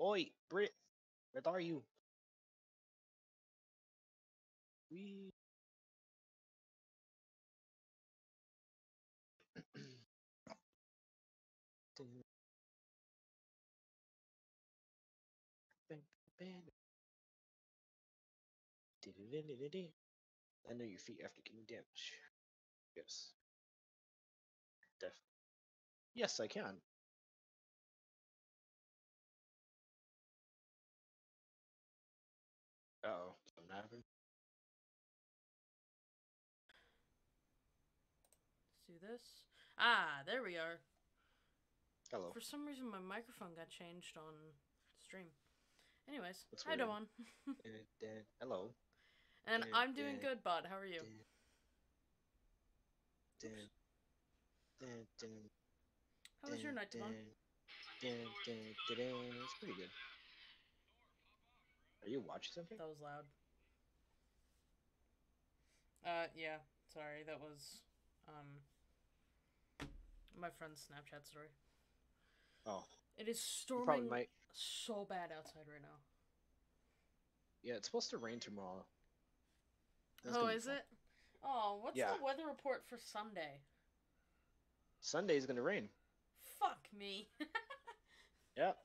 Oi, Brit, where are you? We. I know your feet after getting damage. Yes. Def. Yes, I can. Uh oh, something happened. Let's do this. Ah, there we are. Hello. For some reason, my microphone got changed on stream. Anyways, hi. Dawn. Uh, Hello. And Dun, I'm doing dun, good, bud. How are you? Dun, How was your night, dun. It's pretty good. Are you watching something? That was loud. Uh, yeah. Sorry, that was um my friend's Snapchat story. Oh, It is storming so bad outside right now. Yeah, it's supposed to rain tomorrow. That's oh, is it? Oh, what's Yeah. the weather report for Sunday? Sunday's gonna rain. Fuck me. Yep.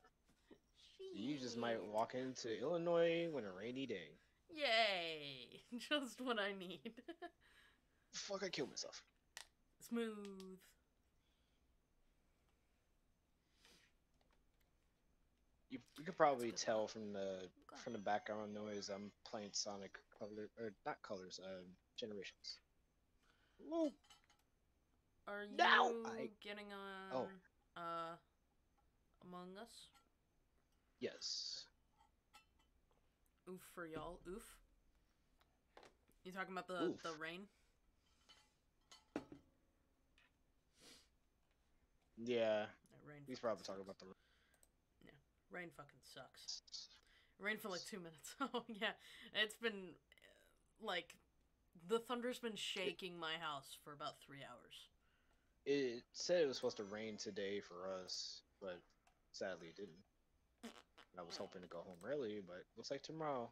You just might walk into Illinois when a rainy day. Yay! Just what I need. Fuck! I killed myself. Smooth. You, you could probably tell from the from the background noise I'm playing Sonic Color or not Colors, um, Generations. Woo! Are you No! I- getting on Oh. uh Among Us? Yes. Oof for y'all. Oof. You talking about the Oof. the rain? Yeah. That rain. He's probably talking about the. Yeah, rain. Fucking sucks. Rain for like two minutes. Oh yeah, it's been uh, like the thunder's been shaking my house for about three hours. It said it was supposed to rain today for us, but sadly it didn't. I was hoping to go home early, but looks like tomorrow.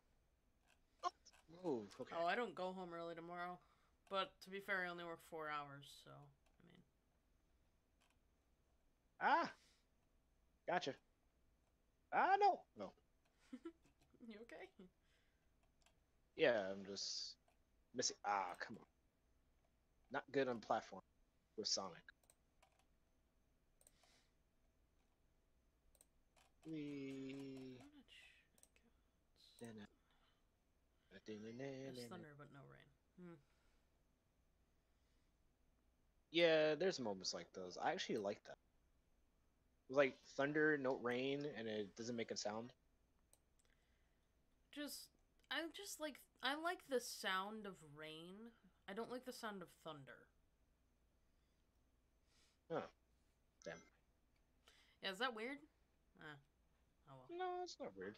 Oh, okay. Oh, I don't go home early tomorrow, but to be fair, I only work four hours, so I mean, Ah, gotcha. Ah, no, no. you okay? Yeah, I'm just missing. Ah, come on. Not good on platform with Sonic. We. There's thunder, but no rain. Hmm. Yeah, there's moments like those. I actually like that. Like thunder, no rain, and it doesn't make a sound. Just, I just like I like the sound of rain. I don't like the sound of thunder. Damn. Yeah, is that weird? Ah, oh well. No, it's not weird.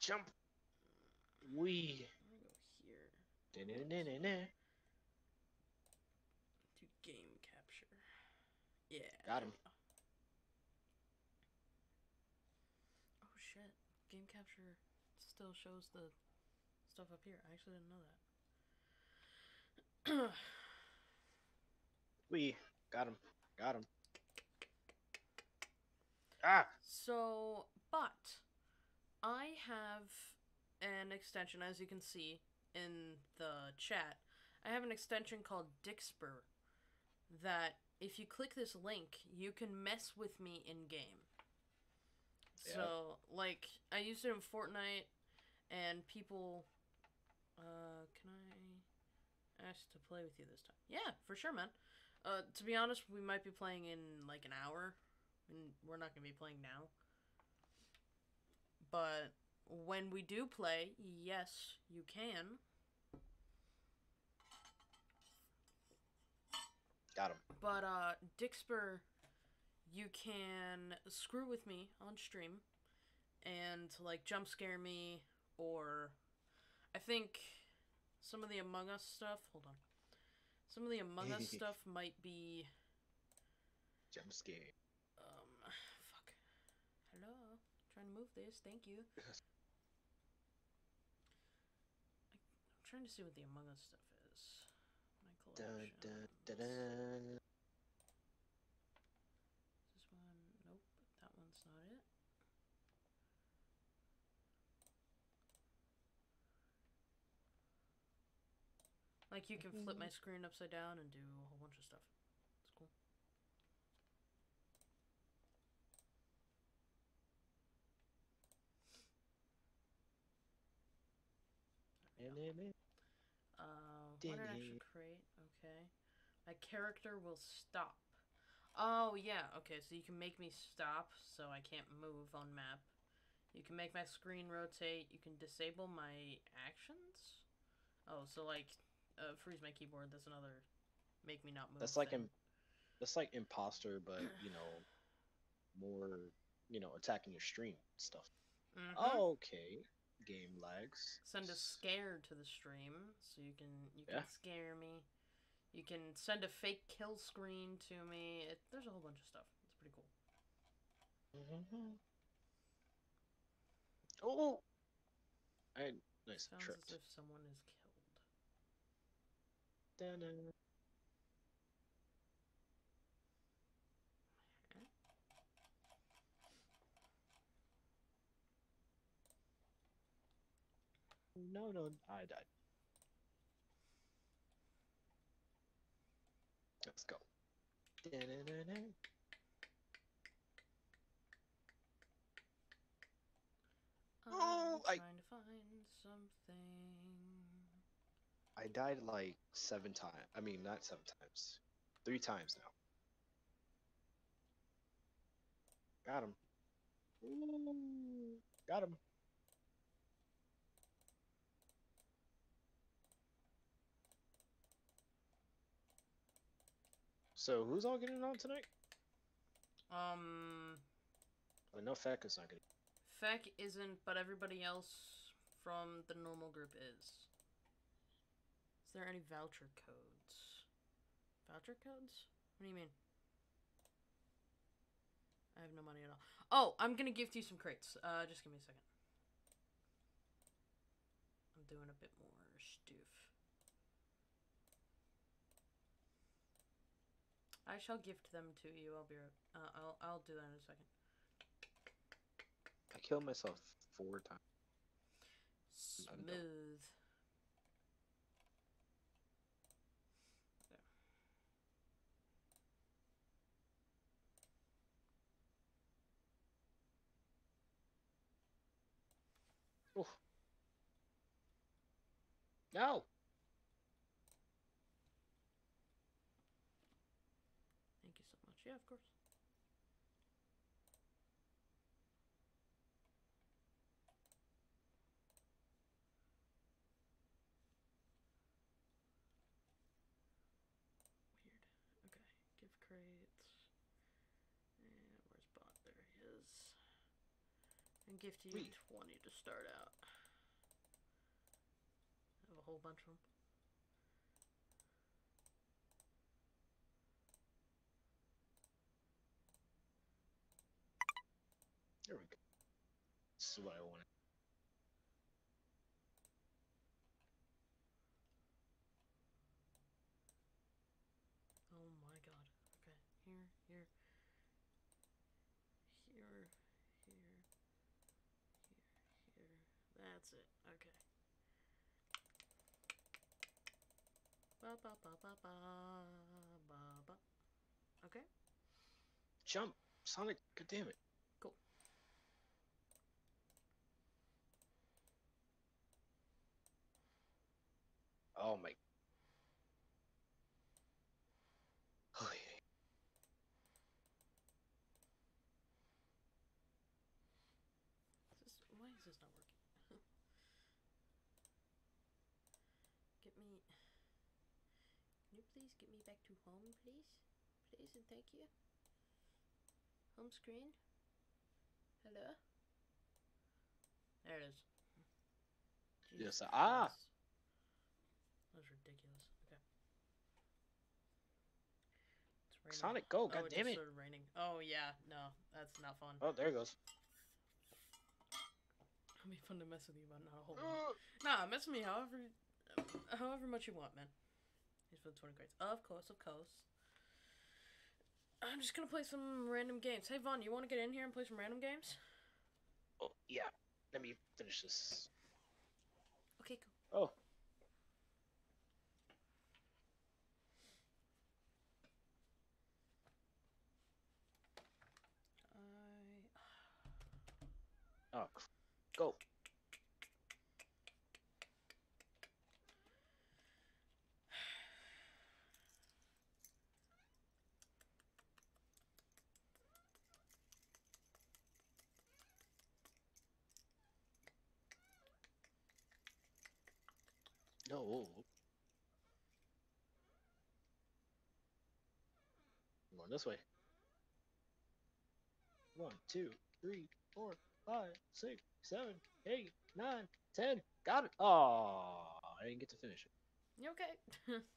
Jump. We. I'm gonna go here Da-na-na-na-na. to game capture. Yeah. Got him. Oh shit! Game capture still shows the stuff up here. I actually didn't know that. We got him. Got him. Ah. So, but I have an extension, as you can see in the chat. I have an extension called Dixper that if you click this link, you can mess with me in game. Yeah. So, like, I used it in Fortnite, and people. Uh, can I ask to play with you this time? Yeah, for sure, man. Uh, to be honest, we might be playing in like an hour, and we're not gonna be playing now. But when we do play, yes, you can. Got him. But uh Dixper you can screw with me on stream and like jump scare me or I think some of the Among Us stuff. Hold on. Some of the Among Us stuff might be Jump scare. um fuck. Hello. Trying to move this. Thank you. I'm trying to see what the Among Us stuff is. My Dun, collection. dun, dun, dun. This one. Nope. That one's not it. Like you can flip my screen upside down and do a whole bunch of stuff. It's cool. There. Uh, what an extra it. crate. Okay. My character will stop. Oh, yeah. Okay, so you can make me stop so I can't move on map. You can make my screen rotate. You can disable my actions. Oh, so like, uh, freeze my keyboard. That's another make me not move. That's like thing. im- that's like imposter, but you know, more you know, attacking your stream stuff. Mhm. Okay, game lags. Send a scare to the stream so you can you can Yeah. scare me. You can send a fake kill screen to me. It, there's a whole bunch of stuff. It's pretty cool. Mhm. Oh, I nice Sounds tripped. as if someone is killed. Dun-dun. No, no, I died. Let's go. Dun-dun-dun-dun. Oh, I'm I- trying to find. I died like seven times. I mean, not seven times. Three times now. Got him. Ooh, got him. So who's all getting on tonight? Um, I know Faka's not getting. Fecc isn't, but everybody else from the normal group is. Is there any voucher codes? Voucher codes? What do you mean? I have no money at all. Oh, I'm gonna gift you some crates. Uh, just give me a second. I'm doing a bit more stoof. I shall gift them to you. I'll be. right- Uh, I'll. I'll do that in a second. I killed myself four times. I'm. Smooth. Oof. No. Thank you so much. Yeah, of course. Weird. Okay, gift crates. And where's Bot? There he is. And gift you Sweet. 20 to start out. I have a whole bunch of them. There we go. This is what I wanted. Oh my god. Okay. Here, here. Here, here. Here, here. That's it. Okay. Ba ba ba ba ba ba ba. Okay. Jump, Sonic. God damn it. Cool. Oh my. get me back to home, please? Please and thank you. Home screen. Hello? There it is. Jesus yes, ah! That was ridiculous. Okay. It's raining. Sonic, go! Oh, God damn it! started raining. Oh yeah, no, that's not fun. Oh, there it goes. It'll be fun to mess with you, but not a whole lot. nah, mess with me however, however much you want, man. He's for the 20 crates. Of course, of course. I'm just gonna play some random games. Hey, Vaughn, you want to get in here and play some random games? Oh, yeah. Let me finish this. Okay, cool. Oh. I... Oh, go. No. I'm going this way. One, two, three, four, five, six, seven, eight, nine, ten. Got it. Oh, I didn't get to finish it. You okay?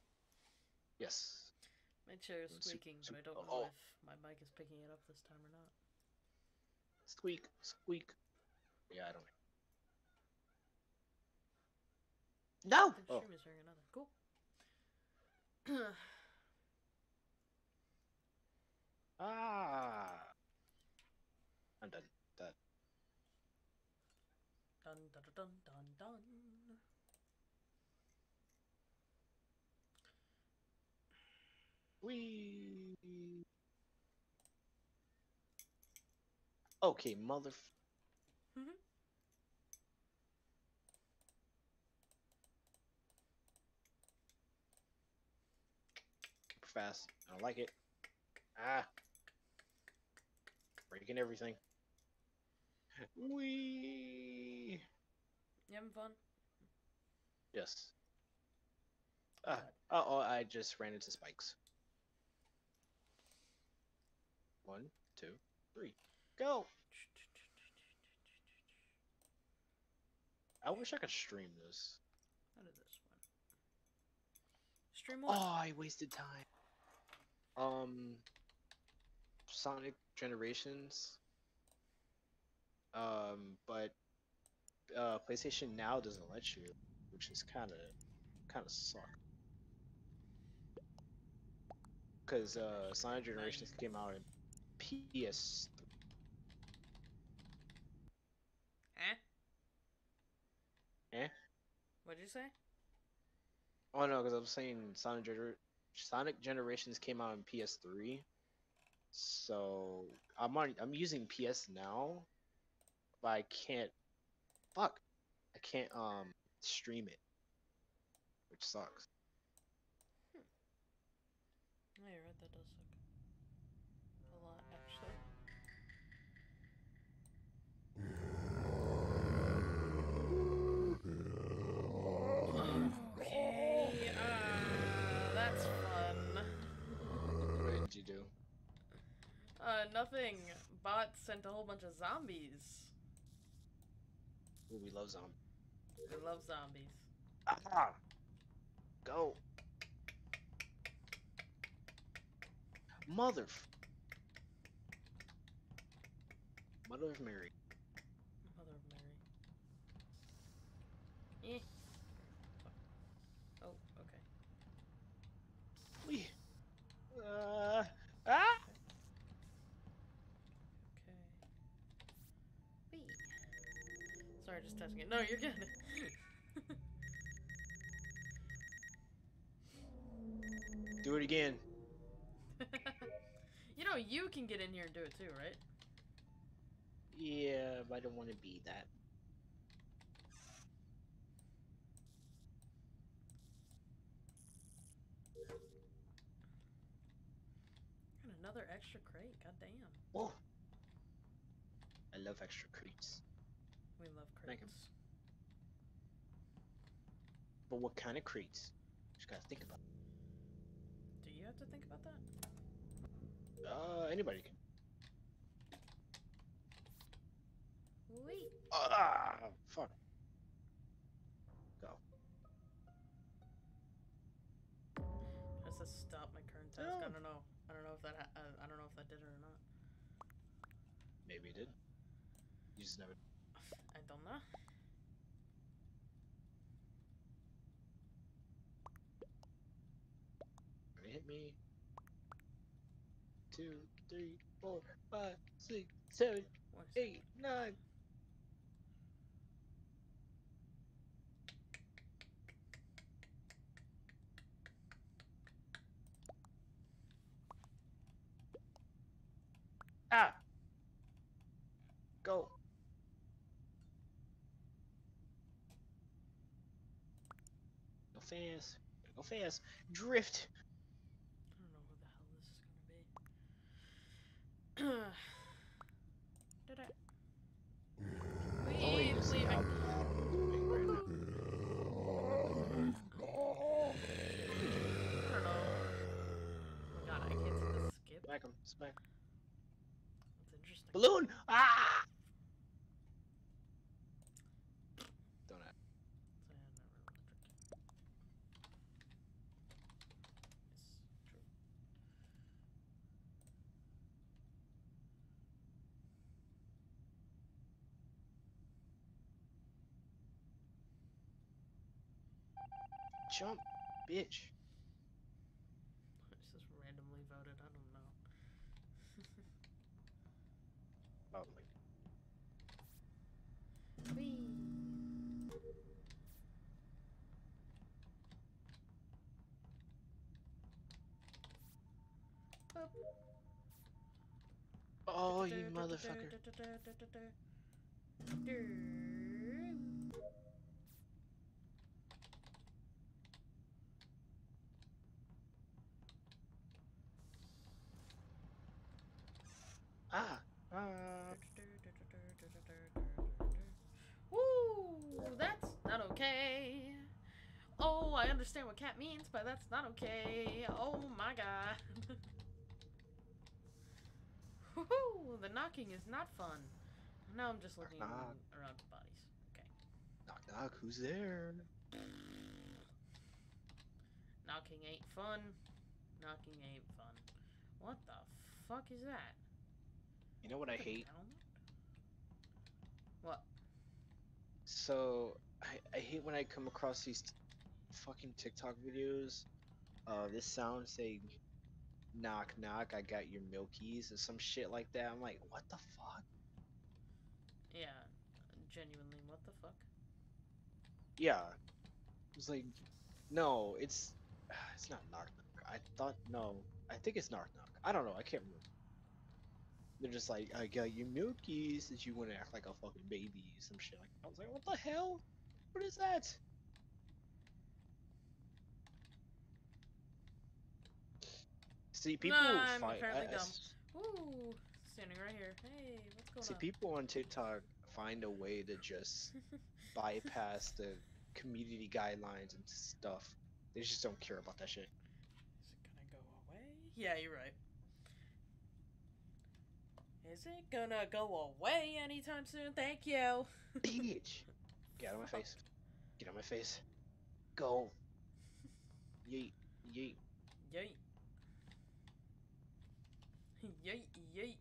Yes. My chair is squeaking, but I don't oh. know oh. if my mic is picking it up this time or not. Squeak, squeak. Yeah, I don't. No. The Oh, stream is hearing another. Cool. ah. I'm done. That. dun dun dun dun dun. We. Okay, mother. Mhm. Super fast. I don't like it. Ah. Breaking everything. We. You having fun? Yes. Ah. Uh oh, I just ran into spikes. One, two, three. Go! I wish I could stream this. How did this one? Stream what? Oh, I wasted time. Um, Sonic Generations. Um, but uh, PlayStation Now doesn't let you, which is kind of kind of suck. Because uh, Sonic Generations came out in PS. Eh? Eh? What'd you say? Oh no, because I'm saying Sonic Gener- Sonic Generations came out on PS3, so I'm on I'm using PS now, but I can't. Fuck, I can't um stream it, which sucks. Oh, you're right. That does Uh, nothing. Bot sent a whole bunch of zombies. Ooh, we love zombies. We love zombies. Ah, go. Mother. Mother of Mary. Mother of Mary. Eh. Oh, okay. We. Uh, ah. Okay. Wee. Sorry, just testing it. No, you're good. Do it again. you know, you can get in here and do it too, right? Yeah, but I don't want to be that. Got another extra crate. God damn. Whoa. I love extra crates. We love Thank crates. But what kind of crates? Just gotta think about. Do you have to think about that? Uh, anybody can. Wait. Ah, fuck. Go. Does this stop my current task? I don't know. I don't know if that. Ha- uh, I don't know if that did it or not. Maybe it did. You just never. I don't know. Hit me. Two, three, four, five, six, seven, eight, nine. Ah! Go. Go fast. Go fast. Drift. I don't know who the hell this is gonna be. Did I? Only Leave, to leave. how I'm doing right now. I don't know. Oh god, I can't skip. Smack him. Smack. That's interesting. Balloon! Ah! Don't have. So, yeah, never electric. Yes, true. Jump, bitch. It's just randomly voted. I don't know. Probably. Whee! Boop. Oh, you motherfucker. Ah. Woo! That's not okay. Oh, I understand what cat means, but that's not okay. Oh my god. Woohoo! The knocking is not fun. Now I'm just looking Knock, knock. around for bodies. Okay. Knock knock. Who's there? Knocking ain't fun. Knocking ain't fun. What the fuck is that? You know what I hate? What? So I, I hate when I come across these t- fucking TikTok videos of this sound saying knock knock I got your milkies or some shit like that. I'm like, what the fuck? Yeah. Genuinely, what the fuck? Yeah. It's like no, it's it's not knock knock. I thought no. I think it's knock knock. I don't know, I can't remember. They're just like, I got you milkies that you wanna act like a fucking baby, some shit like I was like, what the hell? What is that? See, people I'm find. apparently dumb. Ooh, standing right here. Hey, what's going See, on? people on TikTok find a way to just bypass the community guidelines and stuff. They just don't care about that shit. Is it gonna go away? Yeah, you're right. Is it gonna go away anytime soon? Thank you. Bitch! Get out of my face. Get out of my face. Go. Yeet. Yeet. Yeet. Yeet, yeet.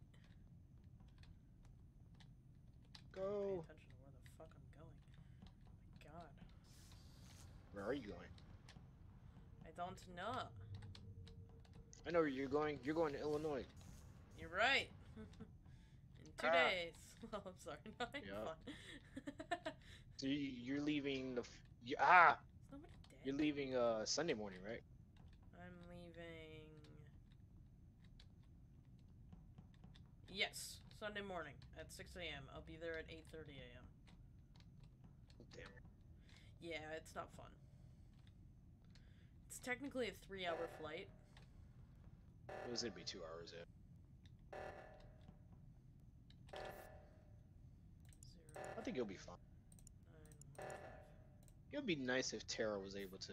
Pay Go. attention to where the fuck I'm going. My god. Where are you going? I don't know. I know where you're going. You're going to Illinois. You're right. In two Ah. days. Oh, I'm sorry. Not Yeah. fun. So you, you're leaving the. You, ah! You're leaving uh Sunday morning, right? I'm leaving. Yes, Sunday morning at 6 a.m. I'll be there at 8:30 a.m. Damn. Yeah, it's not fun. It's technically a three-hour flight. It was gonna be two hours. Yeah. Zero, I think it'll be fun. nine. It would be nice if Tara was able to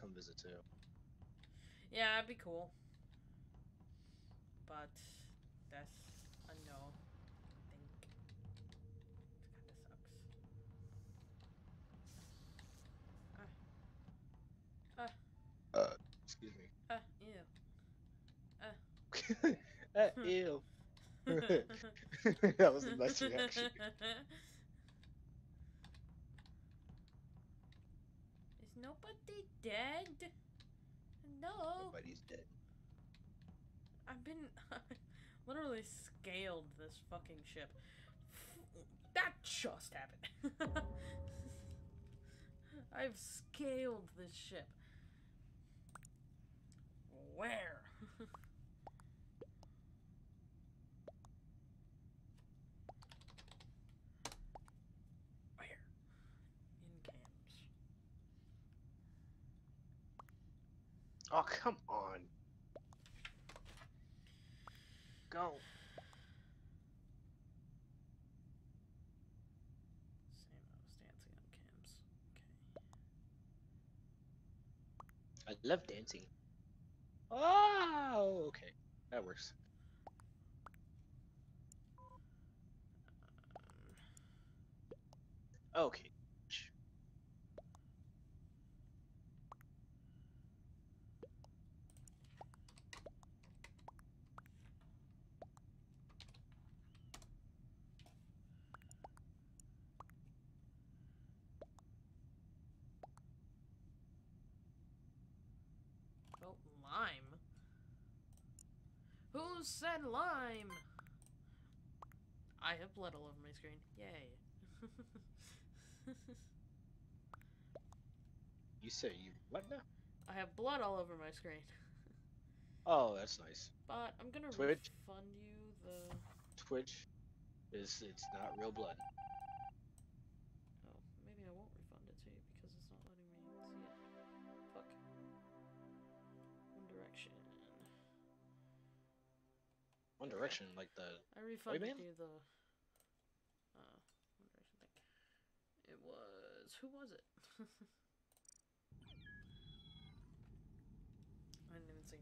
come visit too. Yeah, it'd be cool. But that's a no. I think it kind of sucks. Uh, excuse me. Ah, ew. Uh, Ew. that was the best reaction. Is nobody dead? No. Nobody's dead. I've been literally scaled this fucking ship. That just happened. I've scaled this ship. Where? Where? In camps. Oh, come on. Go. Same, I was dancing on camps. Okay. I love dancing. Oh, okay. That works. Okay. sh- Oh, lime. Lime? I have blood all over my screen. Yay. You say you what now? I have blood all over my screen. Oh, that's nice. But I'm gonna Twitch? refund you the. Twitch is it's not real blood. One Direction, like the I refunded you the. Uh, One Direction thing. It was. Who was it? I didn't even see.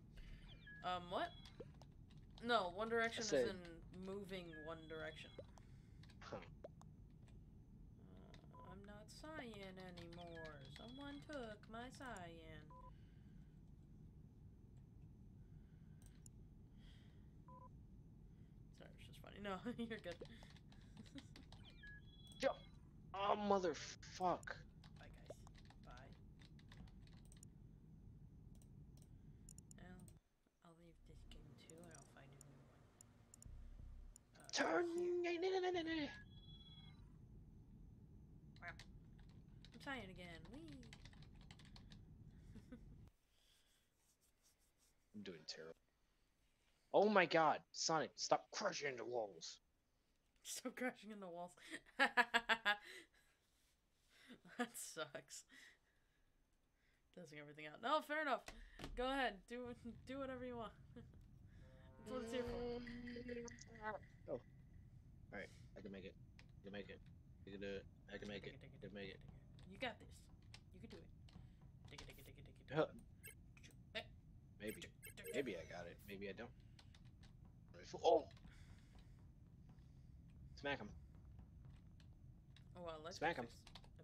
Um, what? No, One Direction is in moving One Direction. huh. Uh, I'm not cyan anymore. Someone took my cyan. Sorry, it's just funny. No, you're good. Yo! Oh motherfuck. Bye, guys. Bye. Well, I'll leave this game too, and I'll find a new one. Uh, Turn. here. I'm cyan again. Whee! I'm doing terrible. Oh my god, Sonic, stop crushing into walls. Stop crashing into walls. that sucks. Testing everything out. No, fair enough. Go ahead. Do do whatever you want. That's what it's here for. Oh. Alright, I can make it. I can make it. I can do it. I can make it. I can make it. You got this. You can do it. Dig it, dig it, dig it, dig it. Maybe. Maybe I got it. Maybe I don't. Oh! Smack him. Oh well, let's Smack 'em.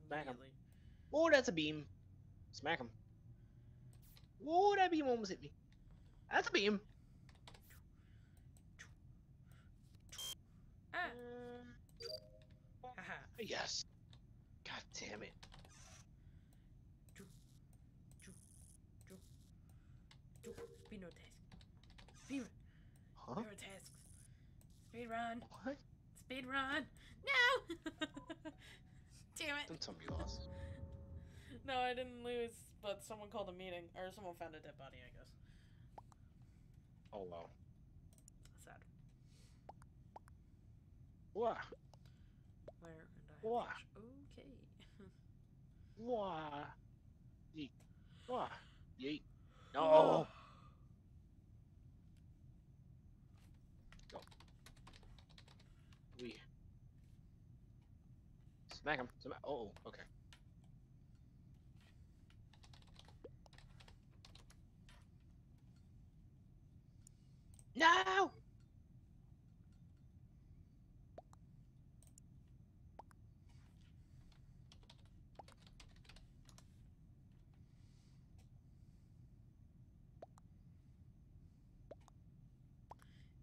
Smack. Immediately. Oh, that's a beam. Smack him. Oh, that beam almost hit me. That's a beam. Ah! Haha. Yes. God damn it. Speed no task. Speed run. Huh? No. Speed run. What? Speed run. No! Damn it. Don't tell me you lost. No, I didn't lose, but someone called a meeting, or someone found a dead body, I guess. Oh wow. Sad. Wah. Where and I. Wah. fish. Okay. Wah. Yeet. Wah. Yeet. No. We. Smack him. Smack. Oh, okay. No!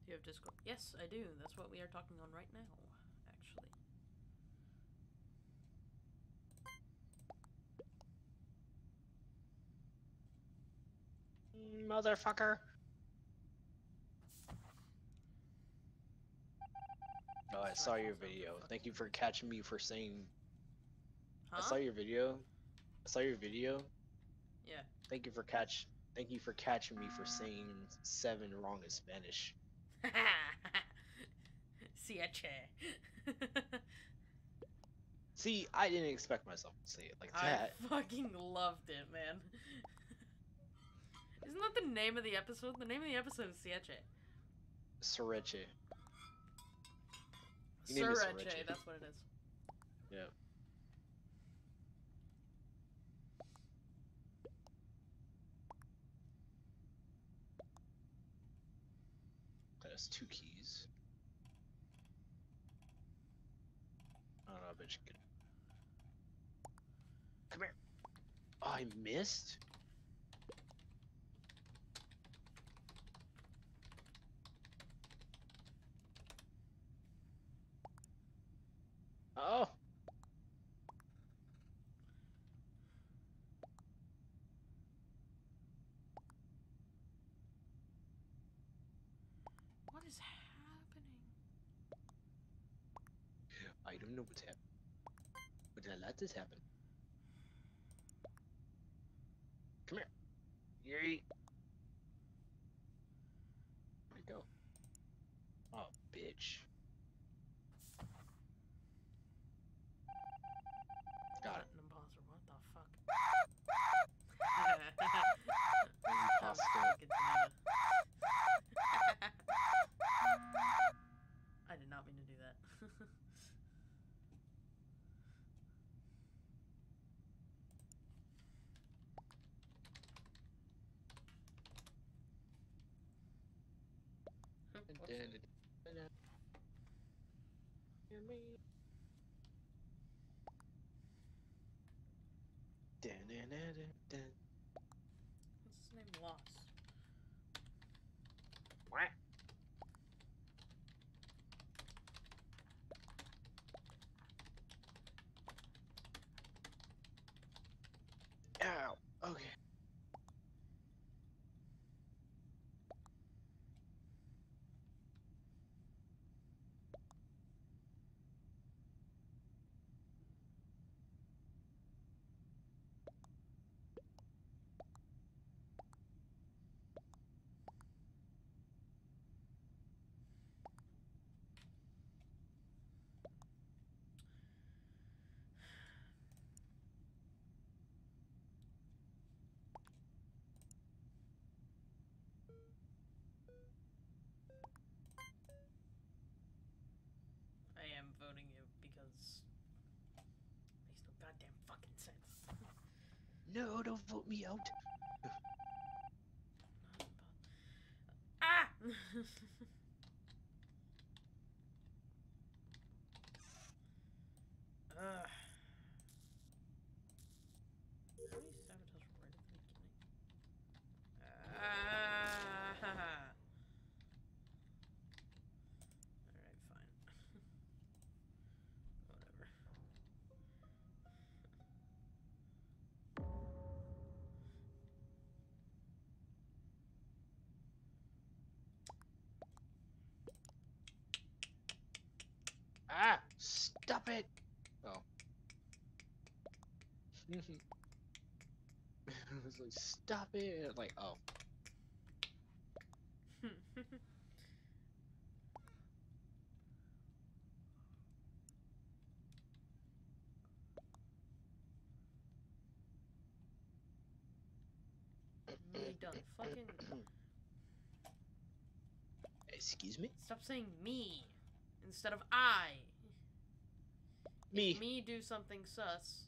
Do You have Discord? Yes, I do. That's what we are talking on right now, actually. Motherfucker. Oh, I saw your video. Thank you for catching me for saying. Huh? I saw your video. I saw your video. Yeah. Thank you for catch. Thank you for catching me for saying seven wrong in Spanish. Siete. See, I didn't expect myself to say it like that. I fucking loved it, man. Isn't that the name of the episode? The name of the episode is Siete. Sriracha. Your name is Sriracha, Sriracha. that's what it is. Yeah. That has two keys. I don't know, I bet you could. Come here. Oh, I missed? Oh. What is happening? I don't know what's happening. But then let this happen. Come here. Yuri. Where'd it go? Oh, bitch. Got it. Button imposter, what the fuck? Imposter. Fucking banana. I did not mean to do that. Whoops. What's his name? Loss. Quack. Ow. Okay. I am voting you because makes no goddamn fucking sense. No, don't vote me out. ah! Ugh. How many sabotage were right at the beginning? Ah! Alright, fine. Whatever. Ah! Stop it! Oh. I was like, stop it! Like, oh. Me done. Fucking Excuse me? stop saying me instead of I. Me. If me do something sus.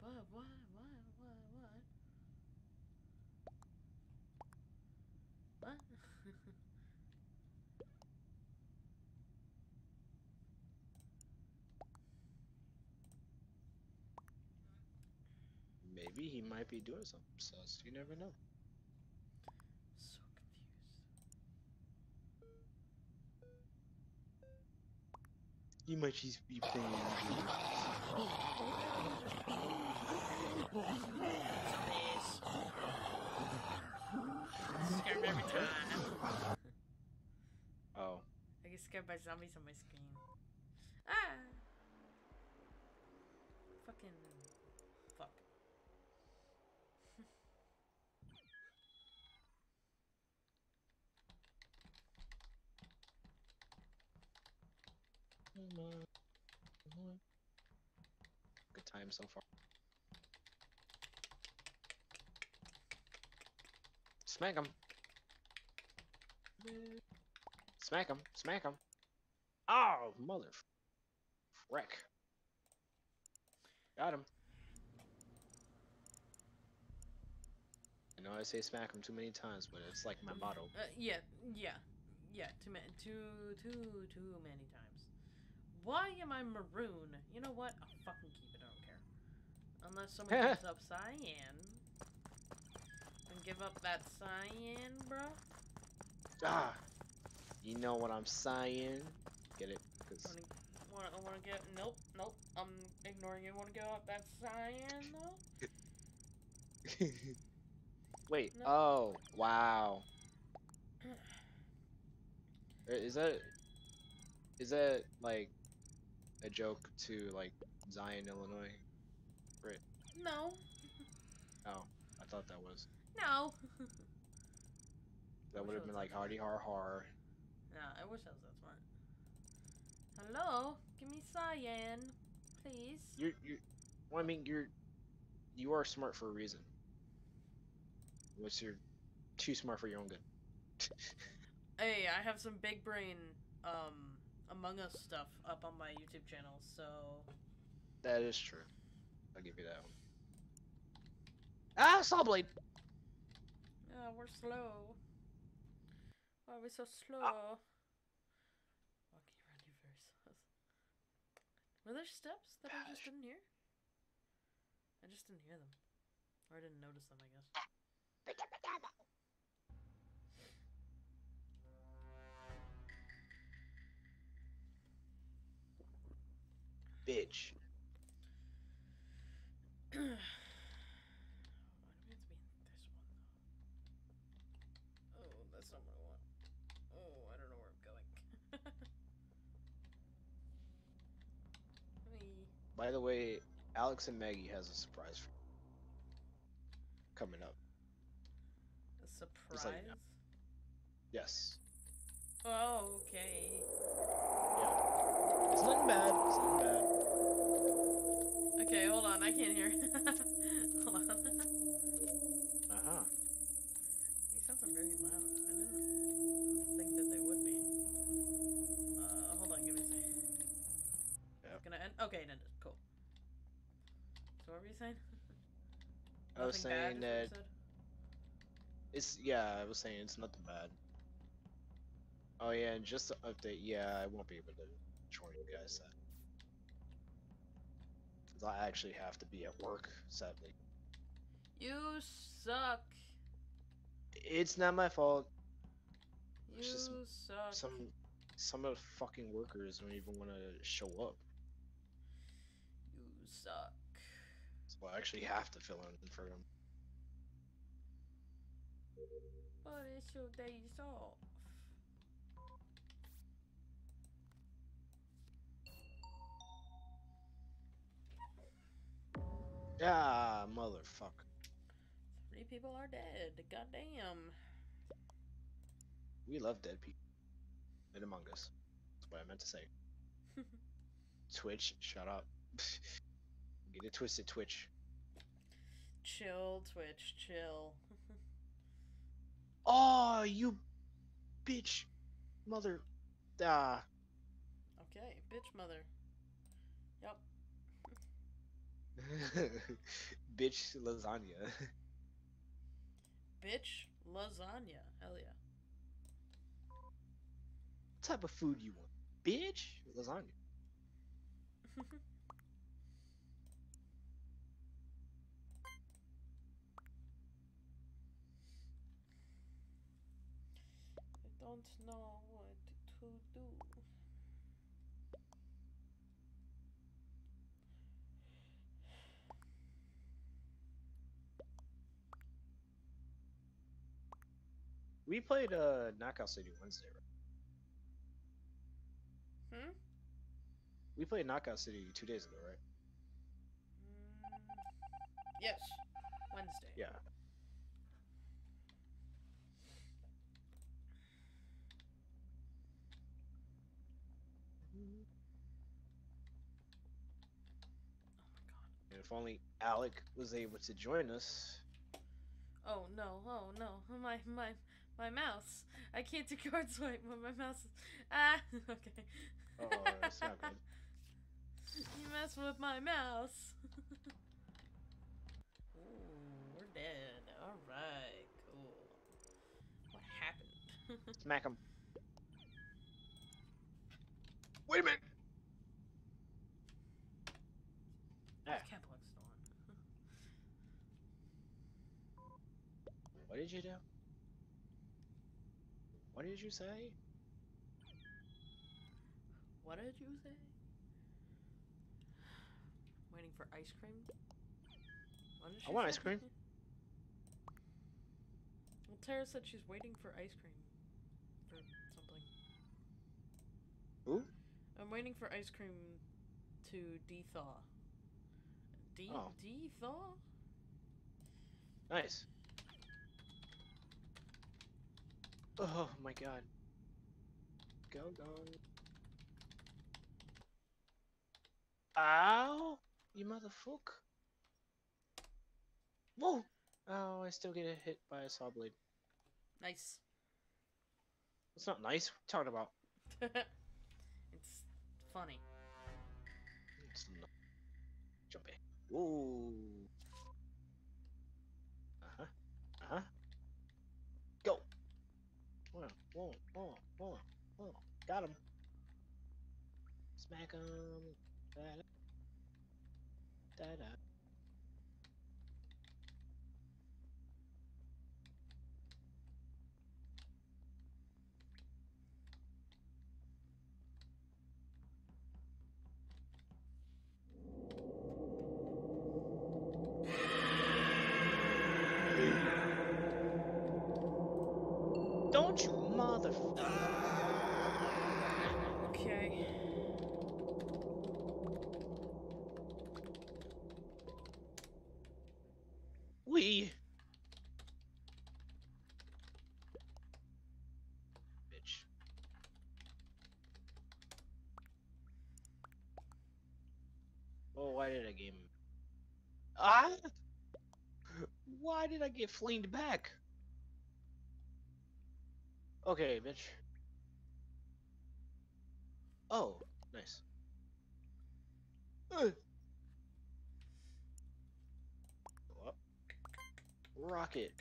What? What? What? What? What? What? Maybe he might be doing something sus. You never know. so You might just be playing. Me. Oh. I get scared by zombies on my screen. Ah! Fucking. Fuck. Good time so far. Smack him. Smack him. Smack him. Oh, mother. Wreck. Got him. I know I say smack him too many times, but it's like my motto. Uh, yeah, yeah, yeah. Too many, too, too, too many times. Why am I maroon? You know what? I'll fucking keep it. I don't care. Unless someone gives up cyan. And give up that cyan, bro. Ah! You know what I'm saying? Get it? 'Cause- Wanna, wanna, wanna get? Nope, nope. I'm ignoring you. Wanna give up that cyan though? Wait. No. Oh, wow. Uh, Is that is that like a joke to like Zion, Illinois? right? No, Oh, I thought that was. no. That would have been like hardy har har. Yeah, I wish I was that smart. Hello, give me cyan, please. You're you. Well, I mean, you're you are smart for a reason. What's you're too smart for your own good. Hey, I have some big brain, um, Among Us stuff up on my YouTube channel, so that is true. I'll give you that one. Ah, saw blade. yeah, we're slow. Why are we so slow? Ah. Walking around you very slow. Were there steps that I just didn't hear? I just didn't hear them, or I didn't notice them. I guess. Though? Oh, that's not what I want. Oh, I don't know where I'm going. Hey. By the way, Alex and Maggie has a surprise for. Coming up. A Just let you surprise? know. Yes. Oh, okay. Yeah. It's nothing bad. It's nothing bad. Okay, hold on. I can't hear. hold on. Uh huh. These sounds are very loud. I didn't think that they would be. Uh, hold on. Give me a second. Yep. It's gonna end. Okay, it ended. Cool. So what were you saying? I was Nothing bad saying is what you that it's yeah. I was saying it's nothing bad. Oh yeah, and just to update, yeah, I won't be able to you guys then. 'Cause I actually have to be at work, sadly. You suck. It's not my fault. You It's just suck. Some some of the fucking workers don't even want to show up. You suck. So I actually have to fill in for them. But it's your days off. Yeah, motherfucker. Three people are dead. Goddamn. We love dead people. In Among Us. That's what I meant to say. Twitch, shut up. Get it twisted, Twitch. Chill, Twitch, chill. Oh, you bitch, mother. Ah, okay, bitch mother. Yep. bitch lasagna. Bitch lasagna. Hell yeah. what type of food you want? Bitch lasagna. I don't know what to do. We played uh Knockout City Wednesday, right? Hmm? We played Knockout City two days ago, right? Mm, yes. Wednesday. Yeah. Oh my god. And if only Alec was able to join us. Oh no, oh no, my my my mouse. I can't do card swipe when my mouse is ah okay. Oh, that's not good. You mess with my mouse. Ooh, we're dead. Alright, cool. What happened? Smack him. Wait a minute. Ah, Kepler's still on. what did you do? What did you say? What did you say? Waiting for ice cream? What did I want say? ice cream. Well, Tara said she's waiting for ice cream. For something. Who? I'm waiting for ice cream to de-thaw. De- Oh. de-thaw? Nice. Oh my god. Go, go. Ow! You motherfucker. Whoa! Oh, I still get hit by a saw blade. Nice. It's not nice. What you talking about? it's funny. It's not. Jump in. Whoa. Uh huh. Uh huh. Go. Boom, boom, whoa, whoa. Got him. Smack him. Da da. Da da. Don't you mother. Okay. We. Bitch. Why did I game? Ah! Why did I get flinged back? Okay, bitch. Oh, nice. Uh. Rocket.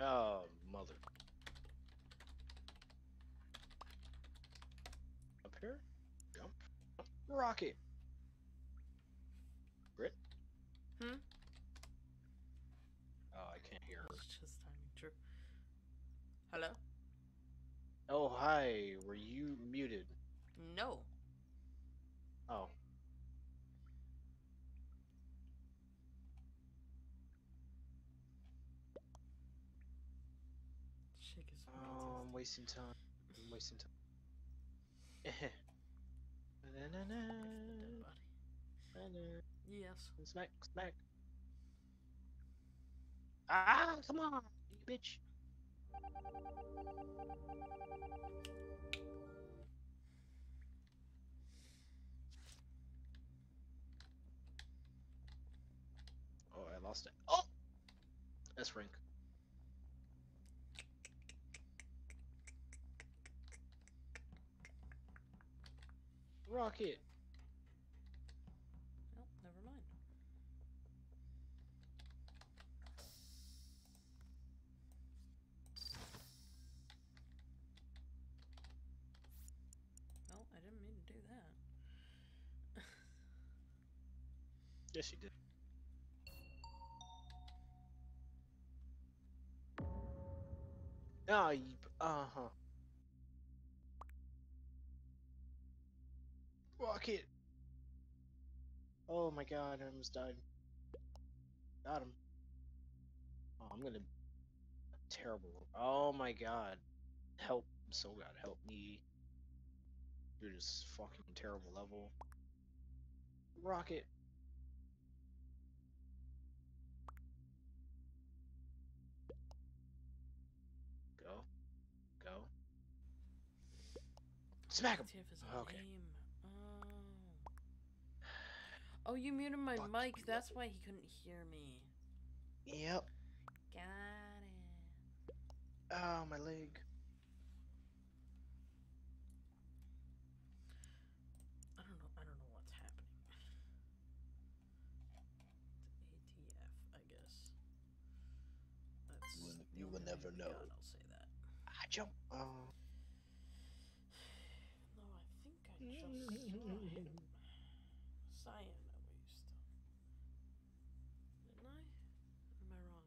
Oh, mother. Up here? Jump. Rocket. Brit? Hmm? Oh, I can't hear her. It's just timing. True. Hello? Oh, hi. Were you muted? No. Oh. Shake his Oh, I'm wasting time. I'm wasting time. Yes. Smack, smack. Ah, come on, you bitch. Oh, I lost it. Oh! S rank. Rocket. Well, never mind. Well, I didn't mean to do that. Yes, you did. Ah, you, uh Oh my god, I almost died. Got him. Oh, I'm gonna. Terrible. Oh my god. Help. So god, help me. You're just fucking terrible level. Rocket. Go. Go. Smack him! Okay. Oh. You muted my Fuck mic. That's why he couldn't hear me. Yep. Got it. Oh, my leg. I don't know. I don't know what's happening. It's ATF, I guess. That's You will- you will never know. got, I'll say that. I jump. Oh. No, I think I just saw him. Cyan, at least. Didn't I? Or am I wrong?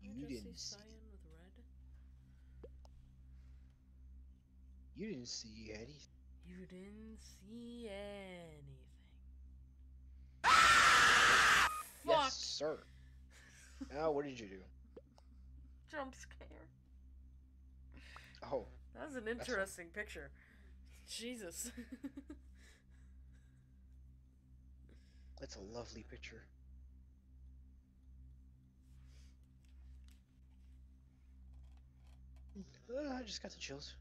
Did You I just didn't see see. Cyan with red? You didn't see anything. You didn't see anything. Fuck! Yes, sir. Now, what did you do? Jump scare. Oh, That was an interesting picture. Jesus. that's a lovely picture. Uh, I just got the chills.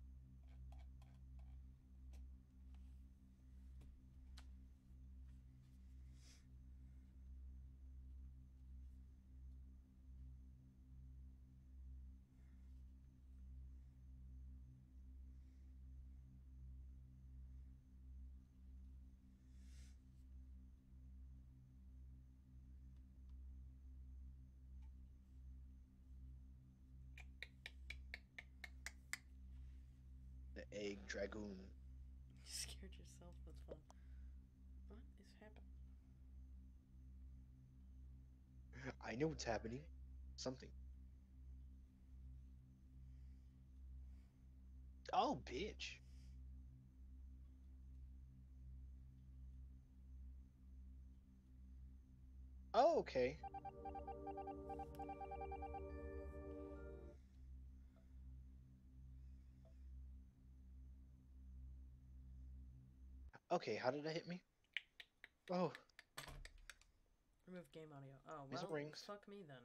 Egg dragoon. you scared yourself. That's fun. What is happening? I know what's happening. Something. Oh, bitch. Oh, okay. Okay, how did that hit me? Oh, Remove game audio. Oh, well, rings. fuck me then.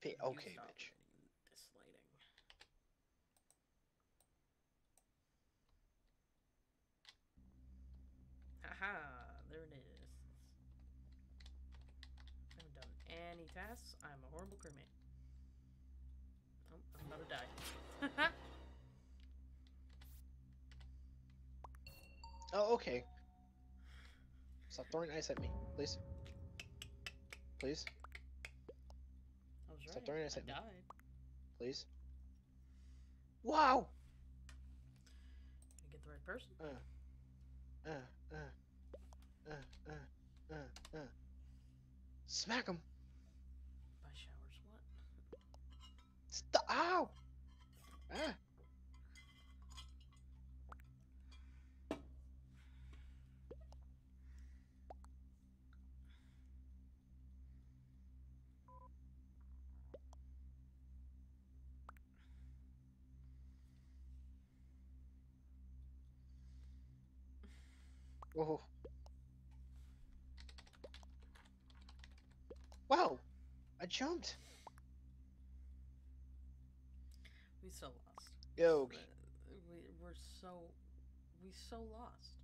okay, okay, bitch. This lighting. Haha, there it is. I haven't done any tasks. I'm a horrible crewmate. Oh, to die. Oh, okay. Stop throwing ice at me, please. Please, I was Stop right. throwing ice I at me. please. Wow! Did get the right person? Uh, uh, uh, uh, uh, uh, uh. Smack him! By showers, what? Stop! Ow! Ah! Whoa. Wow! I jumped! We so lost. Yo, Uh, We, we're so. We so lost.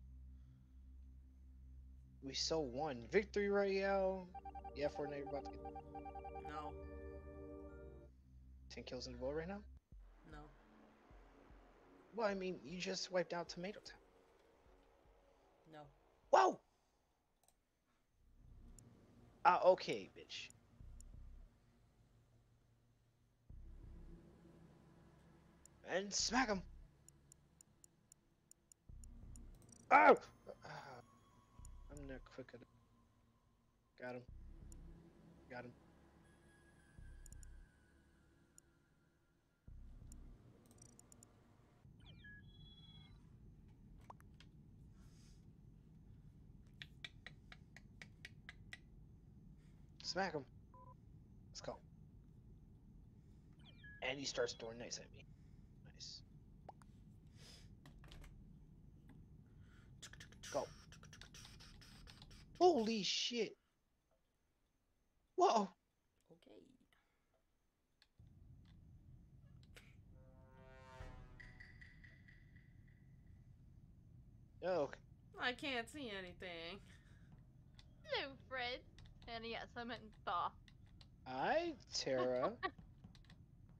we so won. Victory Royale! Yeah, Fortnite, you're about to get No. 10 kills in a row right now? No. Well, I mean, you just wiped out Tomato Town. No. Whoa! Ah, okay, bitch. and smack him. Oh! I'm not quick enough. Got him. Got him. Smack him. Let's go. And he starts throwing knives at me. Holy shit. Whoa. Okay. Oh. I can't see anything. Hello, Fred. And yes, I meant Thaw. Hi, Tara.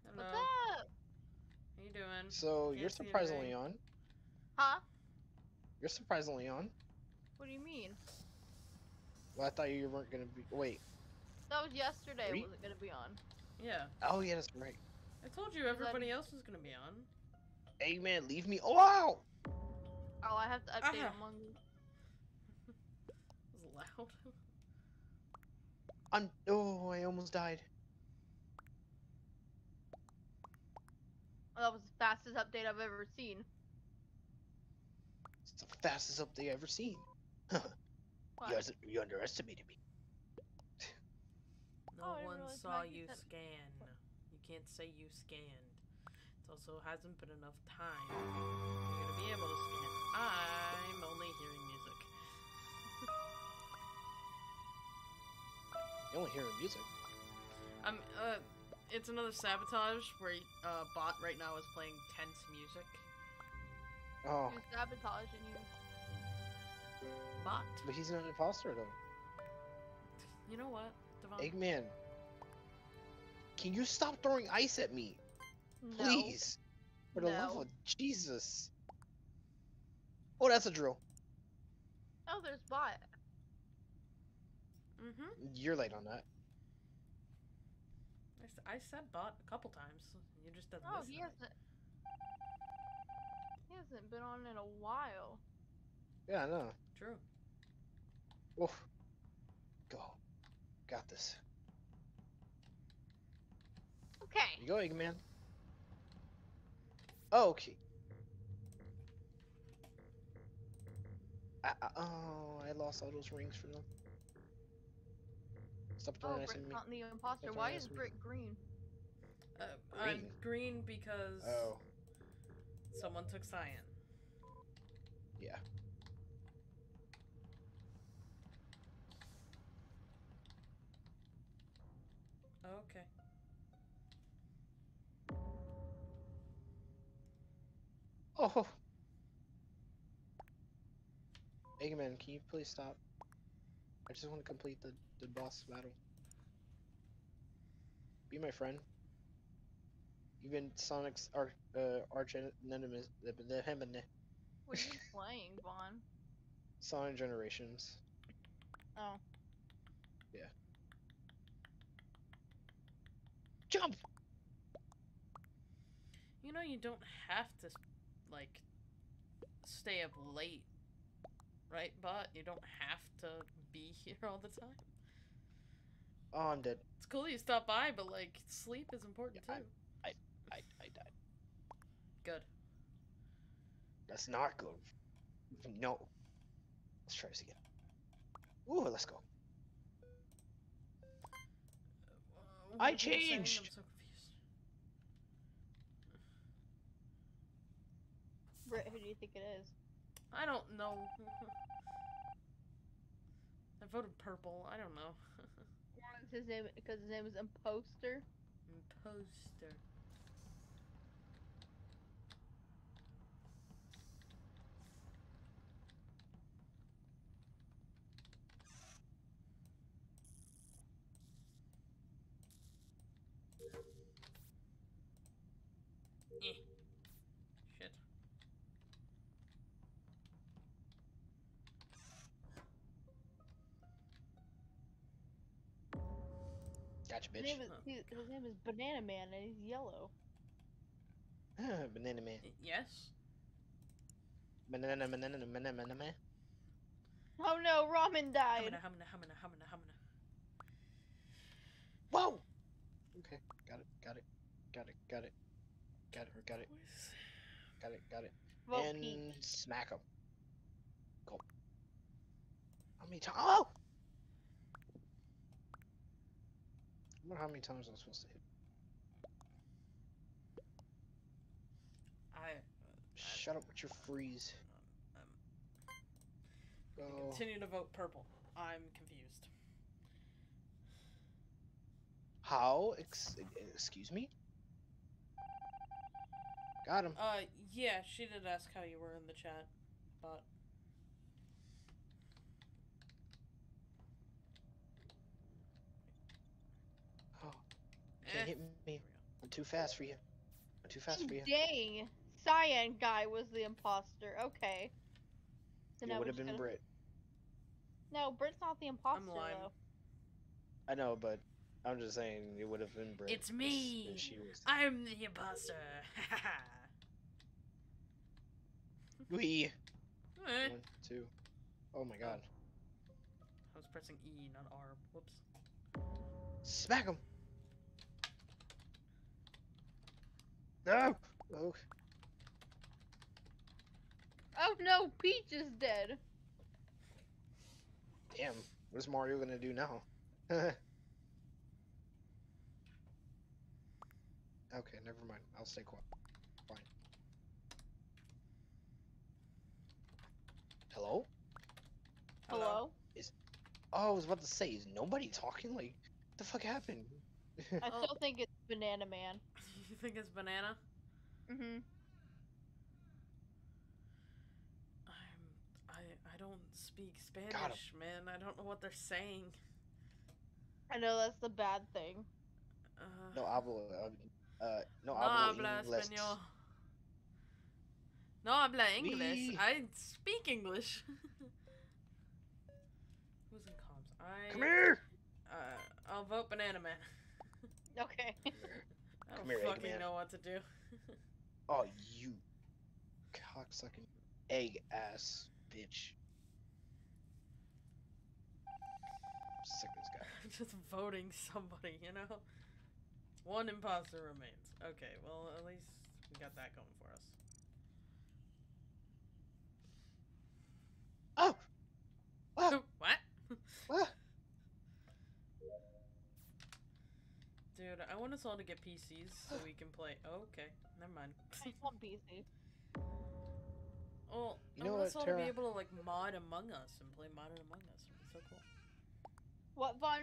Hello. What's up? How you doing? so you're surprisingly anything. on. Huh? You're surprisingly on. What do you mean? Well, I thought you weren't gonna be. Wait. That was yesterday. Re- wasn't gonna be on. Yeah. Oh yeah, that's right. I told you everybody else was gonna be on. Hey man, leave me. Oh, wow. Oh, I have to update Ah. Among Us. Was loud. I'm. Oh, I almost died. That was the fastest update I've ever seen. It's the fastest update I've ever seen. What? You, you underestimated me. No Oh, I didn't one realize saw you said- scan. You can't say you scanned. It also hasn't been enough time. You're gonna be able to scan. I'm only hearing music. You only hearing music. I'm uh it's another sabotage where uh bot right now is playing tense music. Oh, Who's sabotaging you? Bot. but he's not an imposter though. You know what, Dievonne? Eggman, can you stop throwing ice at me, No. please? For the love No. of Jesus. Oh, that's a drill. Oh, there's bot. Mm-hmm. You're late on that. I, s- I said bot a couple times. You just didn't Oh, listen. he hasn't. He hasn't been on in a while. Yeah, I know. True. Oof. Go. Got this. Okay. Here you go, Eggman. Oh, okay. I, I, oh, I lost all those rings for them. Stop Oh, throwing ice Brick's at not the imposter. Why why is I asked Brick green? Uh, I'm Green. green because Oh, someone took cyan. yeah. Oh. Mega Man, can you please stop? I just want to complete the, the boss battle. Be my friend. You've been Sonic's arch, uh, arch nemesis. The, the, him and the What are you playing, Vaughn? Sonic Generations. Oh. Yeah. Jump! You know you don't have to like stay up late, right? But you don't have to be here all the time. Oh, I'm dead. It's cool you stop by, but like sleep is important Yeah, too. I, I I died. Good. That's not good. No. Let's try this again. Ooh, let's go. Uh, I? Changed. so confused. Britt, who do you think it is? I don't know. I voted purple. I don't know. It's his name because his name is Imposter. Imposter. Eh. Shit. Gotcha, His bitch. Name is Oh, he, his name is Banana Man and he's yellow. banana man. Yes? Banana, banana, banana, banana man. Oh no, Ramen died. Humana, humana, humana, humana, humana. Whoa! Okay, got it, got it, got it, got it, got it, got it, Boys. got it, got it. And Pete. smack him. Go. How many times? Oh! Wonder how many times I'm supposed to hit. I Shut up with your freeze. um, Go. continue to vote purple. I'm confused. How? Ex- excuse me? Got him. Uh, yeah, she did ask how you were in the chat, but Oh, eh, can't hit me. I'm too fast for you. I'm too fast for you. Dang. Cyan guy was the imposter. Okay. So It would have been gonna- Brit. No, Brit's not the imposter lime. though. I know, but I'm just saying it would have been Brit. It's me. she was. I'm the imposter. We. Eh. One, two. Oh my god. I was pressing E, not R. Whoops. Smack him. No. Oh. Oh no, Peach is dead. Damn. What's Mario gonna do now? okay, never mind. I'll stay quiet. Fine. Hello? Hello? Is Oh, I was about to say, is nobody talking? Like, what the fuck happened? I still think it's Banana Man. You think it's banana? Mm-hmm. I'm. I. I don't speak him. Spanish, man. I don't know what they're saying. I know that's the bad thing. Uh, no hablo. Uh, uh, no no hablo habla inglés. español. No habla English. Oui. I speak English. Who's in comms? I. Come here! Uh, I'll vote Banana Man. Okay. I Come don't here, fucking Eggman. know what to do. Oh, you cocksucking egg ass bitch. Sick of this guy. I'm just voting somebody, you know? One imposter remains. Okay, well, at least we got that going for us. Oh! Ah, what? ah. Dude, I want us all to get PCs so we can play. Oh, okay, never mind. I want PC. Well, You I know want what, us all to be able to like mod Among Us and play Modern Among Us. It'd be so cool. What fun?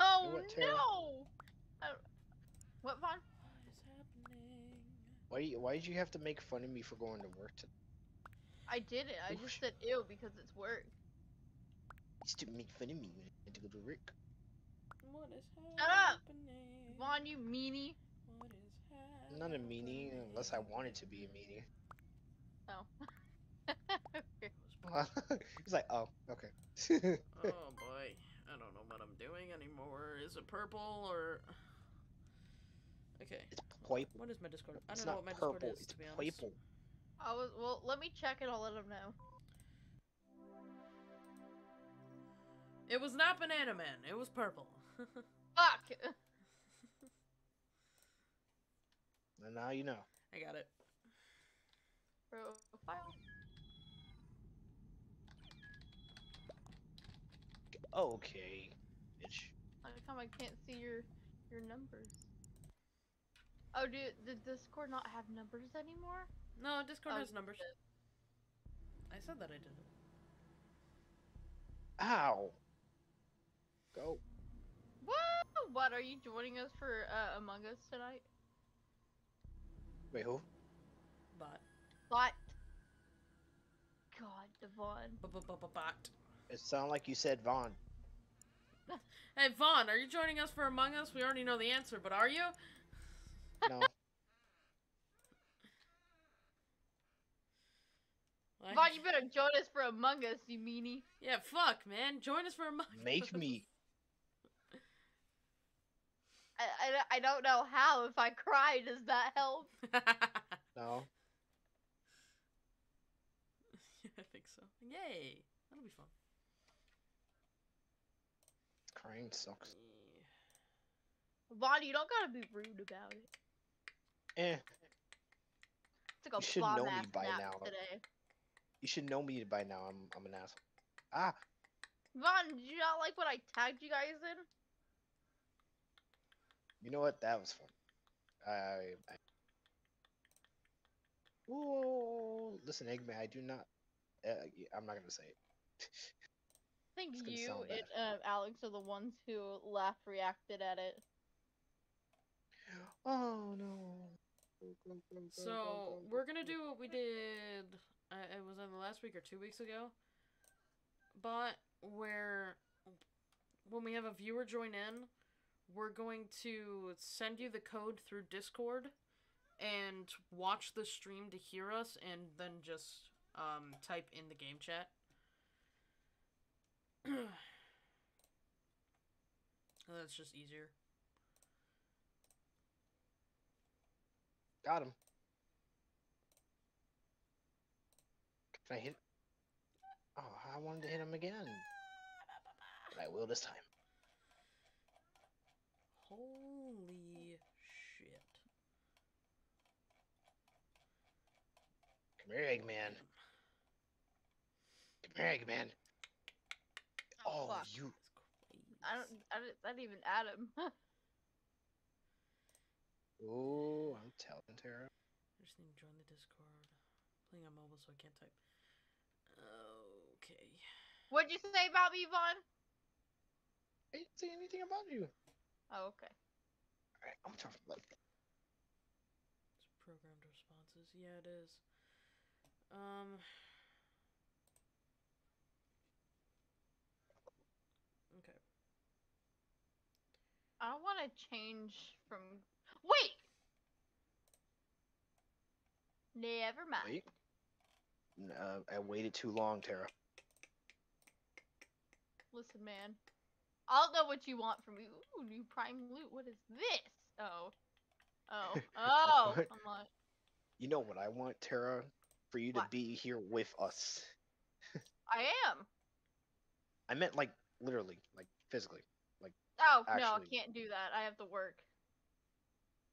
Oh what, Tara? no! I don't- What fun? What is happening? Why, you- why did you have to make fun of me for going to work today? I didn't. I Oof. just said ew because it's work. You used to make fun of me when I had to go to work. What is Shut up! Vaughn, you meanie. What is I'm not a meanie unless I wanted to be a meanie. Oh. He's like, oh, okay. oh boy, I don't know what I'm doing anymore. Is it purple or? Okay, it's purple. what is my Discord? I don't know what my purple. Discord is It's to be honest. purple. I was well. Let me check and I'll let him know. It was not Banana Man. It was purple. Fuck. And now you know. I got it. Profile. Okay, bitch. How come I can't see your your numbers? Oh, dude, did Discord not have numbers anymore? No, Discord Oh, has numbers. I said that I didn't. Ow. Go. What? What are you joining us for uh, Among Us tonight? Wait, who? Bot. What? God, Dievonne. B-b-b-bot. It sounded like you said Vaughn. Hey Vaughn, are you joining us for Among Us? We already know the answer, but are you? No. Why- Vaughn, you better join us for Among Us, you meanie. Yeah, fuck, man. Join us for Among Make Us. me. I, I, I don't know how. If I cry, does that help? No. I think so. Yay! That'll be fun. Crying sucks. Vaughn, you don't gotta be rude about it. Eh. Took a You should know me ass by nap now. today. You should know me by now. I'm I'm an asshole. Ah. Vaughn, did you not like what I tagged you guys in? You know what? That was fun. I. I... Whoa! Listen, Eggman, I do not. Uh, y- I'm not gonna say it. I think you sound and uh, Alex are the ones who laugh reacted at it. oh no. So go, go, we're gonna do what we did. Uh, it was in the last week or two weeks ago. But where when we have a viewer join in, we're going to send you the code through Discord and watch the stream to hear us, and then just um, type in the game chat. That's just easier. Got him. Can I hit? Oh, I wanted to hit him again. But I will this time. Holy shit. Come here, Eggman. Come here, Eggman. Oh, fuck. you. I don't. I didn't, I didn't even add him. Oh, I'm telling Tara. I just need to join the Discord. Playing on mobile, so I can't type. Okay. What'd you say about me, Vaughn? I didn't say anything about you. Oh, okay. Alright, I'm talking about It's programmed responses. Yeah, it is. Um. Okay. I want to change from. Wait. Never mind. Wait. N- Uh, I waited too long, Tara. Listen, man. I'll know what you want from me. Ooh, new prime loot. What is this? Oh. Oh. Oh. I'm like, You know what I want, Tara? For you to be here with us. I am. I meant like literally, like physically. Like Oh no, I can't do that. I have to work.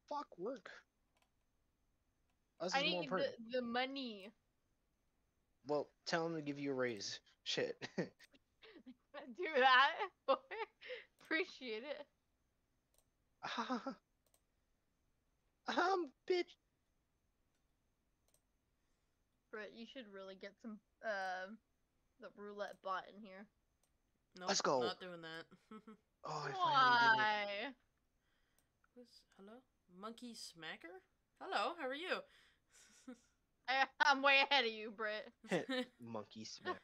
Fuck work. Us I need the, the money. Well, tell him to give you a raise. Shit. Do that. Appreciate it. um, bitch. Britt, you should really get some um the roulette bot in here. Nope, Let's go. Not doing that. Oh, I Why? Who's, hello? Monkey Smacker? Hello, how are you? I, I'm way ahead of you, Britt. Monkey smack.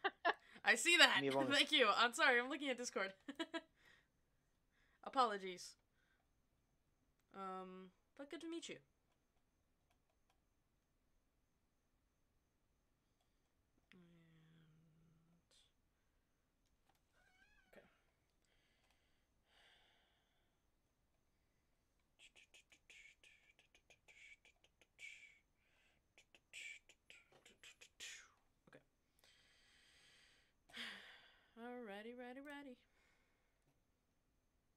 I see that. Thank you. I'm sorry. I'm looking at Discord. Apologies. Um, but good to meet you. And... Okay. Okay. Alrighty, ready, ready.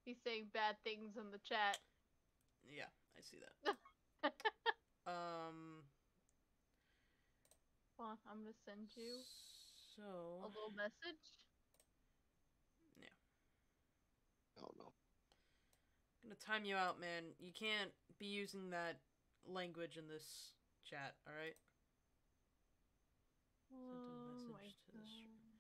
He's saying bad things in the chat. Yeah, I see that. um, Hold on, I'm gonna send you so a so little message. Yeah. Oh no. I'm gonna time you out, man. You can't be using that language in this chat. All right. Sent a Oh my message to the stream. God.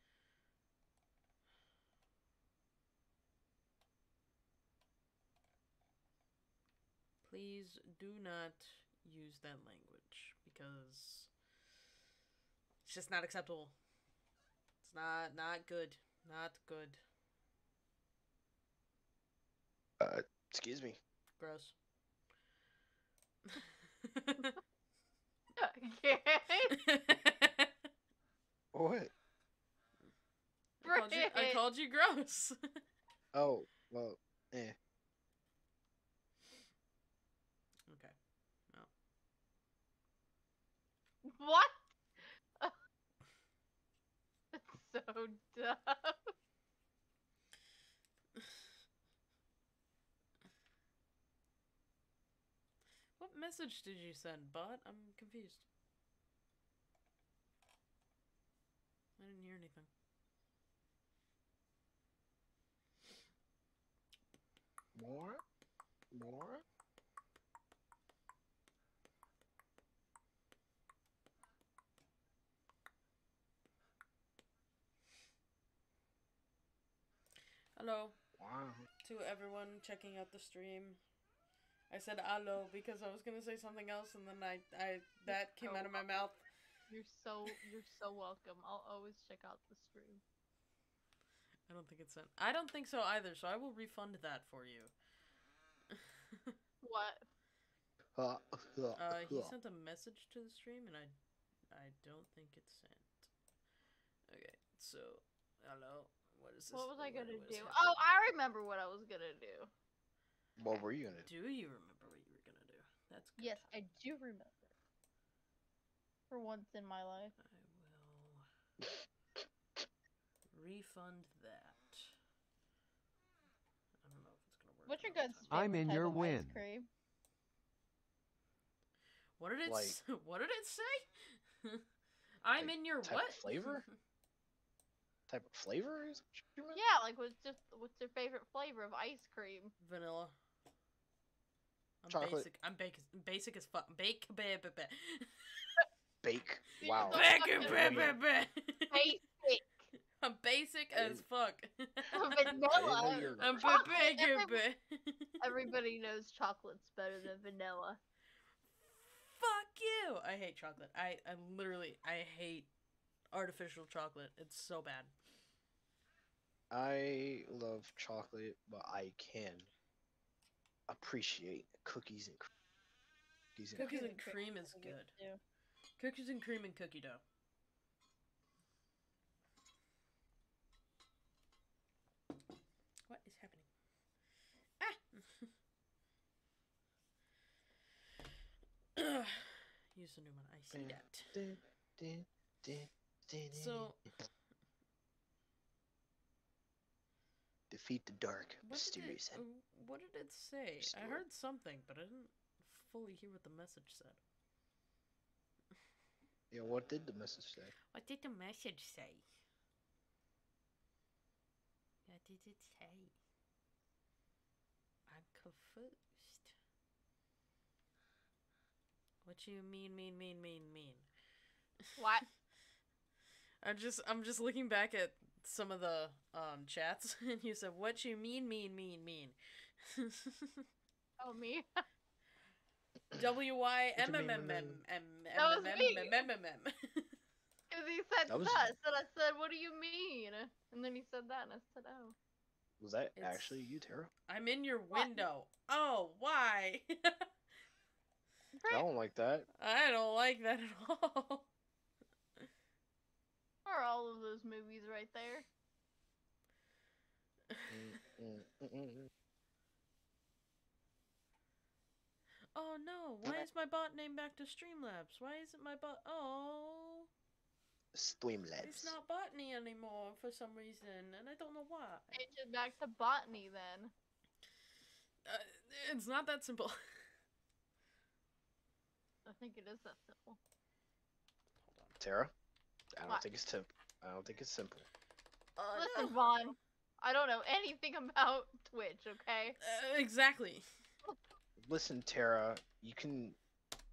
Please do not use that language because it's just not acceptable. It's not not good. Not good. Uh, excuse me. Gross. Okay. What? I called you, I called you gross. Oh, well, eh. okay. What? That's so dumb. What message did you send, bot? I'm confused. I didn't hear anything. More? More? Hello Wow. to everyone checking out the stream. I said hello because I was gonna say something else and then I, I that came out of my mouth. You're so you're so welcome. I'll always check out the stream. I don't think it's sent. I don't think so either, so I will refund that for you. What? Uh, Uh, he sent a message to the stream, and I, I don't think it's sent. Okay, so hello. What is this? What was I gonna what is do? happening? Oh, I remember what I was gonna do. What were you gonna do? Do you remember what you were gonna do? That's good. Yes, I do remember. For once in my life. I will refund that. I don't know if it's gonna work. What's your guys' favorite I'm in your win. cream? What did it? Like- s- what did it say? I'm Like, in your what flavor? Type of flavor is what? Yeah, like what's just what's your favorite flavor of ice cream? Vanilla. I'm Chocolate. basic. I'm basic. Basic as fuck. Bake. Ba, ba, ba. Bake. Wow. don't Bake. fucking Ba, ba, ba. Basic. I'm basic as fuck. Vanilla. I'm ba- Chocolate, bake. every- Everybody knows chocolate's better than vanilla. Fuck you! I hate chocolate. I, I literally I hate artificial chocolate. It's so bad. I love chocolate, but I can appreciate cookies and cr- cookies and Cookies cream. and cream is good. Yeah. Cookies and cream and cookie dough. What is happening? Ah! Use the new one. I see that. So, defeat the dark, what did, it, mysterious uh, what did it say? I heard something, but I didn't fully hear what the message said. Yeah, what did the message say? What did the message say? What did it say? I'm confused. What you mean, mean, mean, mean, mean? What? I'm just, I'm just looking back at some of the um chats, and you said, "What you mean, mean, mean, mean." Oh me? W Y M M M M? M M me. M M M M. Because he said That was- sus, and I said, "What do you mean?" And then he said that, and I said, "Oh." Was that It's- actually you, Tara? I'm in your What? Oh, why? I don't like that. I don't like that at all. Are all of those movies right there? Oh no, why is my bot named back to Streamlabs? Why isn't my bot. Oh, Streamlabs. it's not botany anymore for some reason, and I don't know why. Change it back to botany then. Uh, it's not that simple. I think it is that simple. Hold on. Tara, I don't What? think it's simple. I don't think it's simple. Oh, Listen, no. Vaughn. I don't know anything about Twitch, okay? Uh, exactly. Listen, Tara, you can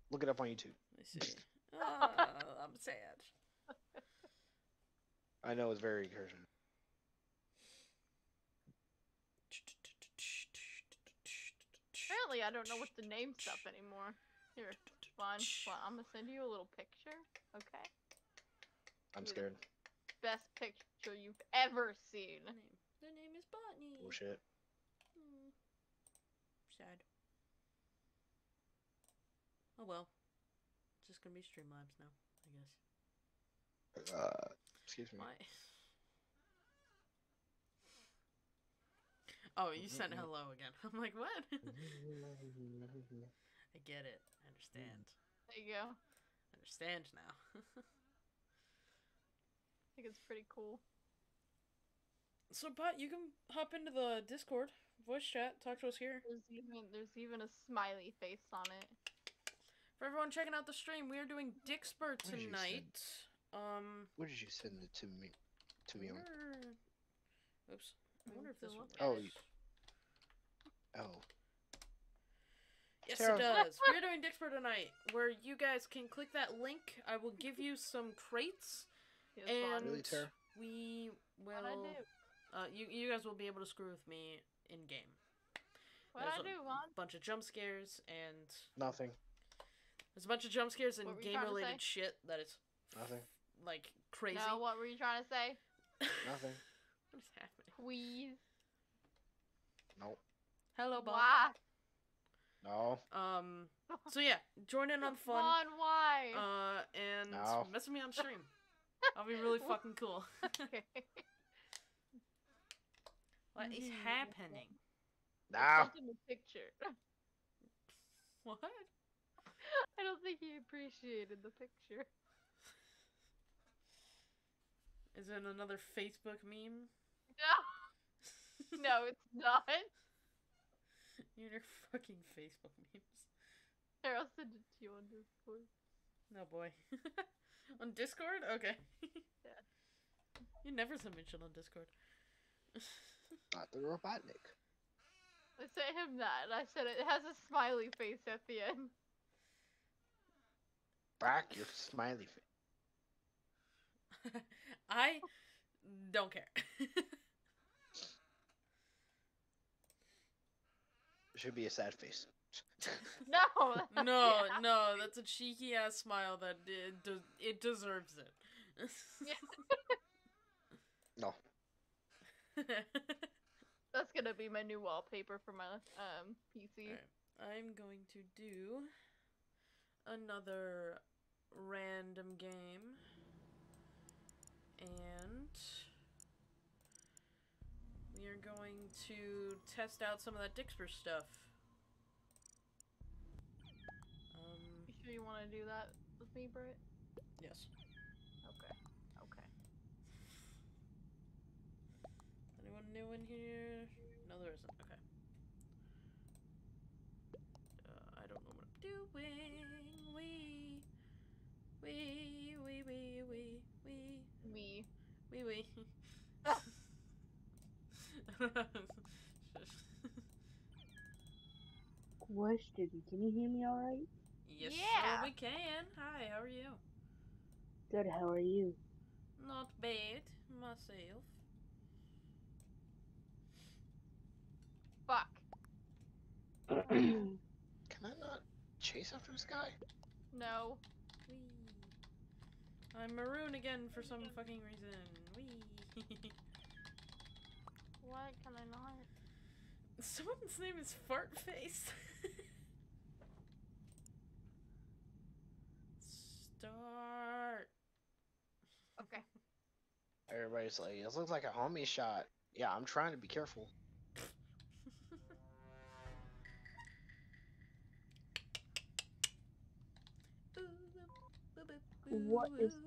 look it up on YouTube. I see. Ah, I'm sad. I know it's very encouraging. Apparently, I don't know what to name stuff anymore. Here, Vaughn, Vaughn, I'm gonna send you a little picture, okay? I'm scared. Best picture you've ever seen. The name, the name is Botany. Bullshit. Hmm. Sad. Oh well. It's just gonna be Streamlabs now, I guess. Uh, excuse me. Why? Oh, you sent hello again. I'm like, what? I get it. I understand. There you go. I understand now. I think it's pretty cool. so, Pot, you can hop into the Discord, voice chat, talk to us here. There's even there's even a smiley face on it. For everyone checking out the stream, we are doing Dixper did you send? tonight. Um, What did you send it to me? To me on? Oops. I wonder if this one look works. at Oh, you- Oh, Yes, Tara- it does. We're doing Dixper tonight, where you guys can click that link. I will give you some crates, Feels fun. And Really, Tara? we What'd I will. do? Uh, you you guys will be able to screw with me in game. What'd I There's a do, Vaughn? bunch of jump scares and Nothing. there's a bunch of jump scares and What were you game related shit that is Nothing. like crazy. No, what were you trying to say? Nothing. what is happening? Please. Nope. Hello, Bob. Why? No. Um. So yeah, join in on fun. Vaughn, why? Uh, and No. mess with me on stream. I'll be really fucking cool. okay. what is Mhm. happening? No. Sent him a picture. What? I don't think he appreciated the picture. Is it another Facebook meme? No, no, it's not. You and your fucking Facebook memes. Here, I'll send it to you on Discord. No boy. On Discord? Okay. Yeah. You never send me shit on Discord. Not the Robotnik. I sent him that, and I said it has a smiley face at the end. Back your smiley face. I don't care. Should be a sad face. No. no, yeah. no, that's a cheeky ass smile that it, de- it deserves it. Yeah. No. That's gonna be my new wallpaper for my um PC. Alright, I'm going to do another random game. And we are going to test out some of that Dixper stuff. Um, You sure you want to do that with me, Britt? yes. Okay. Okay. Anyone new in here? No, there isn't. Okay. Uh, I don't know what I'm doing. Wee. Wee, wee, wee, wee, wee. Me. Wee, wee. Question: Can you hear me all right? Yes, Yeah. sir, we can. Hi, how are you? Good. How are you? Not bad, myself. Fuck. Can I not chase after this guy? No. Wee. I'm maroon again for some fucking reason. Wee. What can I not? Someone's name is Fartface. Start. Okay. Everybody's like, this looks like a homie shot. Yeah, I'm trying to be careful. What is-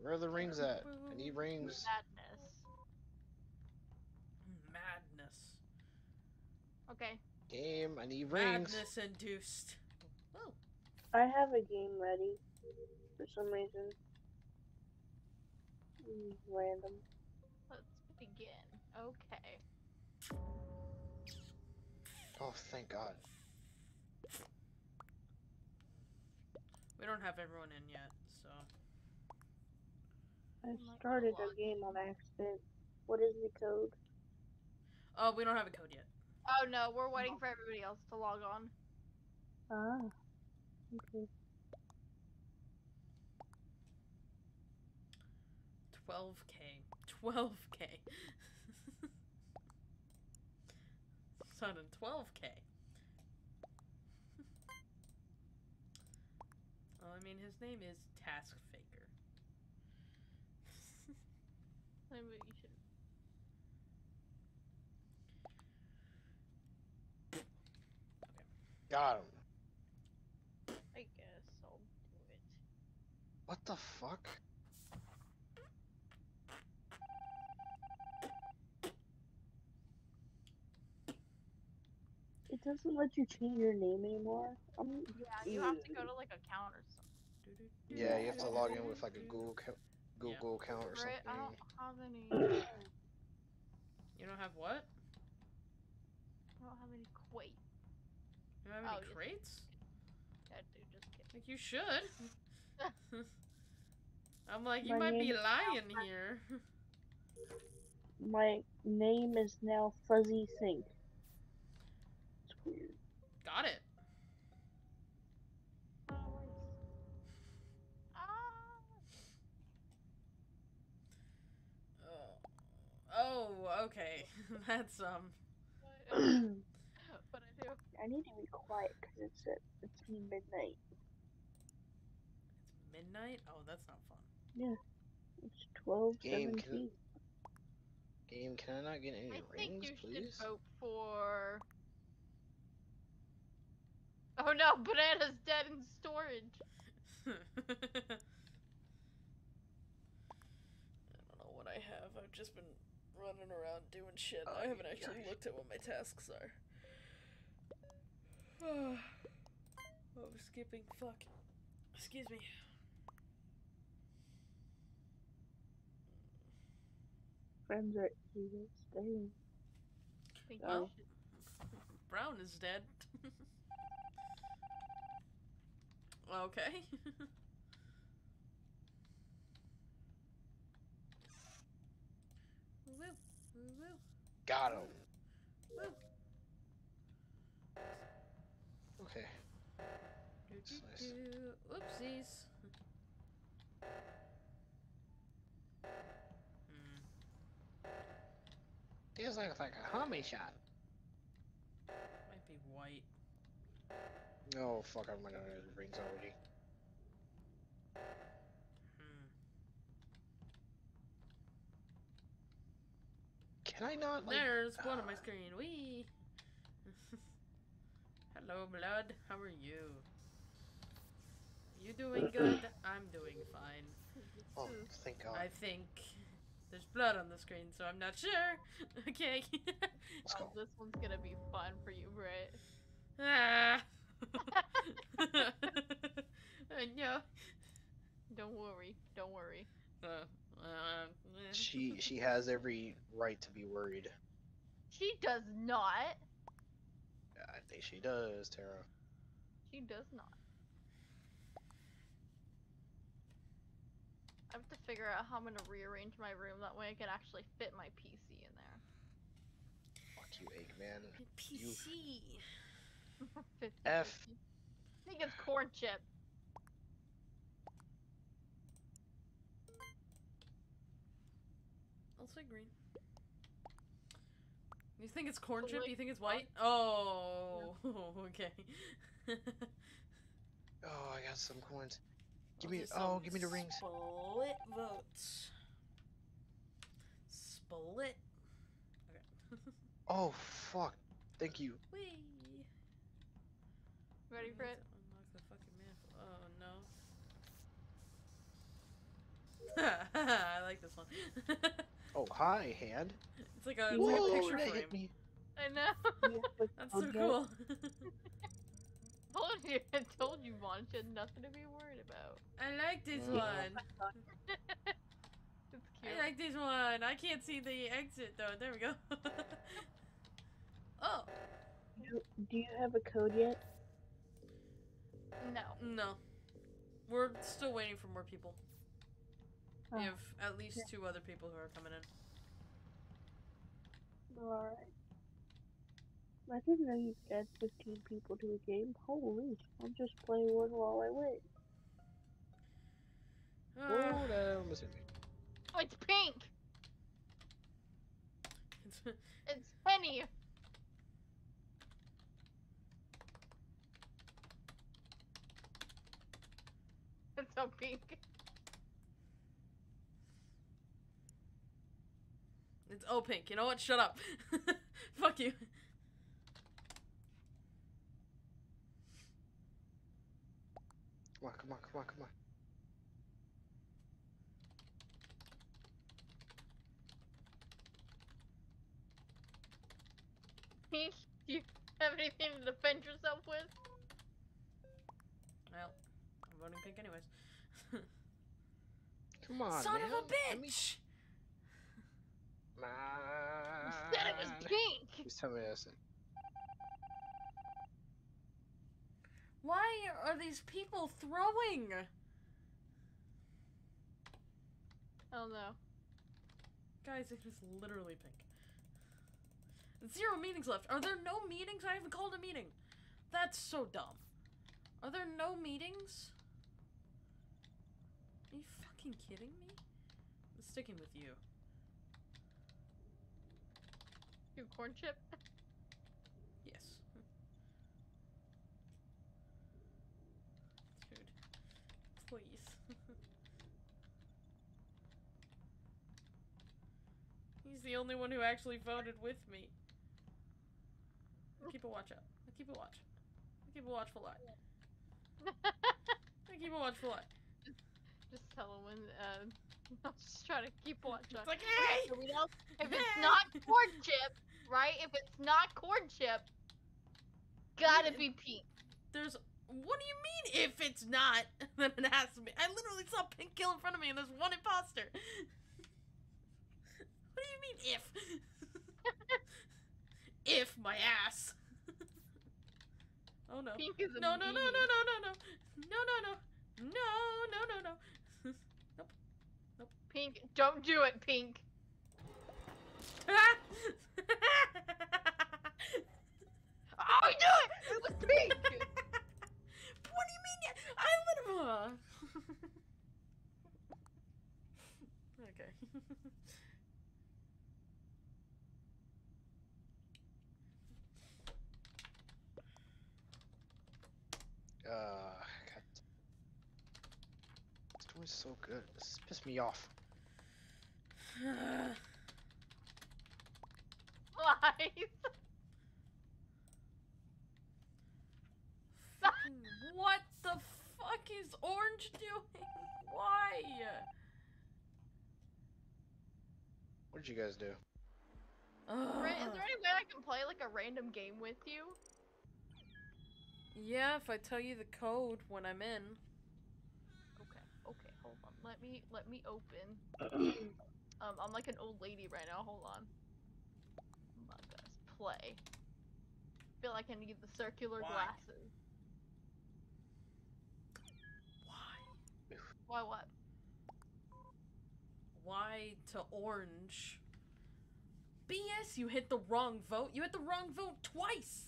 Where are the rings at? I need rings. Madness. Madness. Okay. Game, I need rings. Madness induced. Oh, I have a game ready for some reason. Mm, Random. Let's begin. Okay. Oh, thank God. we don't have everyone in yet, so. I started God. a game on accident. What is the code? Oh, we don't have a code yet. Oh no, we're waiting for everybody else to log on. Ah. Okay. 12k. 12k. Son, 12k. well, I mean, his name is Task Faker. Maybe you should. Got him. I guess I'll do it. What the fuck? Doesn't let you change your name anymore. I'm Yeah, you have to go to mm. like a account or something. Yeah, you have to log in with like a Google ca- Google account or Britt, I something. don't have any. You don't have what? I don't have any Quait. You have Oh, any yes. crates? Yeah, dude, just kidding. Like you should. I'm like, you My might be lying here. My name is now Fuzzy Sink. It's weird. Got it. Ah. Oh, oh okay. That's um. What what I do? I need to be quiet because it's at it's midnight. It's midnight. Oh, that's not fun. Yeah, it's twelve Game, can- seventeen. Game, can I not get any I think rings, you should please? vote for. Oh no, banana's dead in storage. I don't know what I have. I've just been running around doing shit. Oh, I haven't actually Ay-yi. looked at what my tasks are. oh, skipping. Fuck. Excuse me. Friends are easy staying. I you. Brown is dead. okay. Woo, woo, woo, Got him. woo. Okay. Do, That's do, nice. do. Oopsies. Hmm. Feels like like a homie shot. Might be white. Oh fuck! I'm running out of rings already. Hmm. Can I not? Like, There's one on my screen. Wee. Hello, blood. How are you? You doing good? I'm doing fine. Oh, thank God. I think there's blood on the screen, so I'm not sure. okay. Let's Oh, this one's gonna be fun for you, Britt. Ah. no. Don't worry. Don't worry. Uh, uh, uh, she she has every right to be worried. She does not. I think she does, Tara. She does not. I have to figure out how I'm gonna rearrange my room that way I can actually fit my PC in there. Fuck you, Eggman. PC. You... F. I F. Think it's corn chip. I'll say green. You think it's corn chip? You think it's white? Oh, okay. oh, I got some coins. Give me, oh, give me the rings. Split votes. Split. Okay. oh, fuck. Thank you. Ready I for it? Unlock the fucking manifold. Oh no. I like this one. Oh hi, hand. it's like a, it's like a picture that frame. hit me. I know. You have a That's so oh, cool. told you. I told you, Mon. She had nothing to be worried about. I like this Yeah. one. It's cute. I like this one. I can't see the exit though. There we go. oh Do, do you have a code yet? No. no, we're still waiting for more people. We Oh. have at least Yeah. two other people who are coming in. Alright. I didn't know you could add 15 people to a game. Holy, I'll just play one while I wait. Ah, Oh, that almost. Oh, it's pink. it's- It's Penny. It's so pink. It's oh pink. You know what? Shut up. Fuck you. Come on, come on, come on, come on. Do you have anything to defend yourself with? Well, I'm voting pink anyways. Come on, Son man. of a Let me- bitch! You said it was pink. Please tell me that's it. Why are these people throwing? Oh no. Guys, it is literally pink. Zero meetings left. Are there no meetings? I haven't called a meeting. That's so dumb. Are there no meetings? Fucking kidding me? I'm sticking with you. You corn chip? Yes. Dude. Please. He's the only one who actually voted with me. I'll keep a watch out. I'll keep a watch. I'll keep a watchful eye. I'll keep a watchful eye. Just tell him when. Uh, I'm just try to keep watch on. It's like, hey! So we don't- if it's not corn chip, right? If it's not corn chip, gotta be pink. There's. What do you mean if it's not? Then it has to be. I literally saw Pink kill in front of me and there's one imposter. what do you mean if? if my ass. oh no. Pink is a No, no, no, no, no, meanie. no, no. No, no, no. No, no, no, no. Pink, don't do it, Pink. Oh, he knew it! It was pink! what do you mean? I literally. okay. Uh, God. This doing so good. This is pissed me off. Lies. What the fuck is Orange doing? Why? What did you guys do? Ra- Is there any way I can play like a random game with you? Yeah, if I tell you the code when I'm in. Okay, okay, hold on. Let me let me open. um, I'm like an old lady right now. Hold on. Among Us play. feel like I need the circular Why? glasses. Why? Why what? Why to Orange? BS, you hit the wrong vote. You hit the wrong vote twice.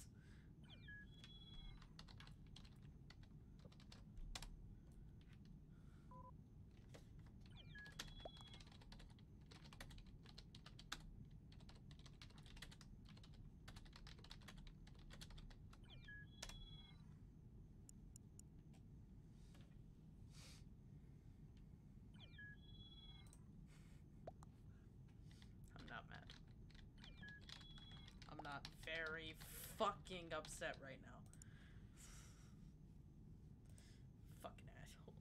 I'm not mad. I'm not very fucking upset right now. fucking assholes.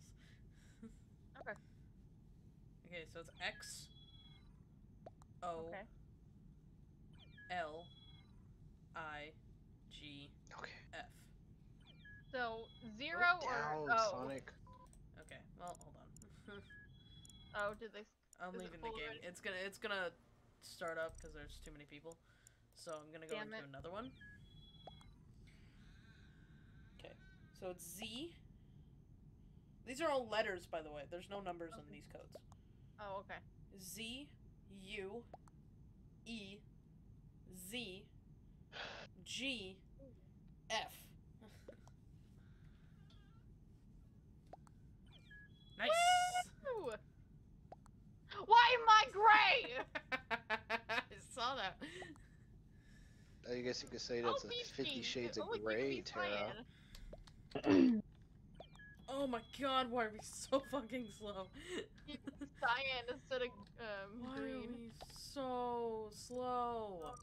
Okay. Okay, so it's X O Okay. L I G Okay. F. So zero Slow or down, oh Sonic. Okay, well, hold on. oh did they? I'm leaving the game. already? It's gonna it's gonna start up because there's too many people. So I'm gonna go Damn into it. another one. Okay, so it's Z. These are all letters, by the way. There's no numbers in these codes. Oh okay. Z U E Z G F. nice. Woo! Why am I gray? I saw that. Oh, I guess you could say I'll that's oh, a Fifty. Shades of oh, Only Grey, Tara. cyan. Oh my god, why are we so fucking slow? You can cyan instead of um Why are we so slow?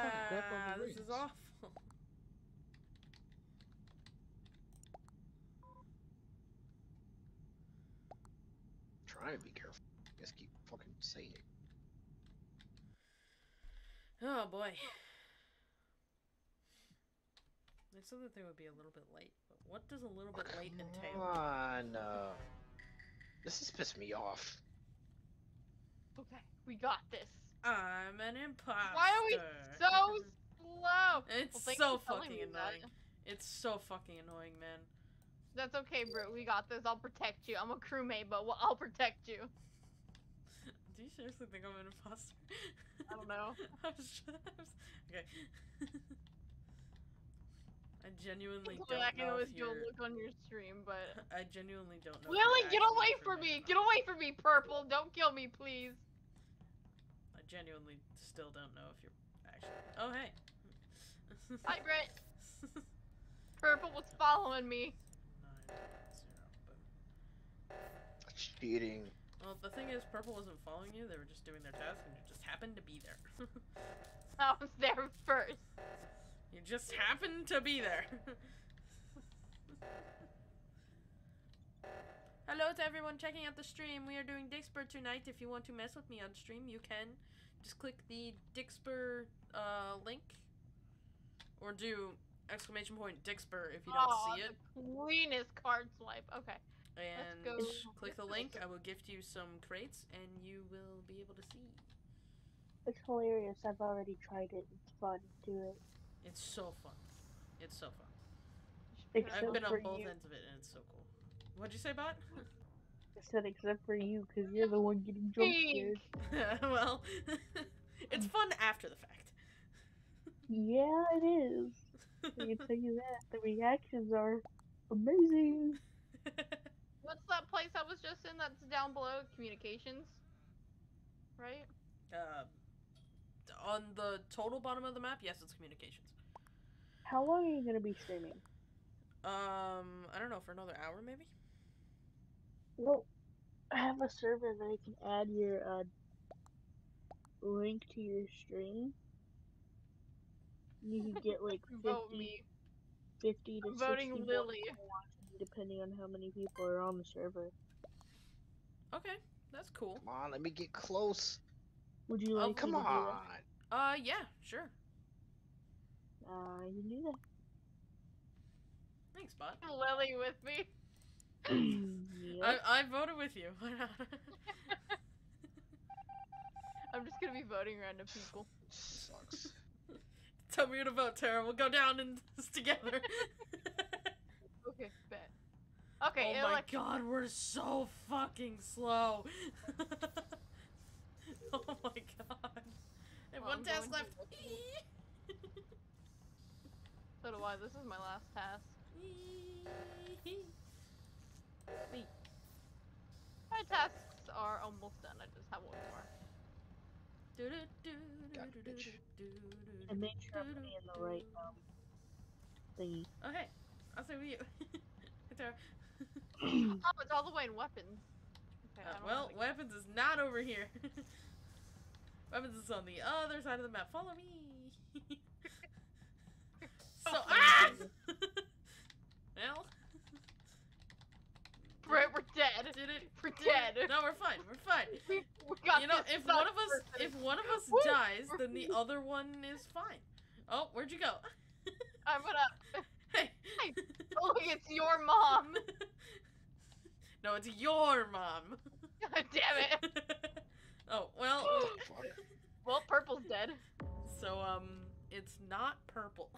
fuck, Ah, this is rings. awful. Trying to be careful. Just keep fucking saying it. Oh boy. They said that they would be a little bit late, but What does a little bit late Come entail? on. Uh, this has pissed me off. Okay, we got this. I'm an imposter. Why are we so slow? It's Well, so fucking me that. annoying. It's so fucking annoying, man. That's okay, bro. We got this. I'll protect you. I'm a crewmate, but I'll protect you. Do you seriously think I'm an imposter? I don't know. Oh, I just, okay. I genuinely don't and know always go look on your stream, but I genuinely don't know. you're get away from me! Get away from me, Purple! Don't kill me, please. I genuinely still don't know if you're actually. Oh hey. Hi, Brett. Purple was following me. Nine, zero, boom. That's cheating. Well, the thing is, Purple wasn't following you. They were just doing their task, and you just happened to be there. I was there first. you just happened to be there. Hello to everyone checking out the stream. We are doing Dixper tonight. If you want to mess with me on stream, you can. Just click the Dixper uh, link, or do exclamation point Dixper if you don't Aw, see it. the cleanest card swipe. Okay. And go. click the link. I will gift you some crates, and you will be able to see. It's hilarious. I've already tried it. It's fun. Do it. It's so fun. It's so fun. Except I've been on both you. ends of it, and it's so cool. What'd you say, Bot? I said except for you, because you're the one getting jump scared. well, it's fun after the fact. Yeah, it is. I can tell you that. The reactions are amazing. What's that place I was just in that's down below? Communications? Right? uh, on the total bottom of the map, yes, it's communications. How long are you gonna be streaming? Um, I don't know for another hour maybe. Well, I have a server that I can add your uh, link to your stream. You can get like 50, Vote me. 50 to I'm 60 voting bucks Lily. watching, depending on how many people are on the server. Okay, that's cool. Come on, let me get close. Would you Oh, like Come me to do on. that? Uh, yeah, sure. Uh, you can do that. Thanks, bud. Lily with me. Yep. I I voted with you. I'm just gonna be voting random people. Sucks. Tell me vote, Tara. We'll go down in this together. Okay, bet. Okay, oh my god, we're so fucking slow. oh my god. Have Well, one I'm task left. so do I. This is my last task. My tasks are almost done. I just have one more. Got it, bitch. and make sure I'm putting in the right um thingy. Oh hey, I'll stay with you. Hey, Tara. Oh, it's all the way in weapons. Okay, Uh, don't well, weapons is not over here. weapons is on the other side of the map. Follow me. so ah! well, Brett, we're dead. did it? We're dead. No, we're fine. We're fine. We, we got you know, if one of us, person. if one of us Woo! dies, then the other one is fine. Oh, where'd you go? I'm gonna. hey. Hey. Oh, look, it's your mom. no, it's your mom. God damn it. oh well. Well, purple's dead. So um, it's not purple.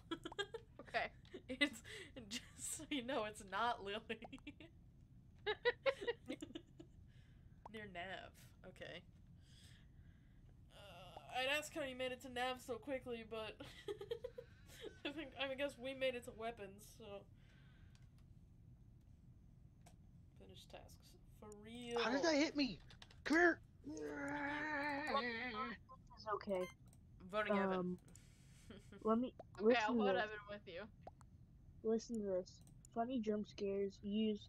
Okay. it's just so you know, it's not Lily. Near Nav. Okay. Uh, I'd ask how you made it to Nav so quickly, but I think I mean, guess we made it to weapons. So finish tasks for real. How did that hit me? Come here. It's okay. I'm voting Evan. Um, Let me Okay, I'll listen to vote this. Evan with you. Listen to this. Funny jump scares. Use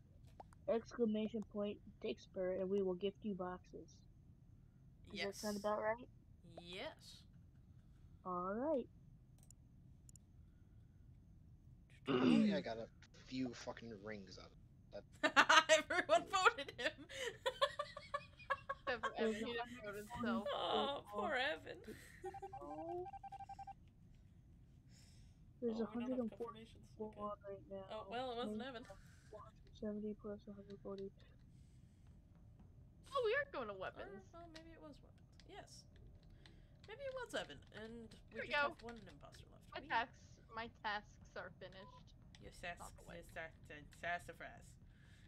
exclamation point Dixper, and we will gift you boxes. Does yes. that sound about right? Yes. All right. I got a few fucking rings out of Everyone voted him. Except Evan, he didn't vote himself. oh, poor Evan. There's Oh, we don't have 144 right now. Oh, well, it wasn't Evan. 170 plus 140. Oh, we are going to Or, weapons. well, maybe it was weapons. Yes. Maybe it was Evan, and we we just go. have one imposter left. My Whee! tasks, my tasks are finished. Your sass, Not the way. sass, sassafras.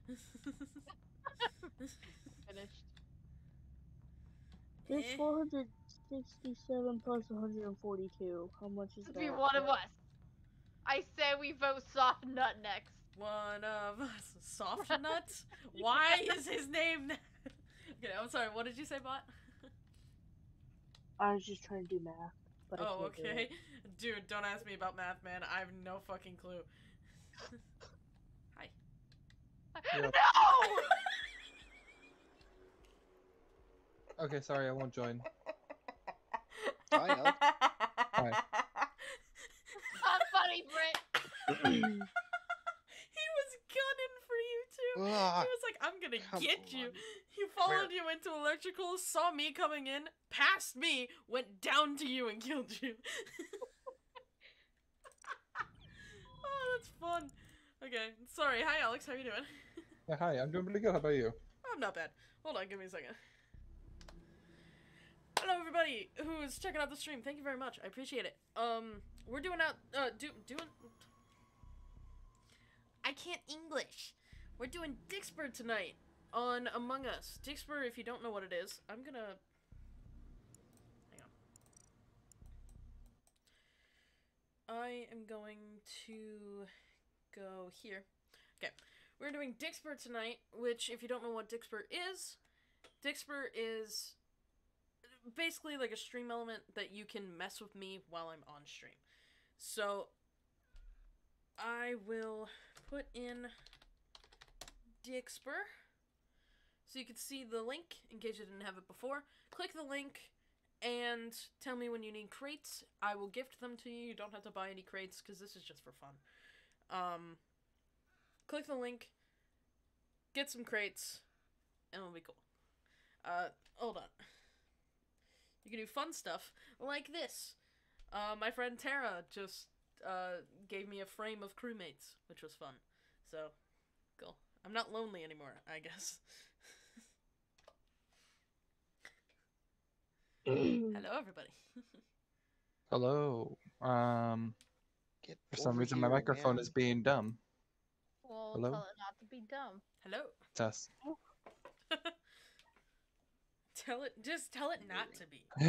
Finished. There's Eh. 467 plus 142. How much is To that? be one of us. I say we vote soft nut next. One of us. Soft Nuts? Why is his name that? Okay, I'm sorry, what did you say, bot? I was just trying to do math. But Oh, can't do okay. Dude, don't ask me about math, man. I have no fucking clue. Yep. No! Okay, sorry, I won't join. Hi, Alex. Hi. Not funny, Britt. he was gunning for you too. He was like, I'm gonna come get you. He followed you into electrical, saw me coming in, passed me, went down to you and killed you. oh, that's fun. Okay, sorry. Hi, Alex. How you doing? Yeah, hi, I'm doing pretty good. How about you? I'm not bad. Hold on, give me a second. Hello, everybody who's checking out the stream. Thank you very much. I appreciate it. Um, we're doing out, uh, do, doing. I can't English. We're doing Dixper tonight on Among Us. Dixper, if you don't know what it is, I'm gonna. Hang on. I am going to go here. Okay. We're doing Dixper tonight, which, if you don't know what Dixper is, Dixper is basically like a stream element that you can mess with me while I'm on stream. So, I will put in Dixper so you can see the link in case you didn't have it before. Click the link and tell me when you need crates. I will gift them to you. You don't have to buy any crates because this is just for fun. Um, click the link, get some crates, and it'll be cool. Uh, hold on. You can do fun stuff like this. Uh, my friend Tara just uh, gave me a frame of crewmates, which was fun. So, cool. I'm not lonely anymore, I guess. Hello, everybody. Hello. Um, Get for some over reason my microphone man. is being dumb. Well, Hello? tell it not to be dumb. Hello. Tess. Tell it. Just tell it not to be.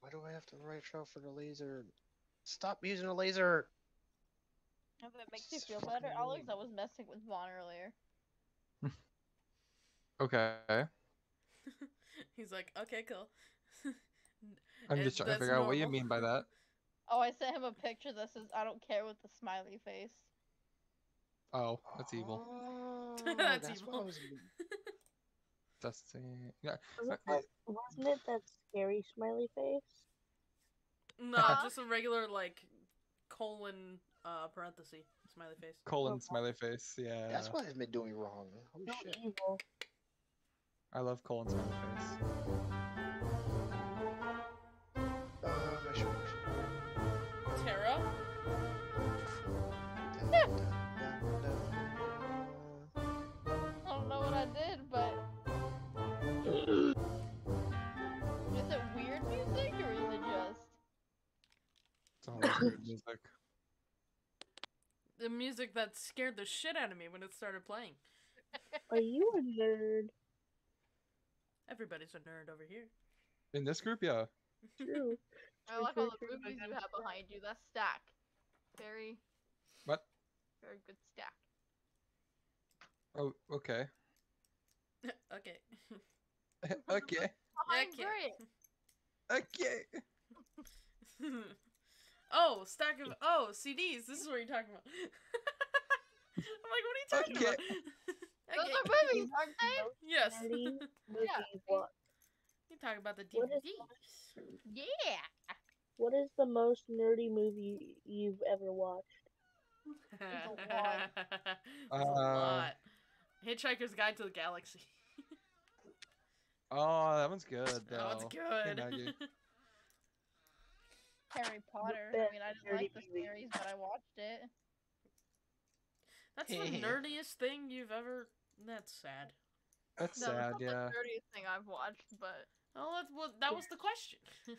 Why do I have to right out for the laser? Stop using a laser. If it makes you feel fucking better, Alex, I was messing with Vaughn earlier. okay. He's like, okay, cool. I'm just trying to that's figure out what you mean by that. Oh, I sent him a picture that says "I don't care" with the smiley face. Oh, that's evil. Oh, That's what evil. I was- That's yeah. Wasn't, Uh, that, wasn't it that scary smiley face? No, Huh? just a regular like colon uh parenthesis smiley face. Colon Oh. smiley face. Yeah. That's what I've been doing wrong. Holy So shit. evil. I love colon smiley face. Uh, my shoulders. Tara. I don't know what I did, but is it weird music or is it just? It's all weird music. The music that scared the shit out of me when it started playing. Are you a nerd? Everybody's a nerd over here. In this group, yeah. True. I like all the True, true, movies you have behind you. That stack, very, What? very good stack. Oh, okay. okay. okay. Behind Okay. Britt. Okay. Oh, stack of oh CDs. This is what you're talking about. I'm like, what are you talking Okay. about? Those okay. are movies, aren't they? Yes. Yeah. you've watched. you talking about the What is DVDs. Yeah. What is the most nerdy movie you've ever watched? There's a a Uh, lot. Hitchhiker's Guide to the Galaxy. Oh, that one's good though. That one's Hey, good. Maggie. Harry Potter. I mean, I didn't nerdy like the movie. series, but I watched it. That's the nerdiest thing you've ever. That's sad. That's No, sad, it's not yeah. the nerdiest thing I've watched, but Oh, that's what that was the question.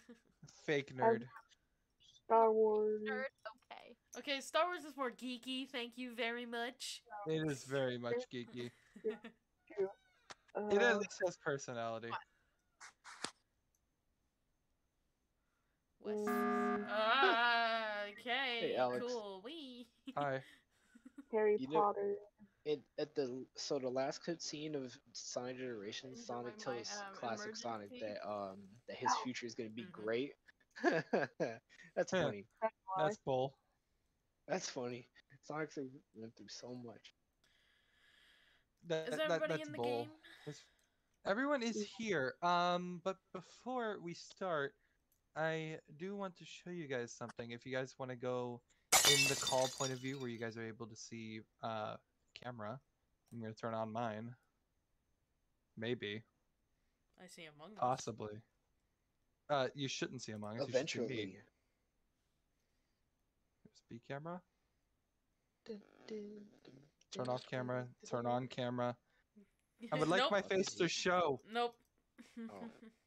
Fake Um, nerd. Star Wars. nerd, okay. okay, Star Wars is more geeky. Thank you very much. It is very much geeky. Uh, It at least has personality. Wes. Mm. Ah, okay, Alex. cool. We. Hi. Harry You know- Potter. It at the so the last cutscene of Sonic Generations, Enjoy Sonic my, tells um, classic Sonic that um that his Ow. future is gonna be Mhm. great. That's Yeah. funny. That's why. That's bull. That's funny. Sonic's like, went through so much. That, Is that- everybody that's in the bull. game? That's- Everyone is here. Um, but before we start, I do want to show you guys something. If you guys want to go in the call point of view where you guys are able to see uh camera, I'm gonna turn on mine. Maybe, I see Among Us. possibly. Uh, you shouldn't see Among Us. You should see me. Eventually. Speed camera. Turn off camera. Turn on camera. I would like nope. my face to show. Nope.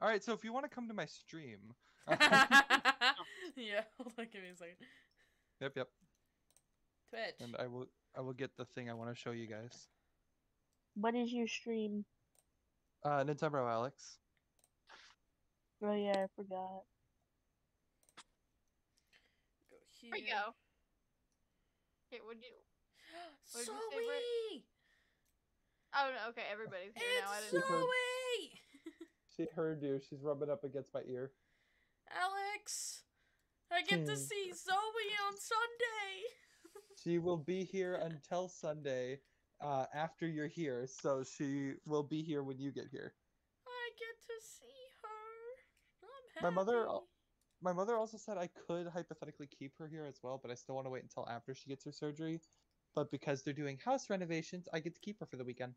All right, so if you want to come to my stream, yeah, hold on, give me a second. yep, yep, Twitch. and I will, I will get the thing I want to show you guys. What is your stream? Uh, NintenbroAlex. Oh yeah, I forgot. Go here. There you go. Okay, would you? What'd you say, Zoe! Oh no, okay, everybody's here now. I It's didn't know. She heard you. She's rubbing up against my ear. Alex! I get to Hmm. see Zoe on Sunday! She will be here until Sunday, uh, after you're here. So she will be here when you get here. I get to see her. I'm My mother My mother also said I could hypothetically keep her here as well, but I still want to wait until after she gets her surgery. But because they're doing house renovations, I get to keep her for the weekend.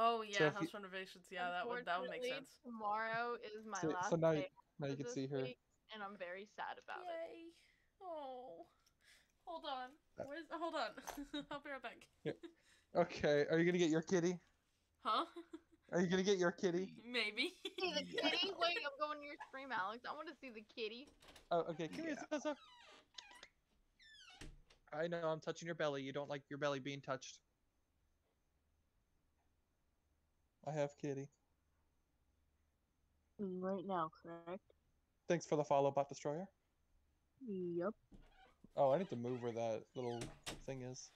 Oh yeah, So house you- renovations. Yeah, that would that would make sense. Tomorrow is my So, last so now, day you, now you can see her. week, and I'm very sad about it. Oh, hold on. Uh, Where's? Hold on. I'll be right back. Okay, are you gonna get your kitty? Huh? Are you gonna get your kitty? Maybe. See the kitty? Wait, I'm going to your stream, Alex. I want to see the kitty. Oh, okay. Come here, Yeah. Zaza. I know I'm touching your belly. You don't like your belly being touched. I have kitty. Right now, correct? Thanks for the follow, bot destroyer. Yep. Oh, I need to move where that little thing is.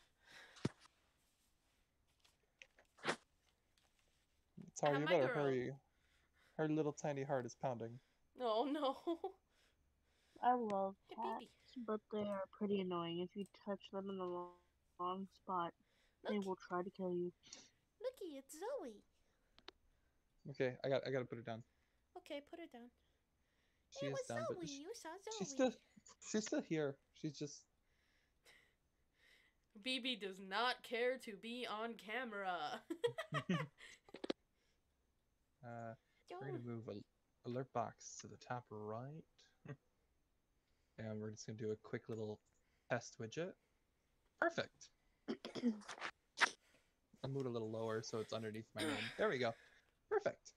Sorry, you better girl. hurry. Her little tiny heart is pounding. Oh no. I love cats, baby. but they are pretty annoying. If you touch them in the wrong, wrong spot, they will try to kill you. looky, it's Zoe. Okay, I got I gotta put it down. Okay, put it down. She it is was down, Zoe. she- you saw Zoe. she's still she's still here. She's just BB does not care to be on camera. uh We're gonna move a alert box to the top right. and we're just gonna do a quick little test widget. Perfect. I moved a little lower so it's underneath my name. There we go. Perfect.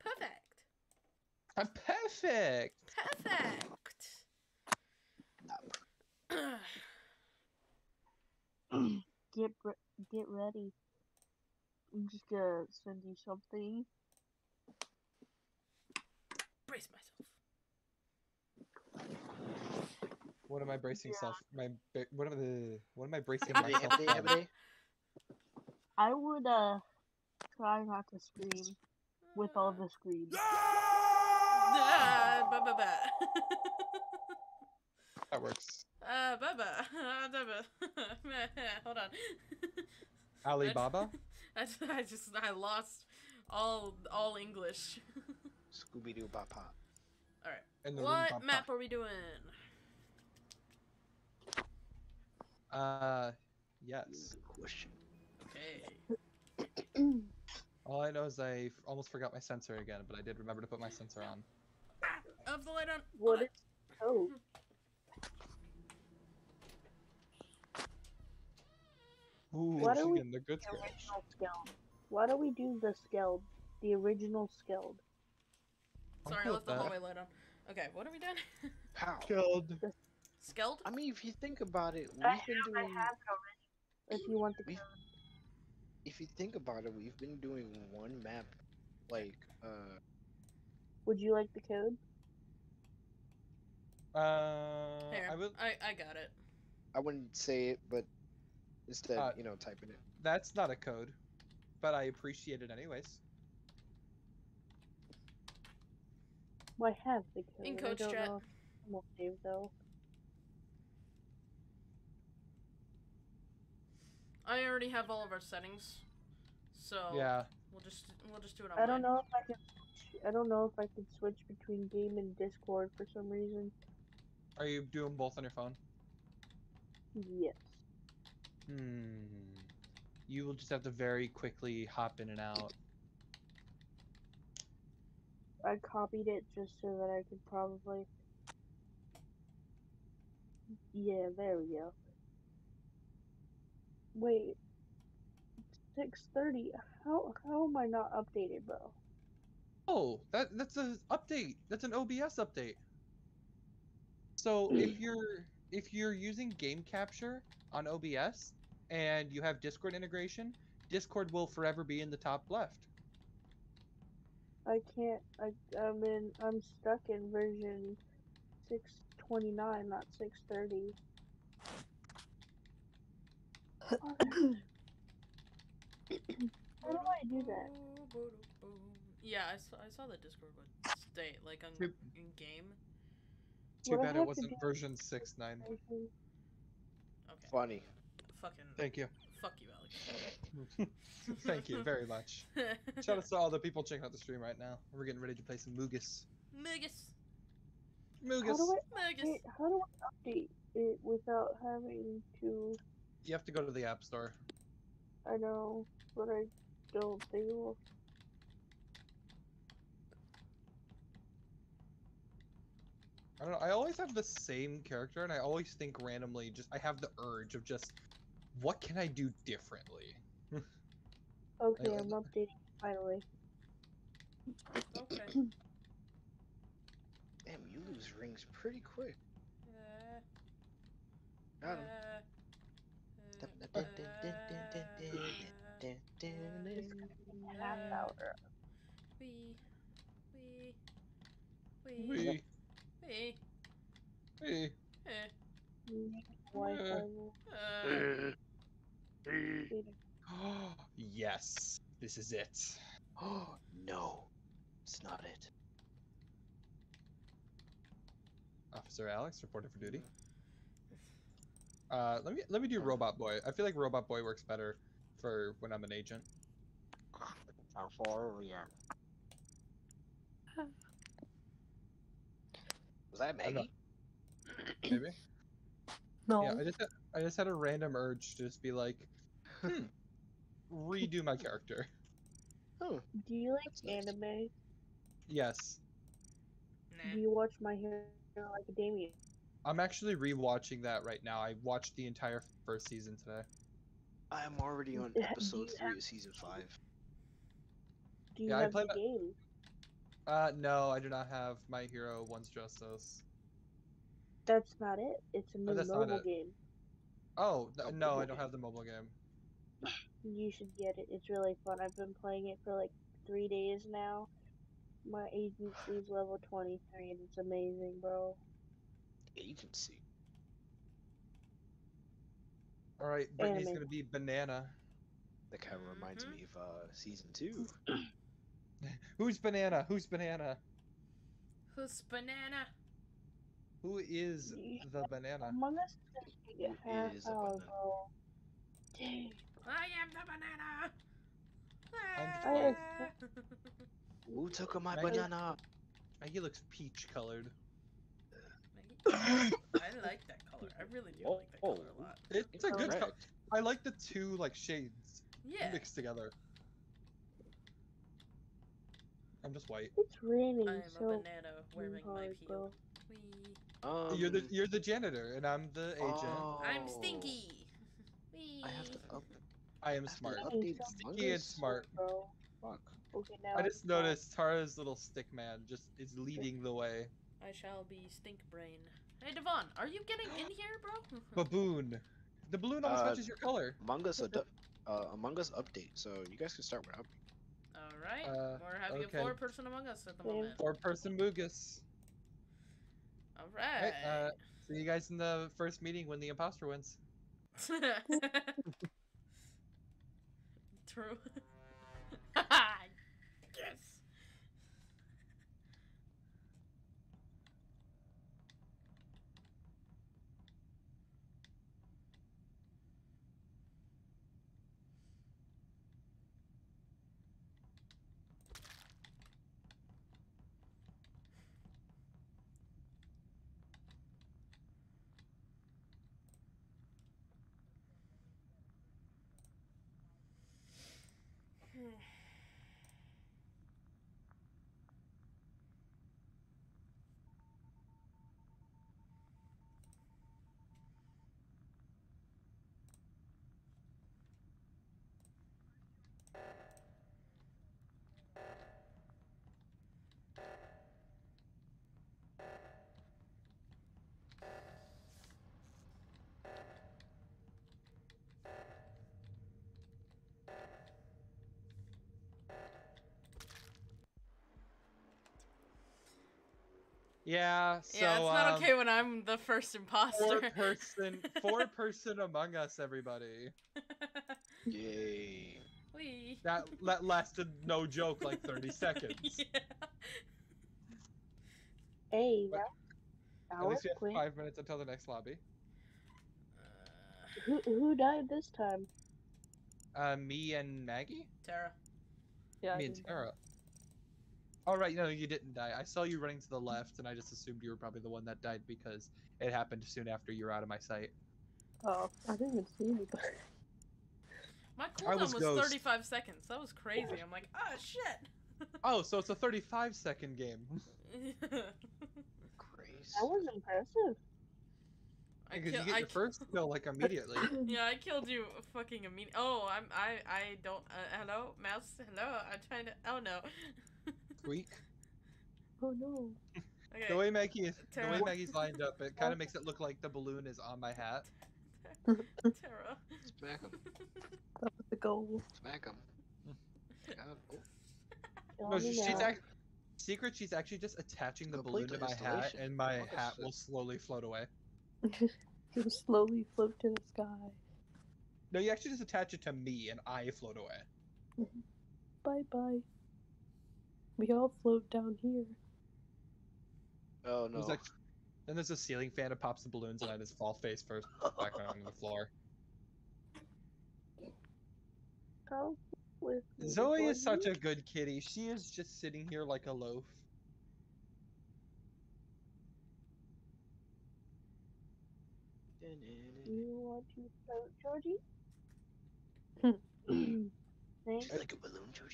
Perfect. I'm perfect. Perfect. get re- get ready. I'm just gonna send you something. Brace myself. What am I bracing Yeah. self? My ba- what am I? What am I bracing Hibbity, myself hibbity, from? hibbity. I would uh try not to scream with all the screams. Ah, ba ba ba. That works. Ah, ba ba. Ah. Hold on. Alibaba. I just, I just I lost all all English. Scooby Doo Bop Pop. all right. And What Alibaba. map are we doing? Uh, yes. Good question. Okay. All I know is I f- almost forgot my sensor again, but I did remember to put my sensor on. I have the light on. What Oh, is code? Hmm. Ooh, Why she's don't we getting the good The scratch. original skeld. Why don't we do the skeld? The original skeld. I'm Sorry, I cool left the with that. hallway light on. Okay, what are we doing? How? Killed. Skeld? I mean, if you think about it, we've I been have, I doing. have it already. If you want the We- code. If you think about it, we've been doing one map, like uh, Would you like the code? Uh, Here, I will. I, I got it. I wouldn't say it, but instead, Uh, you know, typing it. That's not a code, but I appreciate it anyways. Well, I have the code. In I coach don't chat. know if it will save though. I already have all of our settings, so Yeah. we'll just we'll just do it on I don't know if I can. Switch, I don't know if I can switch between game and Discord for some reason. Are you doing both on your phone? Yes. Hmm. You will just have to very quickly hop in and out. I copied it just so that I could probably. Yeah, there we go. Wait. Six thirty. How how am I not updated, bro? Oh, that that's an update. That's an OBS update. So if hmm. you're if you're using game capture on OBS and you have Discord integration, Discord will forever be in the top left. I can't. I I'm in. I'm stuck in version six twenty nine, not six thirty. How do I do that? Yeah, I saw, I saw the Discord would state like on Yep. in game. Too What I bad it have to wasn't version six nine. Okay. Funny. Fucking. Thank you. Fuck you, Alex. Thank you very much. Shout out to all the people checking out the stream right now. We're getting ready to play some Mugus. Mugus. How Mugus. do I Mugus. wait, how do I update it without having to? You have to go to the App Store. I know, but I don't think it will. I don't know. I always have the same character, and I always think randomly. Just I have the urge of just, what can I do differently? Okay, I- I'm updating finally. Okay. Damn, you lose rings pretty quick. Uh, Got 'em. uh, Yes, this is it. Oh no, it's not it. Officer Alex, reported for duty. Uh, let me let me do Robot Boy. I feel like Robot Boy works better for when I'm an agent. How far are we at? Was that I. Maggie? Maybe. No. Yeah, I just had, I just had a random urge to just be like, hmm, redo my character. Oh, Do you like That's nice. anime? Yes, nah. Do you watch My Hero Academia? I'm actually rewatching that right now. I watched the entire first season today. I am already on Do episode three have- of season five. Do you Yeah, I have the played that- game? Uh, no, I do not have My Hero One's Justice. That's not it. It's a new that's mobile game. Oh, th- Oh, no, I don't have the mobile game. You should get it. It's really fun. I've been playing it for like three days now. My agency's level 23 and it's amazing, bro. Agency. All right, Brittany's Anime. gonna be Banana. That kind of reminds Mhm. me of uh, season two. Who's Banana? Who's Banana? Who's banana? Who is the banana? Among Us is gonna take a Who half is a hour, banana? Dang. I am the banana. I'm Ah. Who took my Maggie? banana? He looks peach colored. I like that color. I really do like that color a lot. It's a good Red. color. I like the two like shades Yeah. mixed together. I'm just white. It's raining I am a banana wearing my peel. Um, you're the you're the janitor, and I'm the agent. I'm oh, stinky. Whee! I have to up. I am I smart. update Raining so Among Sticky and smart. bro. Fuck. Okay, now I just noticed Tara's little stick man just is leading the way. I shall be stink brain. Hey Dievonne, are you getting in here, bro? Baboon. The balloon almost Uh, matches your color. Among Us, uh, Among Us update. So you guys can start whenever. All right, Uh, we're having okay. a four-person Among Us at the Same. moment. Four person Mugus. All right. Right, uh, see you guys in the first meeting when the imposter wins. True. yes. Yeah, so yeah, it's not um, okay when I'm the first imposter. Four person, four person Among Us, everybody. Yay. Wee. That that lasted no joke like thirty seconds. yeah. Hey, But- that, that At least we have quick. five minutes until the next lobby. Uh, Who who died this time? Uh, me and Maggie. Tara. Yeah. Me and didn't- Tara. All right, no, you didn't die. I saw you running to the left, and I just assumed you were probably the one that died because it happened soon after you were out of my sight. Oh, I didn't even see anybody. My cooldown was was, 35 seconds. That was crazy. I'm like, oh shit. Oh, so it's a 35 second game. Crazy. That was impressive. I Because kill- you get I your ki- first kill like immediately. Yeah, I killed you fucking immediately. Oh, I'm I I don't. Uh, hello, mouse. Hello. I'm trying to. Oh no. Squeak. Oh no. Okay. The way Maggie is, the way Maggie's lined up, it kind of makes it look like the balloon is on my hat. Tara. Smack him. That was the goal. Smack him. Kill No, me she's now. act- secret. She's actually just attaching the Complete balloon to my hat, and my What the hat shit? will slowly float away. it will slowly float to the sky. No, you actually just attach it to me, and I float away. Bye bye. We all float down here. Oh no. There's like, then there's a ceiling fan that pops the balloons, and I just fall face first back on the floor. Come with Zoe is such a good kitty. She is just sitting here like a loaf. You want to float, Georgie? Thanks. Like a balloon, Joji.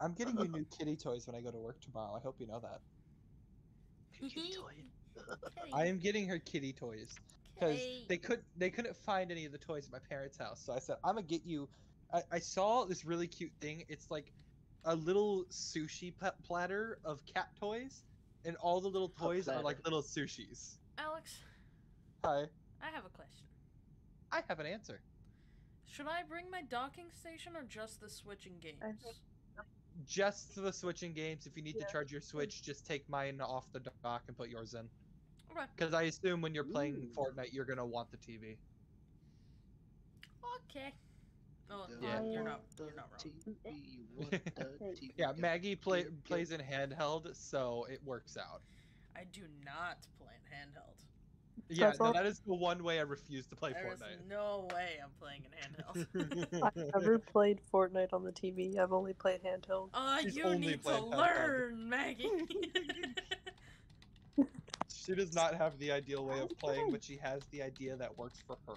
I'm getting you new kitty toys when I go to work tomorrow. I hope you know that. Kitty toy. I am getting her kitty toys because Okay. they could they couldn't find any of the toys at my parents' house. So I said I'm gonna get you. I, I saw this really cute thing. It's like a little sushi pla- platter of cat toys, and all the little toys are like little sushis. Alex, Hi, I have a question. I have an answer. Should I bring my docking station or just the switching games? Think- Just the switching games. If you need Yeah. to charge your Switch, just take mine off the dock and put yours in. Okay. Because I assume when you're playing Ooh. Fortnite, you're gonna want the TV. Okay. Oh, Yeah. yeah, you're not. You're not wrong. TV, you want the TV. Yeah, Maggie play, Yep, yep. plays in handheld, so it works out. I do not play in handheld. Yeah, That's no, that is the one way I refuse to play There's Fortnite. no way I'm playing in handheld. I've never played Fortnite on the TV. I've only played handheld. Uh, She's you only need to played handheld. learn, Maggie. she does not have the ideal way of playing, but she has the idea that works for her.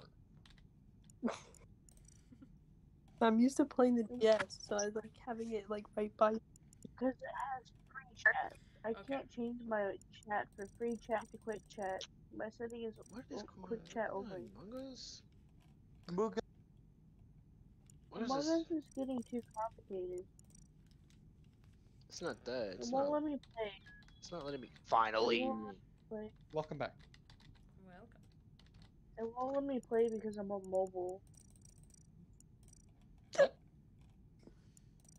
I'm used to playing the DS, so I like having it like right by. Because it has free chat. I Okay. can't change my chat for free chat to quick chat. My setting is What is quick chat What, only. Among Us? Muga- What is Among this? Us is getting too complicated. It's not that. It won't not. let me play. It's not letting me. Finally. play. Welcome back. Welcome. It won't let me play because I'm on mobile,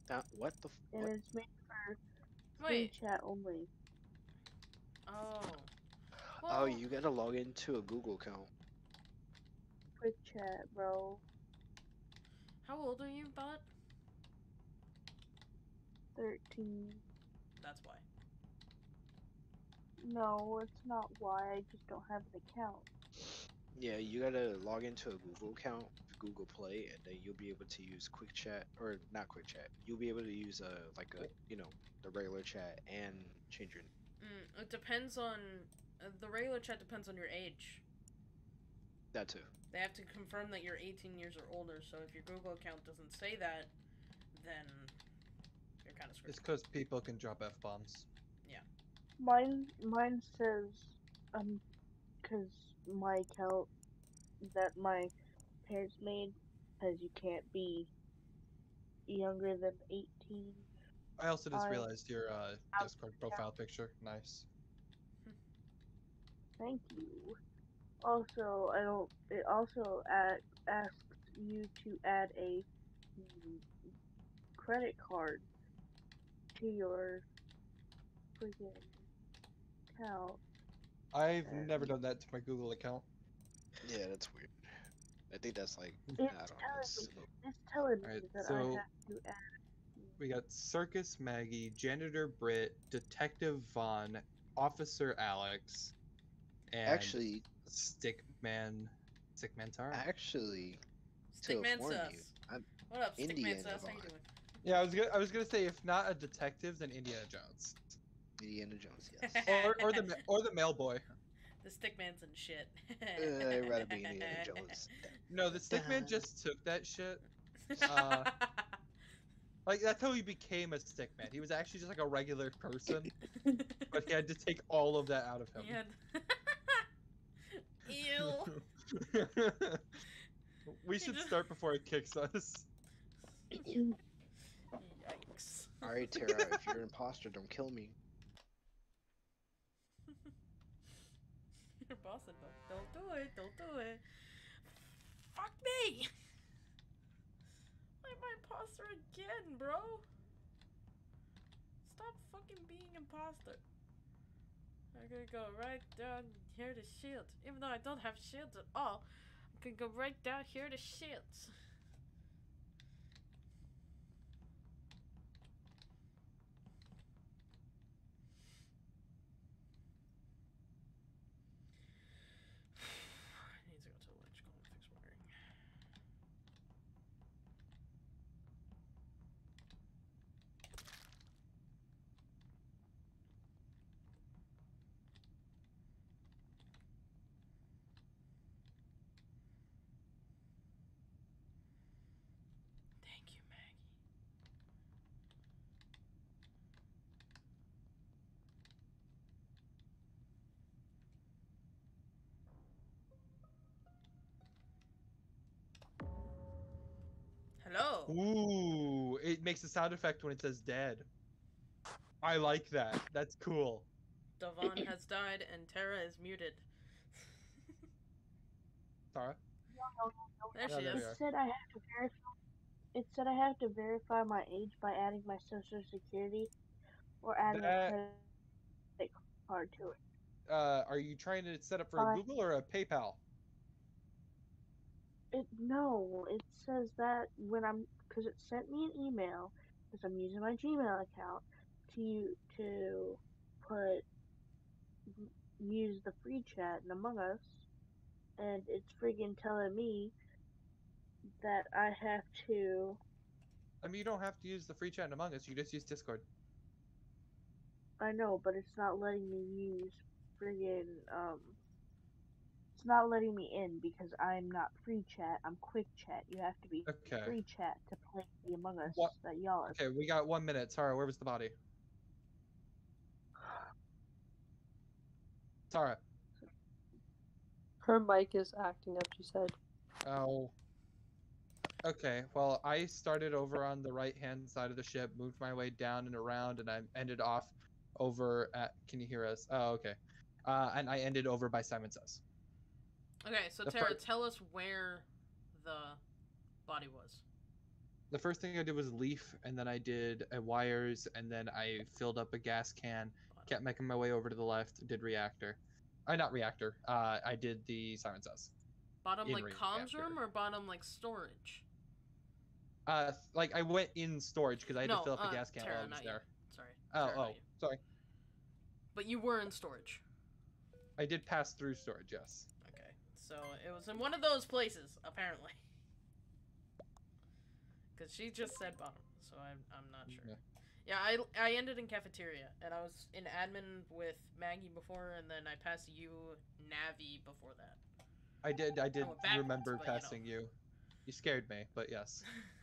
That, what the? F- and what? it's made for free Wait. chat only. Oh. Oh, you gotta log into a Google account. Quick chat, bro. How old are you, bud? Thirteen. That's why. No, it's not why. I just don't have an account. Yeah, you gotta log into a Google account, Google Play, and then you'll be able to use Quick Chat or not Quick Chat. You'll be able to use a like a you know the regular chat and change your. Mm, it depends on. Uh, the regular chat depends on your age. That too. They have to confirm that you're 18 years or older, so if your Google account doesn't say that, then you're kind of screwed. It's because people can drop f bombs. Yeah. Mine, mine says, um, cause my account that my parents made because you can't be younger than eighteen. I also just I- realized your uh, Discord profile picture. Nice. Thank you. Also, I don't. It also add, asks you to add a credit card to your freaking account. I've Uh, never done that to my Google account. Yeah, that's weird. I think that's like I It's don't know. telling it's- it's telling me Alright, that so- I have to add. We got Circus Maggie, Janitor Britt, Detective Vaughn, Officer Alex, and Actually, Stickman. Stickman Tara. actually, to Stickman inform sus. you, What up, Stickman Indiana sus? How you doing? Yeah, I was gonna, I was gonna say if not a detective, then Indiana Jones, Indiana Jones. Yes. or or the or the mail boy. The Stickman's and shit. uh, I'd rather be Indiana Jones. No, the Stickman just took that shit. Uh, Like that's how he became a Stickman. He was actually just like a regular person, but he had to take all of that out of him. Yeah. Ew. we should start before it kicks us. Yikes. All right, Tara. if you're an imposter, don't kill me. Your boss said don't, don't do it, don't do it. Fuck me! I'm my imposter again, bro. Stop fucking being imposter. I'm gonna go right down here to shields. Even though I don't have shields at all, I'm gonna go right down here to shields. I need to go to electrical and fix wiring. Thank you, Maggie. Hello. Ooh, it makes a sound effect when it says dead. I like that. That's cool. Dievonne has died and Tara is muted. Tara? There Yeah, she there is. we are. It said I have to verify. It said I have to verify my age by adding my social security or adding That- a credit card to it. Uh, are you trying to set up for a Fine. Google or a PayPal? It no, it says that when I'm because it sent me an email because I'm using my Gmail account to to put use the free chat in Among Us, and it's friggin' telling me that I have to. I mean, you don't have to use the free chat in Among Us. You just use Discord. I know, but it's not letting me use friggin' um. It's not letting me in because I'm not free chat. I'm quick chat. You have to be Okay. free chat to play the Among Us What- that y'all are. Okay, we got one minute. Tara, where was the body? Tara. Her mic is acting up, she said. Oh. Okay, well, I started over on the right hand side of the ship, moved my way down and around, and I ended off over at. Can you hear us? Oh, okay. Uh, and I ended over by Simon Says. Okay, so The Tara, tell us where the body was. The first thing I did was leaf, and then I did a wires, and then I filled up a gas can, kept making my way over to the left, did reactor. I uh, not reactor. Uh, I did the Simon Says. Bottom like range comms room or bottom like storage? Uh, like I went in storage because I had No, to fill up uh, a gas can Tara, while I was not you. there. Sorry. Oh, Tara, oh, sorry. But you were in storage. I did pass through storage, yes. So it was in one of those places, apparently. Because she just said bottom, so I'm, I'm not sure. Yeah. Yeah, I, I ended in cafeteria, and I was in admin with Maggie before, and then I passed you, Navi, before that. I did. I did went backwards, remember but, you know. passing you. You scared me, but yes.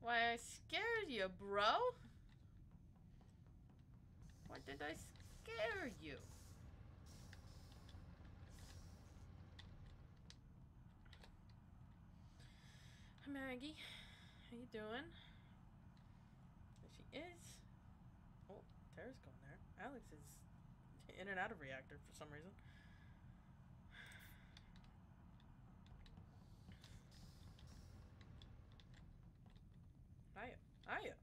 Why, I scared you, bro? Why did I scare you? Maggie. How you doing? There she is. Oh, Tara's going there. Alex is in and out of reactor for some reason. Hiya. Hiya.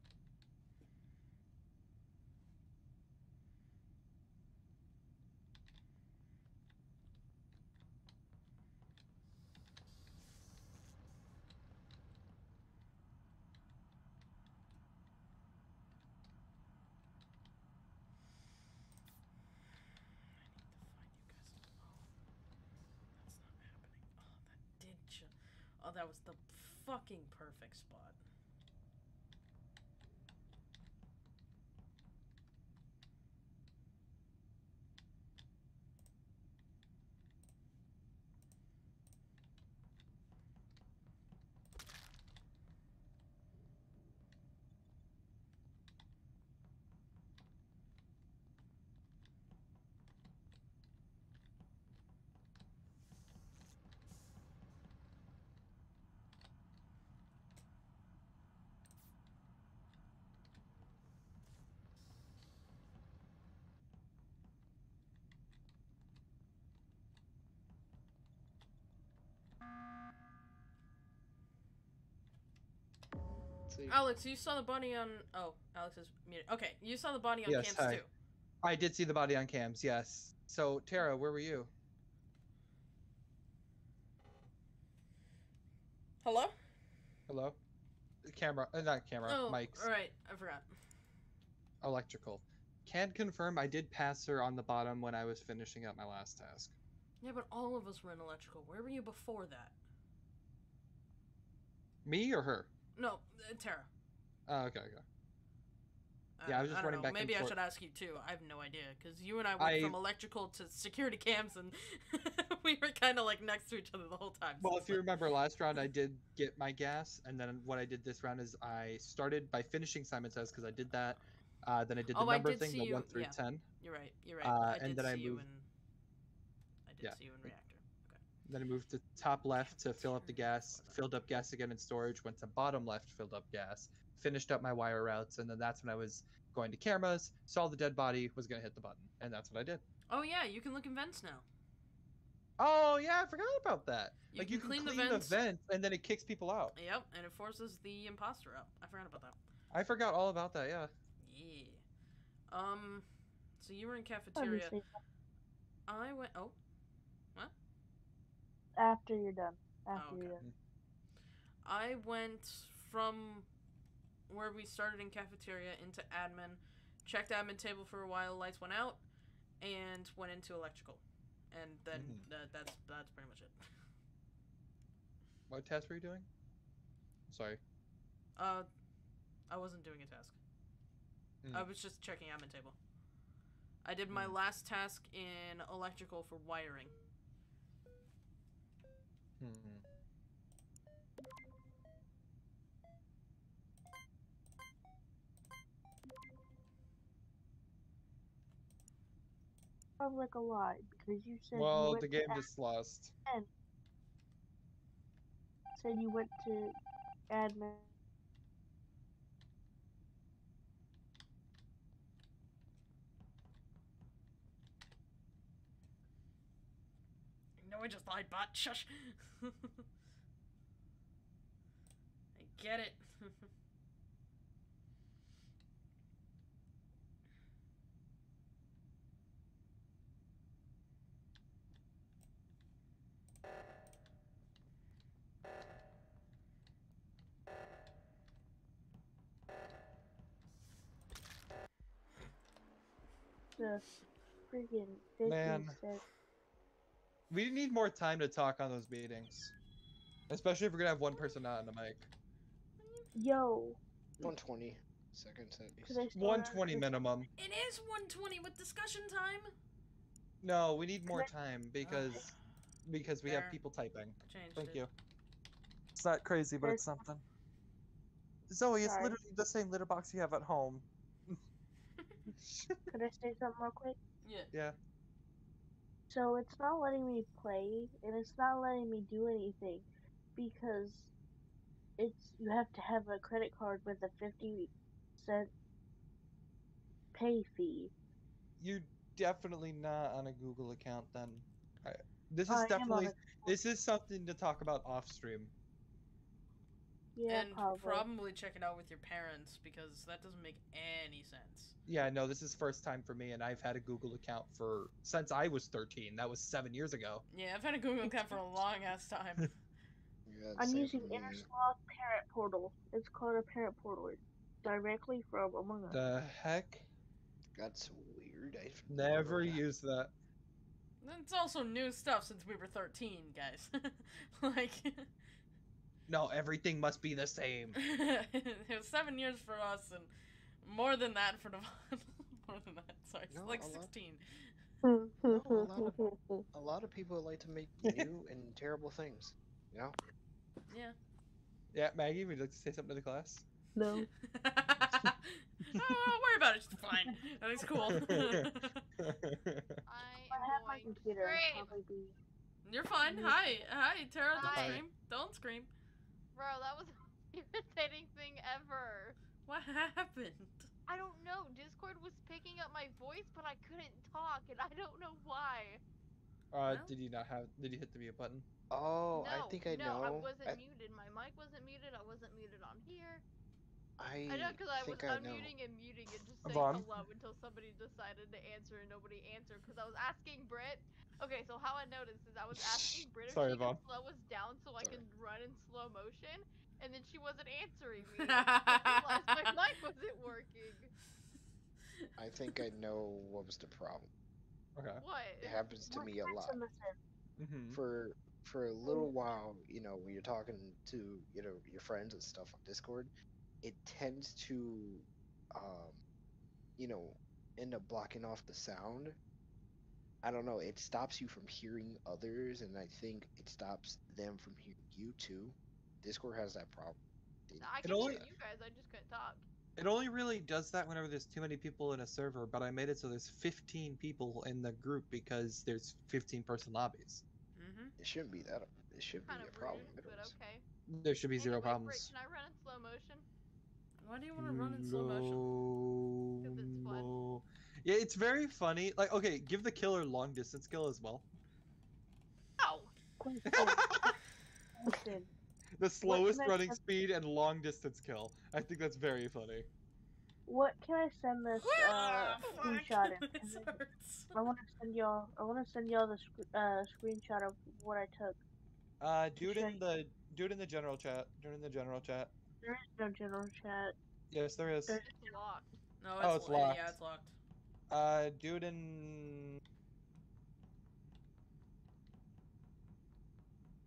I need to find you guys. Oh, that's not happening. Oh, that did ju- Oh, that was the fucking perfect spot. See, Alex, you saw the body on. Oh, Alex is muted. Okay, you saw the body on Yes, cams hi. too. I did see the body on cams. Yes. So Tara, where were you? Hello? Hello. Camera. Uh, not camera. Oh, mics. right. I forgot. Electrical. Can confirm I did pass her on the bottom when I was finishing up my last task. Yeah, but all of us were in electrical. Where were you before that? Me or her? No, uh, Tara. Oh, okay, okay. Yeah, I was just don't running know. back and Maybe I forth. should ask you too. I have no idea because you and I went I- from electrical to security cams, and we were kind of like next to each other the whole time. so Well, it's if you like- remember last round, I did get my gas, and then what I did this round is I started by finishing Simon Says because I did that. Uh, then I did the Oh, number thing, the you- one through yeah. ten. you're right. You're right. uh, I and did then I see you moved- in. I did Yeah. see you in reactor. Then I moved to top left to fill up the gas, filled up gas again in storage, went to bottom left, filled up gas, finished up my wire routes, and then that's when I was going to cameras, saw the dead body, was gonna hit the button, and that's what I did. Oh yeah, you can look in vents now. Oh yeah, I forgot about that. You like can you can clean clean, the the, vents. vents, and then it kicks people out. Yep, and it forces the imposter out. I forgot about that. I forgot all about that. Yeah. Yeah. Um. So you were in cafeteria. see. I went. Oh. After you're done. After okay. you're done. I went from where we started in cafeteria into admin, checked admin table for a while, lights went out, and went into electrical. And then Mhm. that, that's that's pretty much it. What task were you doing? Sorry. Uh, I wasn't doing a task. Mm. I was just checking admin table. I did my Mm. last task in electrical for wiring. Hmm. sounds like a lie because you said Well, went the game just lost. said you went to admin. No, I just lied, bot. Shush. I get it. The friggin' 50 Man. said We need more time to talk on those meetings. Especially if we're gonna have one person not on the mic. Yo, 120 seconds at least. could I start 120 minimum. it is 120 with discussion time. No, we need more time because because we have people typing. Changed Thank it. you. It's not crazy, but it's something. Zoe, it's Sorry. literally the same litter box you have at home. Could I say something real quick? Yeah. yeah. So it's not letting me play, and it's not letting me do anything because it's you have to have a credit card with a fifty cent pay fee. You're definitely not on a Google account then. I, this is I definitely this is something to talk about off stream. Yeah, and probably. probably check it out with your parents because that doesn't make any sense. Yeah, no, this is first time for me, and I've had a Google account for since I was 13. That was seven years ago. Yeah, I've had a Google account for a long ass time. Yeah, I'm using for me. InnerSloth Parent Portal. It's called a Parent Portal. It's directly from Among Us. The heck? That's weird. I've Never that. used that. It's also new stuff since we were 13, guys. like, No, everything must be the same. it was seven years for us and more than that for Dievonne. more than that, sorry, it's No, like a lot- 16. No, a lot of- A lot of people like to make new and terrible things. You know? Yeah. Yeah, Maggie, would you like to say something to the class? No. oh, don't worry about it, it's fine. That is cool. I I have my computer, I'd scream. probably be. You're fine. Mm-hmm. Hi. Hi, Tara, don't Hi. scream. Don't scream. Bro, that was the most irritating thing ever. What happened? I don't know. Discord was picking up my voice, but I couldn't talk, and I don't know why. Uh, Well. did you not have? Did you hit the mute button? Oh, no, I think I no, know. I wasn't I, muted. My mic wasn't muted. I wasn't muted on here. I, I know because I was think I know. unmuting and muting and just saying Vaughn? hello until somebody decided to answer and nobody answered because I was asking Britt. Okay, so how I noticed is I was asking Britt if Sorry, she Vaughn. could slow us down so I Sorry. could run in slow motion, and then she wasn't answering me. I realized my mic wasn't working. I think I know what was the problem. Okay. What? It happens to What me a lot. send this in? Mm-hmm. For for a little while, you know, when you're talking to you know your friends and stuff on Discord, it tends to, um, you know, end up blocking off the sound. I don't know. It stops you from hearing others, and I think it stops them from hearing you too. Discord has that problem. They- I It only- hear you guys. I just couldn't talk. It only really does that whenever there's too many people in a server, but I made it so there's 15 people in the group because there's 15 person lobbies. Mm-hmm. It shouldn't be that. It shouldn't Kind be a problem. rude, but but okay. There should be zero Anyway, Britt, problems. can I run in slow motion? Why do you want to run in slow motion? No, 'Cause it's fun. No. Yeah, it's very funny. Like, okay, give the killer long distance kill as well. Oh, Quite cool. Listen, the slowest running send- speed and long distance kill. I think that's very funny. what can I send this uh, screenshot in? I want to send y'all. I want to send y'all the sc- uh, screenshot of what I took. Uh, do it in the do it in the general chat. Do it in the general chat. There is no general chat. Yes, there is. There's- it's locked. No, Oh, it's, it's locked. Yeah, it's locked. Uh, do it in.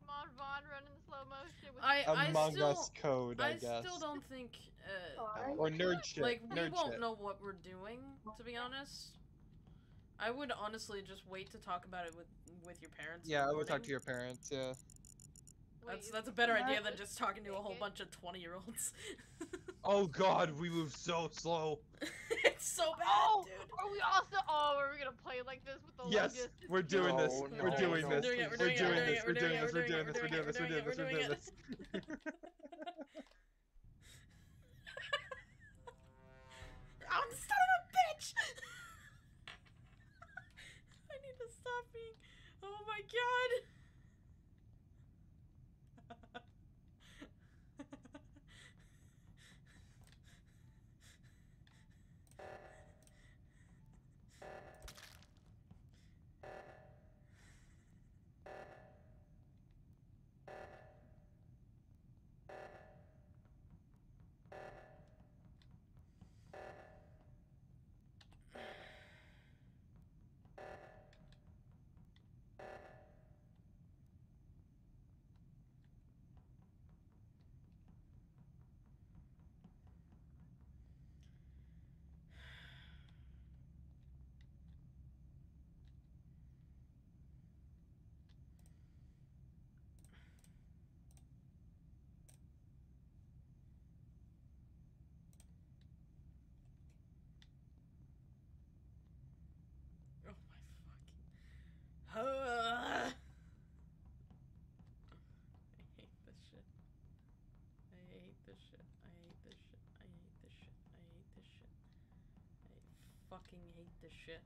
Come on, Vaughn, run in slow motion. With I, I Among still, Us code, I, I guess. still don't think, uh, Or nerd shit. like we nerd won't shit. know what we're doing. To be honest, I would honestly just wait to talk about it with with your parents. Yeah, I would talk to your parents. Yeah. That's that's a better the idea than just talking to a whole bunch of twenty year olds. Oh God, we move so slow. it's so bad, Oh, dude. are we also? Oh, are we gonna play like this with the Yes, long distance we're doing this. No, We're no, doing no, this. We're doing it, we're We're doing it, we're this. We're doing doing it, this. We're we're doing doing this. it, We're doing this. We're doing this. We're doing we're this. We're doing this. Oh, son of a bitch! I need to stop being. Oh my god! Oh my fucking. I hate this shit. I hate this shit. I hate this shit. I hate this shit. I hate this shit. I fucking hate this shit.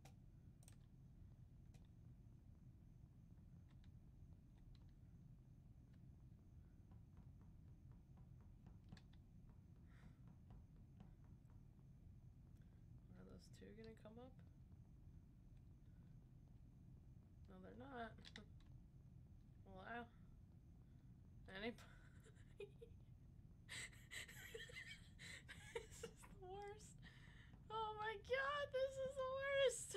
My god, this is so bad. Are those two gonna come up? No, they're not. Wow. Any. this is the worst. Oh my god, this is the worst.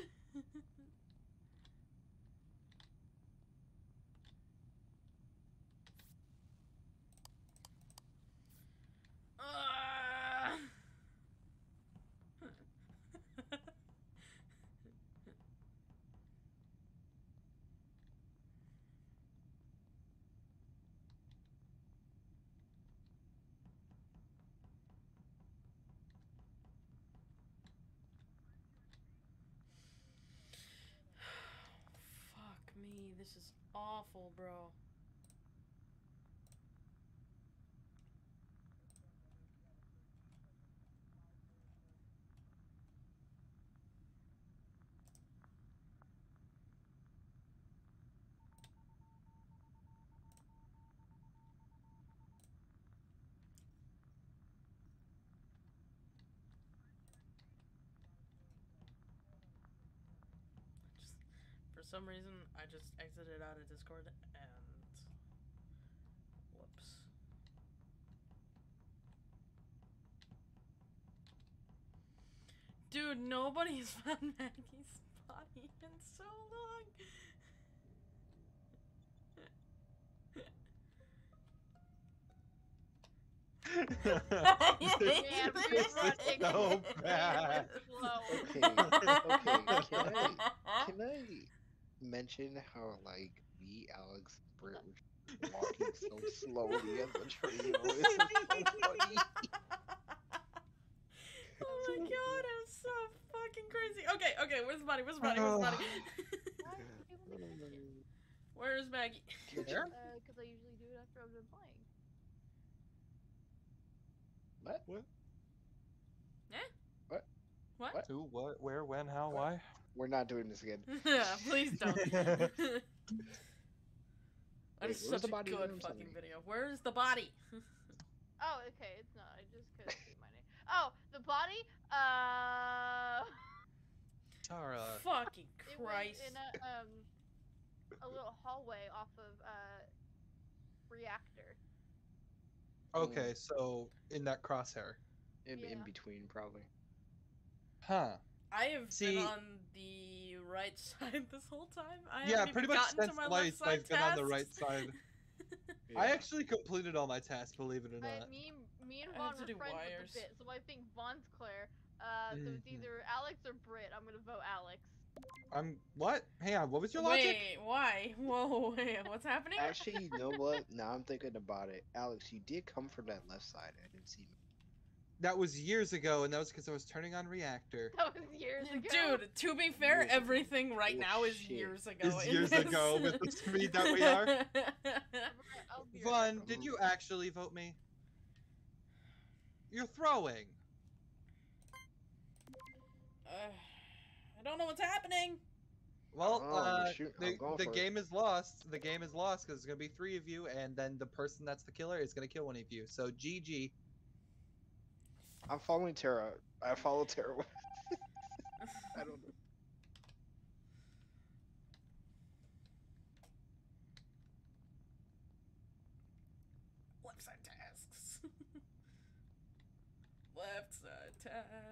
Ah. Fuck me, this is awful, bro. Just for some reason, I just exited out of Discord and whoops. Dude, nobody's found Maggie's body in so long. Yeah, this is so bad. Okay, okay, can I can I mention how like me, Alex, Britt were walking so slowly as the train? Oh, it's so funny. oh my god, I'm so fucking crazy. Okay, okay, where's the body? Where's the body? Where's the body? Why are you doing this? Where's Maggie? There? Uh, because I usually do it after I've been playing. What? What? What? What? Who? What? Where? When? How? Why? We're not doing this again. Please don't. that Wait, is such the a good fucking sorry. video. Where's the body? Oh, okay, it's not. I just couldn't see my name. Oh, the body. Uh, Tara. fucking Christ. it was in a um a little hallway off of uh reactor. Okay, so in that crosshair. In, in between, probably. Huh. I have See- been on the right side this whole time. I Yeah, haven't pretty even much gotten to since my life, I've been on the right side. Yeah. I actually completed all my tasks, believe it or I, not. me, me and I Vaughn were friends wires. with the bit, so I think Vaughn's Claire. Uh, so it's Mhm. either Alex or Britt. I'm gonna vote Alex. I'm what? Hang on, what was your logic? Wait, why? Whoa, wait, what's happening? Actually, you know what? Now I'm thinking about it. Alex, you did come from that left side. I didn't see you. That was years ago, and that was because I was turning on reactor. That was years ago. Dude, to be fair, Years ago. everything right Oh, now is shit. years ago. Is in years this. ago with the speed that we are. Britt, right Vaughn, did you actually vote me? You're throwing. Uh, I don't know what's happening. Well, Oh, uh, the, the game is lost. The game is lost because there's gonna be three of you, and then the person that's the killer is gonna kill one of you. So GG. I'm following Tara. I follow Tara. I don't know. Left side tasks. Left side tasks.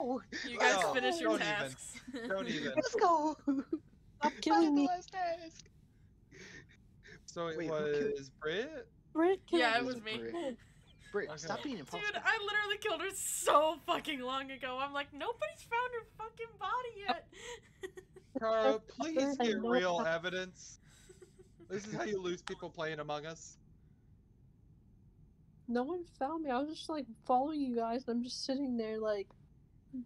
Oh, You guys Oh, finish your don't even. tasks. Don't even. let's go. Stop killing me. last task. So it Wait, who killed- was Britt. Britt, kill Yeah, it was Isn't me. Britt. Britt, Okay. stop being Dude. I literally killed her so fucking long ago. I'm like, nobody's found her fucking body yet. Kara, please I get real evidence. This is how you lose people playing Among Us. No one found me. I was just like following you guys, and I'm just sitting there like,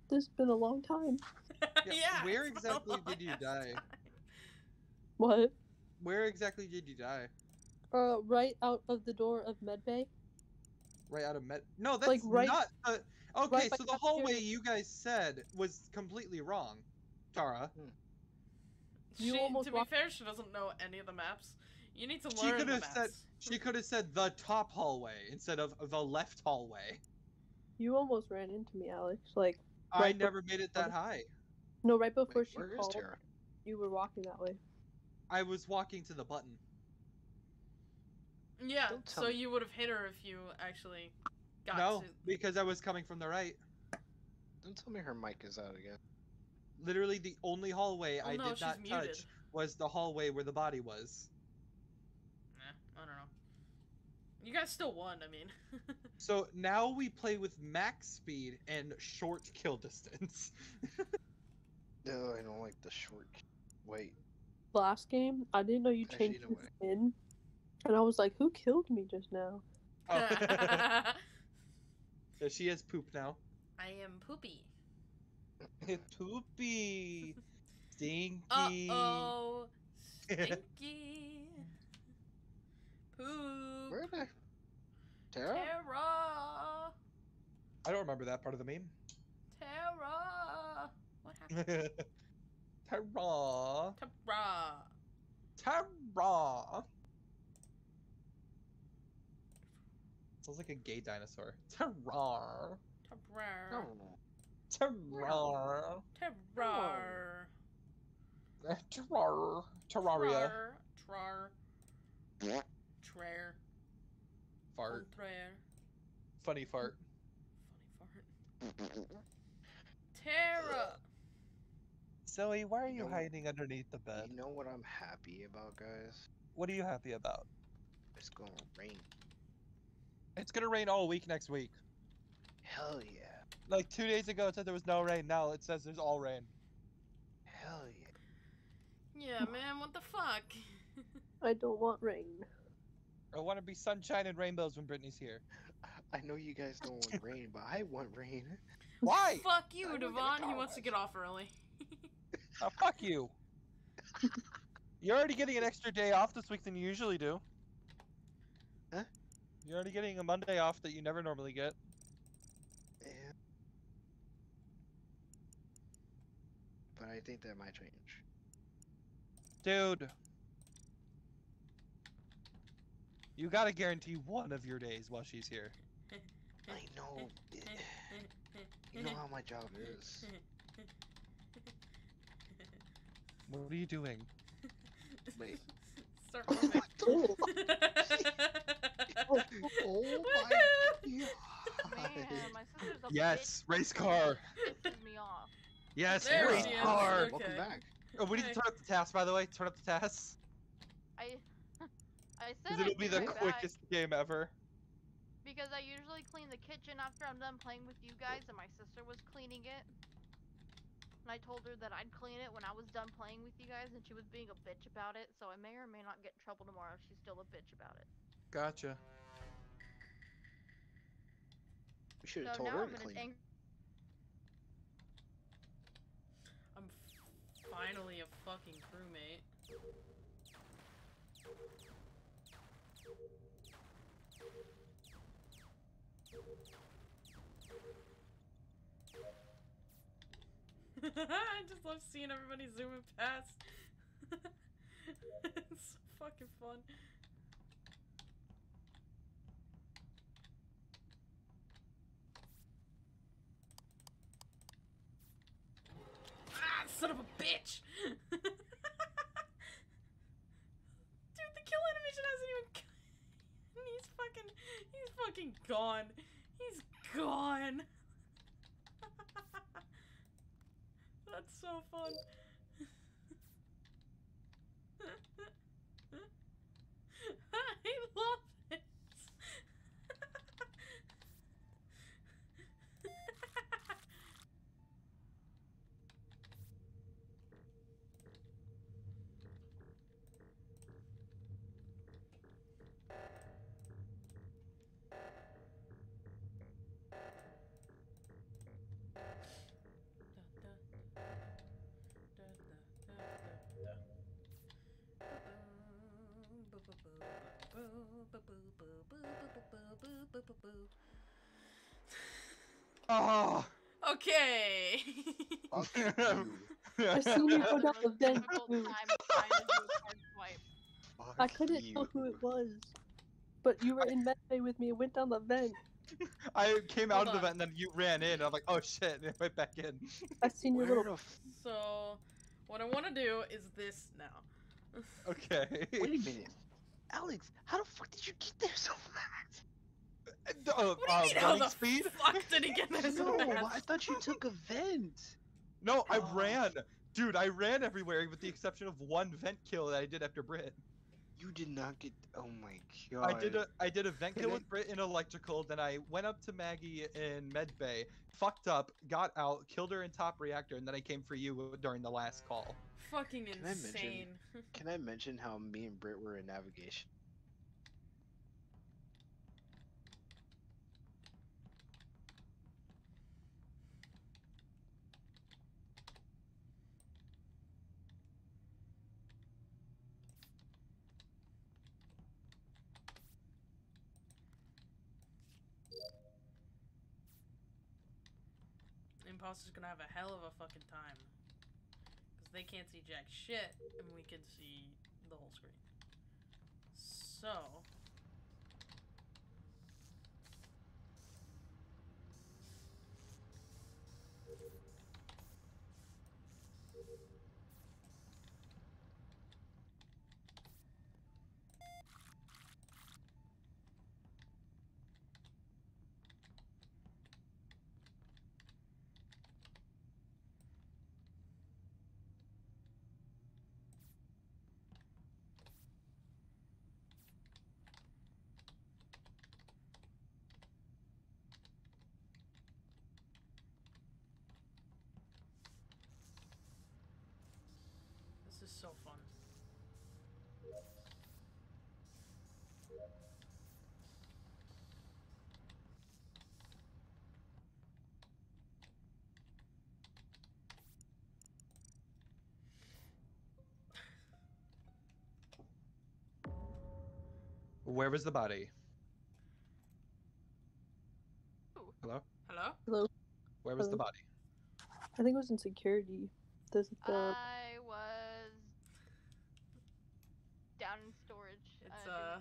this has been a long time. yeah. where it's been a exactly did you die? time. What? Where exactly did you die? Uh, right out of the door of medbay. Right out of Met. No, that's Like, right- not. The... Okay, right so the the hallway cafeteria. you guys said was completely wrong, Tara. You She- almost to be fair, she doesn't know any of the maps. You need to She learn could the have maps. said she could have said the top hallway instead of the left hallway. You almost ran into me, Alex. Like, I Right, but- never made it that high. no, right before Wait, she called, Tara? you were walking that way. I was walking to the button. Yeah, so me. you would have hit her if you actually got no, to. because I was coming from the right. Don't tell me her mic is out again. Literally, the only hallway Oh, I no, did not muted. touch was the hallway where the body was. Nah, I don't know. You guys still won. I mean. So now we play with max speed and short kill distance. No, I don't like the short. Wait. Last game, I didn't know you Actually, changed no your skin, and I was like, who killed me just now? Oh. so she has poop now. I am poopy. Poopy. Stinky. Uh oh. Stinky. Poop. Where the? Tara? Terra. I don't remember that part of the meme. Terra. What happened? Terra. Terra. Terra. Sounds like a gay dinosaur. Terra. Terra. No. Terra. Terrar. Terrar. Terraria. Trar. Trar. Trar. Fart. Trar. Funny fart. Funny fart. Terra. Zoe, why are you No. hiding underneath the bed? You know what I'm happy about, guys? What are you happy about? It's gonna rain. It's gonna rain all week next week. Hell yeah. Like two days ago, it said there was no rain. Now it says there's all rain. Hell yeah. Yeah, man, what the fuck? I don't want rain. I want to be sunshine and rainbows when Brittany's here. I know you guys don't want rain, but I want rain. Why? fuck you, I don't get a Devon. He wants to get off early. Oh, fuck you. You're already getting an extra day off this week than you usually do. Huh? You're already getting a Monday off that you never normally get. Yeah. But I think that might change. Dude. You gotta guarantee one of your days while she's here. I know. you know how my job is. What are you doing? Wait. Start Oh moving. Oh, Oh Man, my sister's a Yes, bitch. race car. Me off. Yes, There race car. Okay. Welcome back. Oh, we need to turn up the task, by the way. Turn up the task. I I said Because I'd it'll be the right back quickest game ever. because I usually clean the kitchen after I'm done playing with you guys, and my sister was cleaning it. And I told her that I'd clean it when I was done playing with you guys, and she was being a bitch about it. So I may or may not get in trouble tomorrow if she's still a bitch about it. Gotcha. We should So have told now her I'm to clean. ang- I'm finally a fucking crewmate. I just love seeing everybody zooming past. it's so fucking fun. Ah, son of a bitch! Dude, the kill animation hasn't even. He's fucking. He's fucking gone. He's gone. That's so fun. Ah. too. time trying to do a card swipe. Fuck I couldn't you. tell who it was. But you were in medbay with me and went down the vent. I came out Hold of the vent and then you ran in. I'm like, oh shit, and I went back in. I've seen your Where little the so, what I want to do is this now. Okay. Wait a minute. Alex, how the fuck did you get there so fast? Uh, What do uh, you mean, how running the speed? fuck did he get there so No, fast? I thought you took a vent. No, I Oh. ran. Dude, I ran everywhere with the exception of one vent kill that I did after Britt. You did not get. Oh my god. I did a I did a vent kill with Britt in electrical, then I went up to Maggie in medbay, fucked up, got out, killed her in top reactor, and then I came for you during the last call. Fucking Can I mention- insane. Can I mention how me and Britt were in navigation? Imposter's gonna have a hell of a fucking time. Because they can't see jack shit, and we can see the whole screen. So. This is so fun. Where was the body? Ooh. Hello? Hello? Hello. Where was the body? I think it was in security. This the I was down in storage. It's, uh, uh.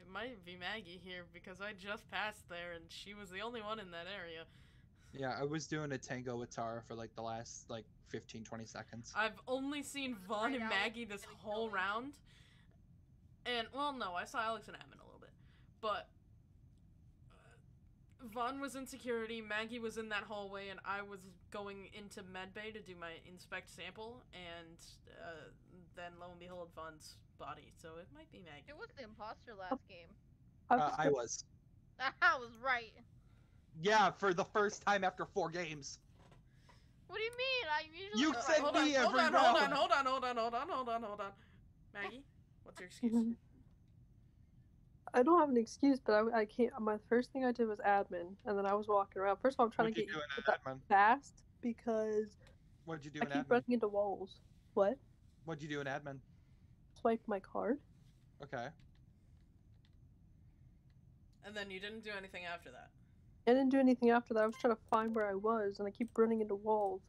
It might be Maggie here because I just passed there and she was the only one in that area. Yeah, I was doing a tango with Tara for like the last like 15, 20 seconds. I've only seen Vaughn and Right, Alex, Maggie this whole going. round. And, well, no, I saw Alex and Admin a little bit. But uh, Vaughn was in security, Maggie was in that hallway, and I was going into medbay to do my inspect sample, and uh, then lo and behold, Vaughn's body. So it might be Maggie. It was the imposter last game. I Uh, was I was. I was right. Yeah, for the first time after four games. What do you mean? I usually. You don't- said hold me on, hold every on, hold on, round. hold on, hold on, hold on, hold on, hold on. Maggie, what's your excuse? I don't have an excuse, but I, I can't. My first thing I did was admin, and then I was walking around. First of all, I'm trying What'd to you get do used that fast because What'd you do I in keep admin? running into walls. What? What'd you do in admin? Swipe my card. Okay. And then you didn't do anything after that. I didn't do anything after that. I was trying to find where I was, and I keep running into walls.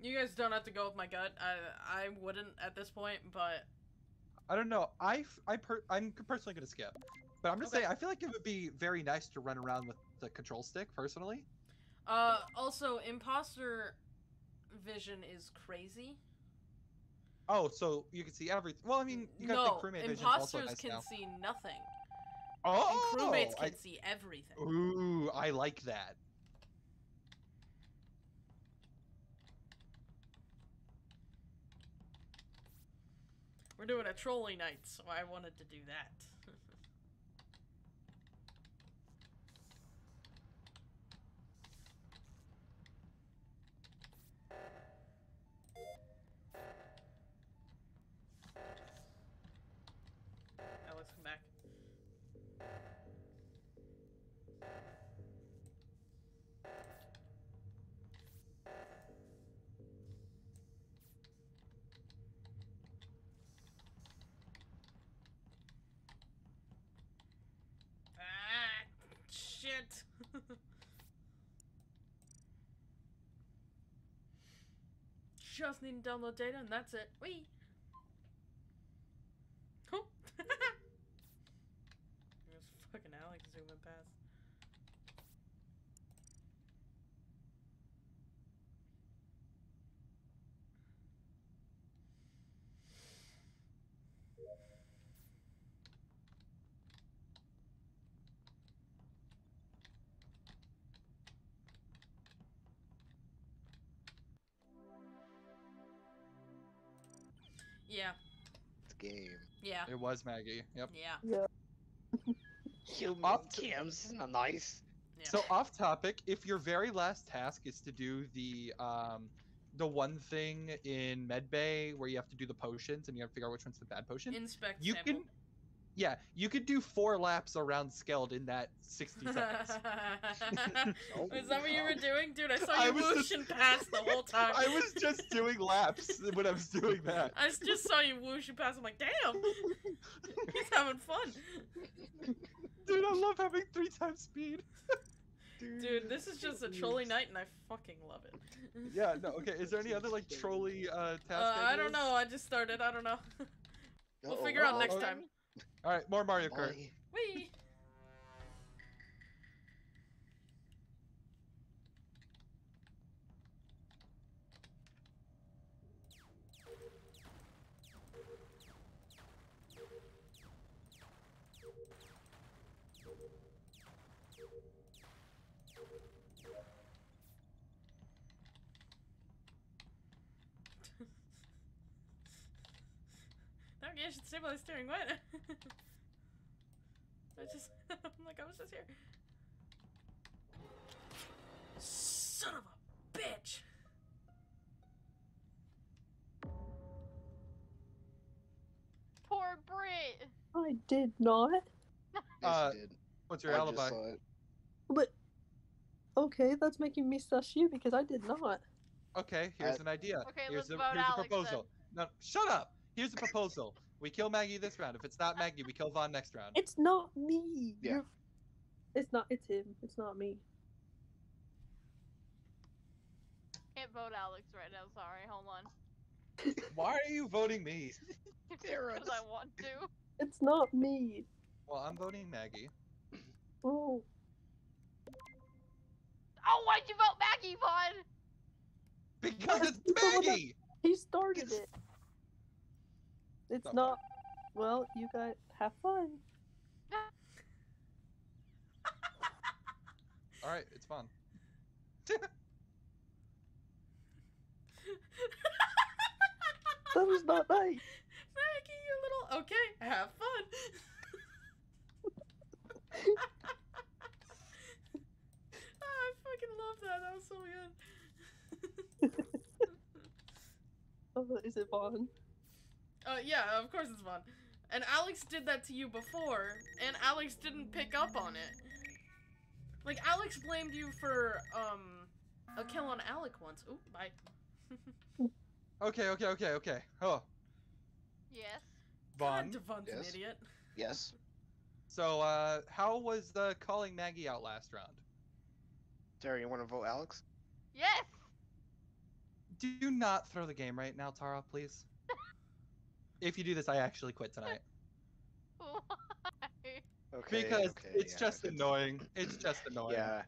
You guys don't have to go with my gut. I I wouldn't at this point, but I don't know. I I per- I'm personally gonna skip, but I'm just Okay. saying I feel like it would be very nice to run around with the control stick personally. uh also imposter vision is crazy. Oh, so you can see everything. Well, I mean, you gotta no, think crewmate also imposters nice can now. see nothing. Oh, and crewmates I- can see everything. Ooh, I like that. We're doing a trolley night, so I wanted to do that. Shit. Just need to download data and that's it. Wee. Oh. There's fucking Alex zooming past. It was Maggie. Yep. yeah. Yeah. Kill me, Off to- This is not nice. yeah. So off topic, if your very last task is to do the um the one thing in medbay where you have to do the potions and you have to figure out which one's the bad potion, Inspect you sample. can yeah, you could do four laps around Skeld in that 60 seconds. Oh, Is that what you were doing, dude? I saw I you was just- whooshing past the whole time. I was just doing laps when I was doing that. I just saw you whooshing past. I'm like, damn, he's having fun. Dude, I love having three times speed. Dude, this is just a trolley night, and I fucking love it. Yeah, no, okay. Is there any other like trolley uh task? Uh, I don't know. I just started. I don't know. We'll Uh-oh, figure out next time. All right, more Mario Kart. Bye. Wee. Navigation stabilize steering. What? I just, I'm like, I was just here. Son of a bitch! Poor Britt. I did not. Yes, Uh, you did. What's your I alibi? just saw it. But okay, that's making me sus you because I did not. Okay, here's Uh, an idea. Okay, here's let's a, vote here's a Alex proposal. No, shut up. Here's a proposal. We kill Maggie this round. If it's not Maggie, we kill Vaughn next round. It's not me. Yeah. You're- It's not. It's him. It's not me. Can't vote Alex right now. Sorry. Hold on. Why are you voting me? Because I want to. It's not me. Well, I'm voting Maggie. Oh, Oh, why'd you vote Maggie, Vaughn? Because it's People with a- Maggie! He started it. It's Not not. Well, you guys have fun. Alright, it's fun. That was not nice. Maggie, you little. Okay, have fun. Ah, I fucking love that. That was so good. Oh, is it Vaughn? Uh, yeah, of course it's fun. And Alex did that to you before, and Alex didn't pick up on it. Like Alex blamed you for um a kill on Alec once. Oop, bye. Okay, okay, okay, okay. Oh, Yes. Vaughn. God, Dievonne's an Yes? idiot. Yes. So, uh, how was the calling Maggie out last round? Terry, you want to vote Alex? Yes. Do not throw the game right now, Tara, please. If you do this, I actually quit tonight. Why? Okay. because okay, it's yeah, just if annoying. It's just annoying. Yeah.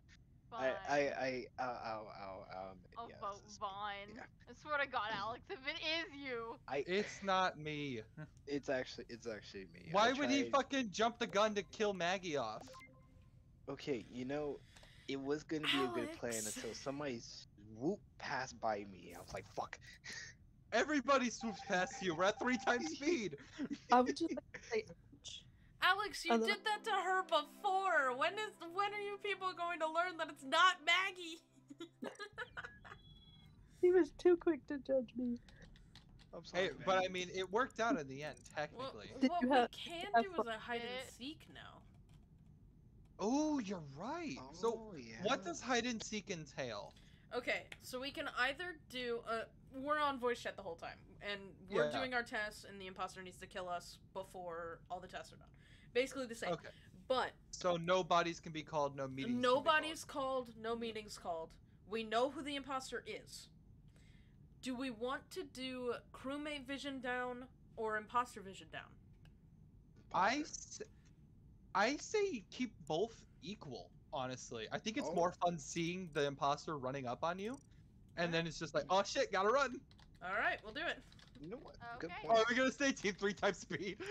I, Fine. I, I, uh, ow, ow, um. I'll yeah, vote this is- Vaughn. yeah. I swear to God, Alex, if it is you. I. It's not me. It's actually, it's actually me. I Why would he fucking jump the gun to kill Maggie off? Okay, you know, it was gonna be a good plan until somebody swooped past by me. I was like, fuck. Everybody swoops past you. We're at three times speed. I would just like to say, ouch. Alex, you And did that to her before. When is when are you people going to learn that it's not Maggie? He was too quick to judge me. I'm sorry, Hey, but I mean, it worked out in the end, technically. Did what you we can do is a hide and seek now. Oh, you're right. So, Oh, yeah. what does hide and seek entail? Okay, so we can either do uh we're on voice chat the whole time and we're Yeah. doing our tests and the imposter needs to kill us before all the tests are done. Basically the same. Okay. But So no bodies can be called, no meetings. can be nobody's called, no meetings called. We know who the imposter is. Do we want to do crewmate vision down or imposter vision down? I I say keep both equal. Honestly, I think it's Oh. more fun seeing the imposter running up on you, and then it's just like, oh shit, gotta run. All right, we'll do it. You know what? Good Okay. Oh, point. are we gonna stay team three times speed?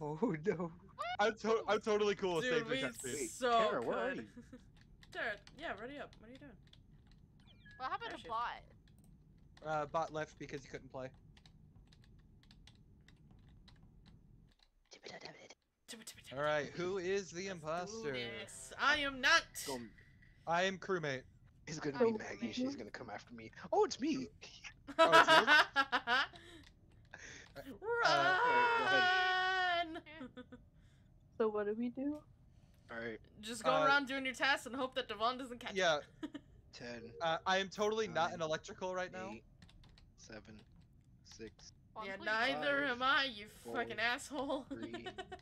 Oh no. I'm, to- I'm totally cool with staying Dude, three times speed. Wait, so Tara, where are could. you? Tara, yeah, ready up. What are you doing? What happened There to bot? Uh, bot left because he couldn't play. All right, who is the imposter? this. I am not. I am crewmate. It's gonna be Maggie. She's gonna come after me. Oh, it's me. Oh, Run! So what do we do? All right. Just go Uh, around doing your tasks and hope that Dievonne doesn't catch Yeah, Ten. uh, I am totally not an electrical right now. Eight, seven, six, you. Vaughn, Yeah, please neither am I, you four, fucking asshole. three,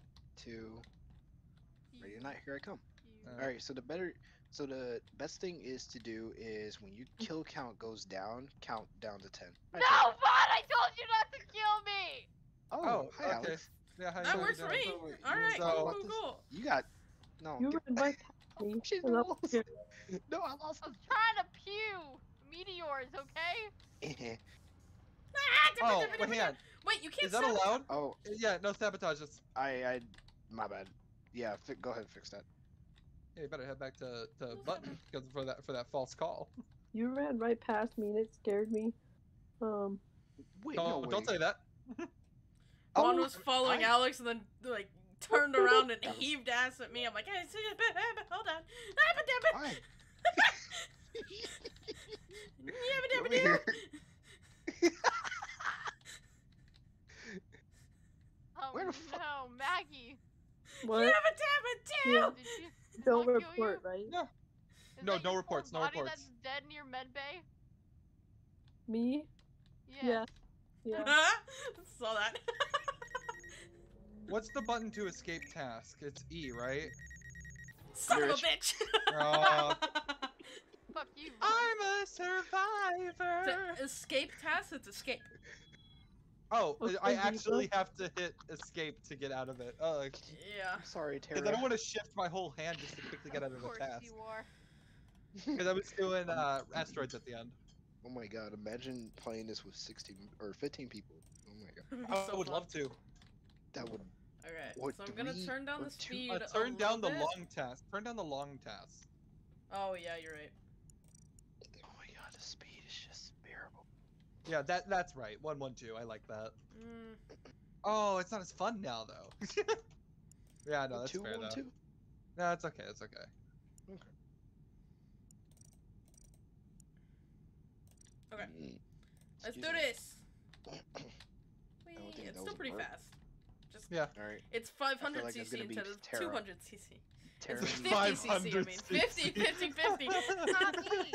two. vote. Ready or not? Here I come. You- Uh, All right. So the better, so the best thing is to do is when you kill count goes down, count down to ten. No, Vaughn! I told you not to kill me. Oh, Oh, hi, okay. Alex. Yeah, how that you works doing? for me. So, you Alright, wanna cool, cool, cool. You got no. You get- ran right past. She's and I'm lost. No, I lost. I was trying to pew meteors, okay? Ah, Oh, different, different, wait, different. hang on. Wait, you can't Is that allowed? oh, Yeah, no sabotages. I, I, my bad. Yeah, fi- go ahead and fix that. Yeah, you better head back to, to button because for that for that false call. You ran right past me and it scared me. Um, Wait, Don't, no don't say that. Juan Oh, was following I- Alex and then like turned around and heaved ass at me. I'm like, hey, hold on. But damn it. Why? Yeah, but damn Over it. Oh Where the no, Maggie. what? Yeah, but damn it, Yeah. Damn. Did you? did Don't someone kill report, you? right? No. Is No, no reports, no body reports. That's dead near medbay. Me? Yeah. Yeah. Saw that. What's the button to escape task? It's E, right? Son of a bitch. Uh, Fuck you. I'm a survivor. To escape task, it's escape. Oh, I actually have to hit escape to get out of it. Oh, Yeah. Sorry, Tara. because I don't want to shift my whole hand just to quickly get out of of a course you are. Because I was doing uh, asteroids at the end. Oh my god, imagine playing this with 16 or 15 people. Oh my god. I So would fun. love to. That would Okay, Or so I'm gonna turn down the speed. Uh, a turn down the bit. long task. Turn down the long task. Oh yeah, you're right. Oh my god, the speed is just bearable. Yeah, that that's right. One one two. I like that. Mm, Oh, it's not as fun now though. yeah, no, that's two, fair one, though. two? No, it's okay. It's okay. Okay. Mm. let's do me. this. don't Whee, think it's still pretty burp. fast. Just Yeah. Alright. it's 500 like cc instead of 200 cc. Terran- It's 50 cc. I mean 50, 50, 50. Not me.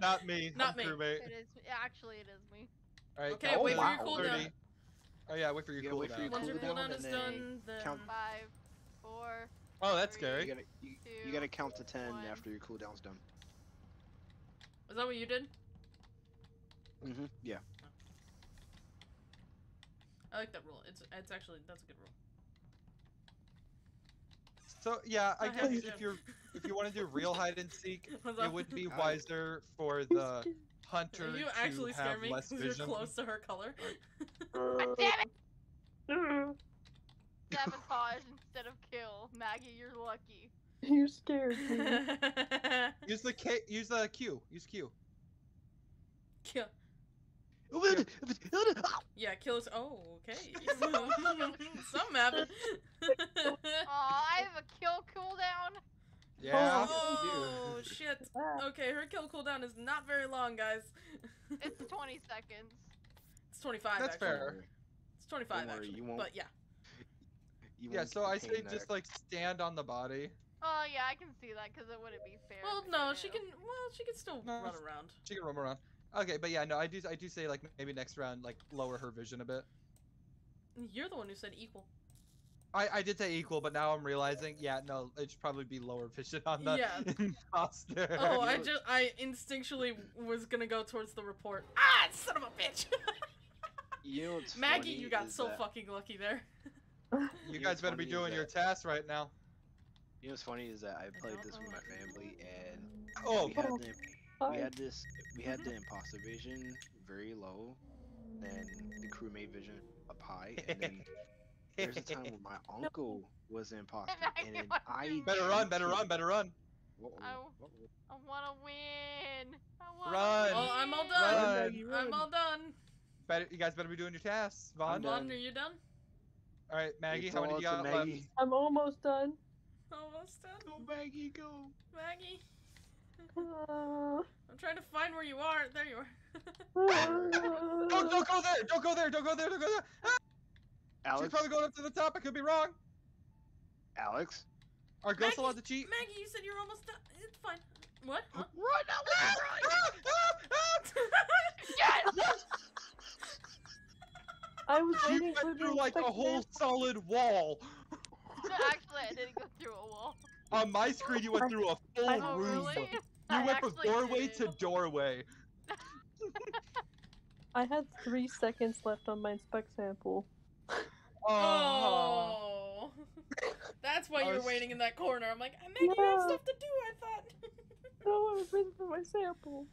Not me. Not I'm me. crewmate. It is. Actually, it is me. All right. Okay, count wait to for your cooldown. Oh yeah, wait for your You gotta wait cooldown. your Once your cooldown cooldown is done, then count- Five, four. Oh, that's three, You scary. gotta, you, you gotta count to 10 one. after your cooldown's done. is that what you did? Mm-hmm. Yeah. I like that rule. It's it's actually that's a good rule. So yeah, I I guess have if you're if you want to do real hide and seek, it would be wiser for the hunter you to actually scare have me less because you're vision. close to her color. God uh, damn it! Mm. it! Sabotage instead of kill. Maggie, you're lucky. You scared me. Use the K. Use the Q. Use Q. Kill. Yeah, kill us. Oh, okay. Something happened. Aw, I have a kill cooldown. Yeah. oh shit. Ah, Okay, her kill cooldown is not very long, guys. It's 20 seconds. It's 25. That's actually. fair. It's 25 worry, actually. you won't- But yeah. You Yeah. won't So I say pain just like stand on the body. Oh yeah, I can see that because it wouldn't be fair. Well, no, she knew. can. Well, she can still No. run around. She can roam around. Okay, but yeah, no, I do I do say like maybe next round like lower her vision a bit. You're the one who said equal. I, I did say equal, but now I'm realizing, yeah, no, it should probably be lower vision on the Yeah. imposter. Oh, I just I instinctually was gonna go towards the report. Ah, son of a bitch! You know Maggie, you got so that- fucking lucky there. you You guys better be funny is doing your that- task right now. You know what's funny is that I played don't this with my family and Oh, we had Oh. the we had this we had the imposter vision very low, then the crewmate vision up high, and then there's a time where my uncle was the imposter, and then I better run, better run, better run. Whoa, Ow. whoa, whoa. I wanna win. I wanna Run. Well, Win. I'm all Run, done. Maggie, I'm run. all done. Better, you guys better be doing your tasks. Vaughn. I'm Vaughn, are you done? All right, Maggie, It's how many all do you got left? Maggie. I'm almost done. Almost done. Go Maggie, go. Maggie, I'm trying to find where you are. There you are. Don't, don't go there! Don't go there! Don't go there! Don't go there! Ah, she's probably going up to the top. I could be wrong. Alex, Are ghosts Maggie- allowed to cheat? Maggie, you said you're almost done. It's fine. What? Huh? run, Ah, Alex, ah, Yes! I was ah! She waiting for went the through like a whole solid wall. Actually, I didn't go through a wall. On my screen, you went through a full I- Oh, room. really? You I went from actually doorway to didn't. doorway. I had three seconds left on my inspect sample. Oh. Oh. That's why you were was- waiting in that corner. I'm like, Maggie, you have No. stuff to do. I thought. No, I was waiting for my sample.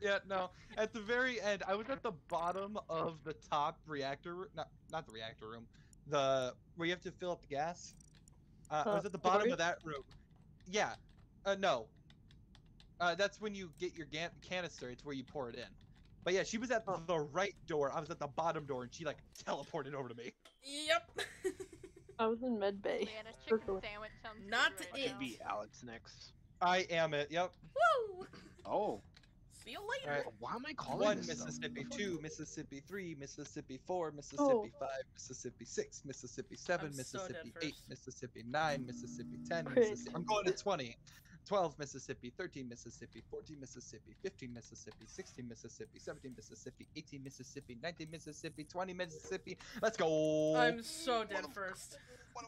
Yeah, no. At the very end, I was at the bottom of the top reactor room. Not, not the reactor room. The where you have to fill up the gas. Uh, I was Uh, at the bottom storage? of that room. Yeah. Uh, no. Uh, that's when you get your gan- canister. It's where you pour it in. But yeah, she was at Oh. the right door. I was at the bottom door, and she like teleported over to me. yep. I was in med bay. Man, a chicken sandwich sounds good Not right it. now. be Alex next. I am it. Yep. Woo. Oh, See you later. Alright. why am I calling One this stuff? Mississippi, two Mississippi, three Mississippi, four Mississippi, five Mississippi, six Mississippi, seven I'm so dead Mississippi, eight first. Mississippi, nine Mississippi, ten Mississippi. I'm going to twenty. 12 Mississippi, 13 Mississippi, 14 Mississippi, 15 Mississippi, 16 Mississippi, 17 Mississippi, 18 Mississippi, 19 Mississippi, 20 Mississippi. Let's go. I'm so dead first. I'm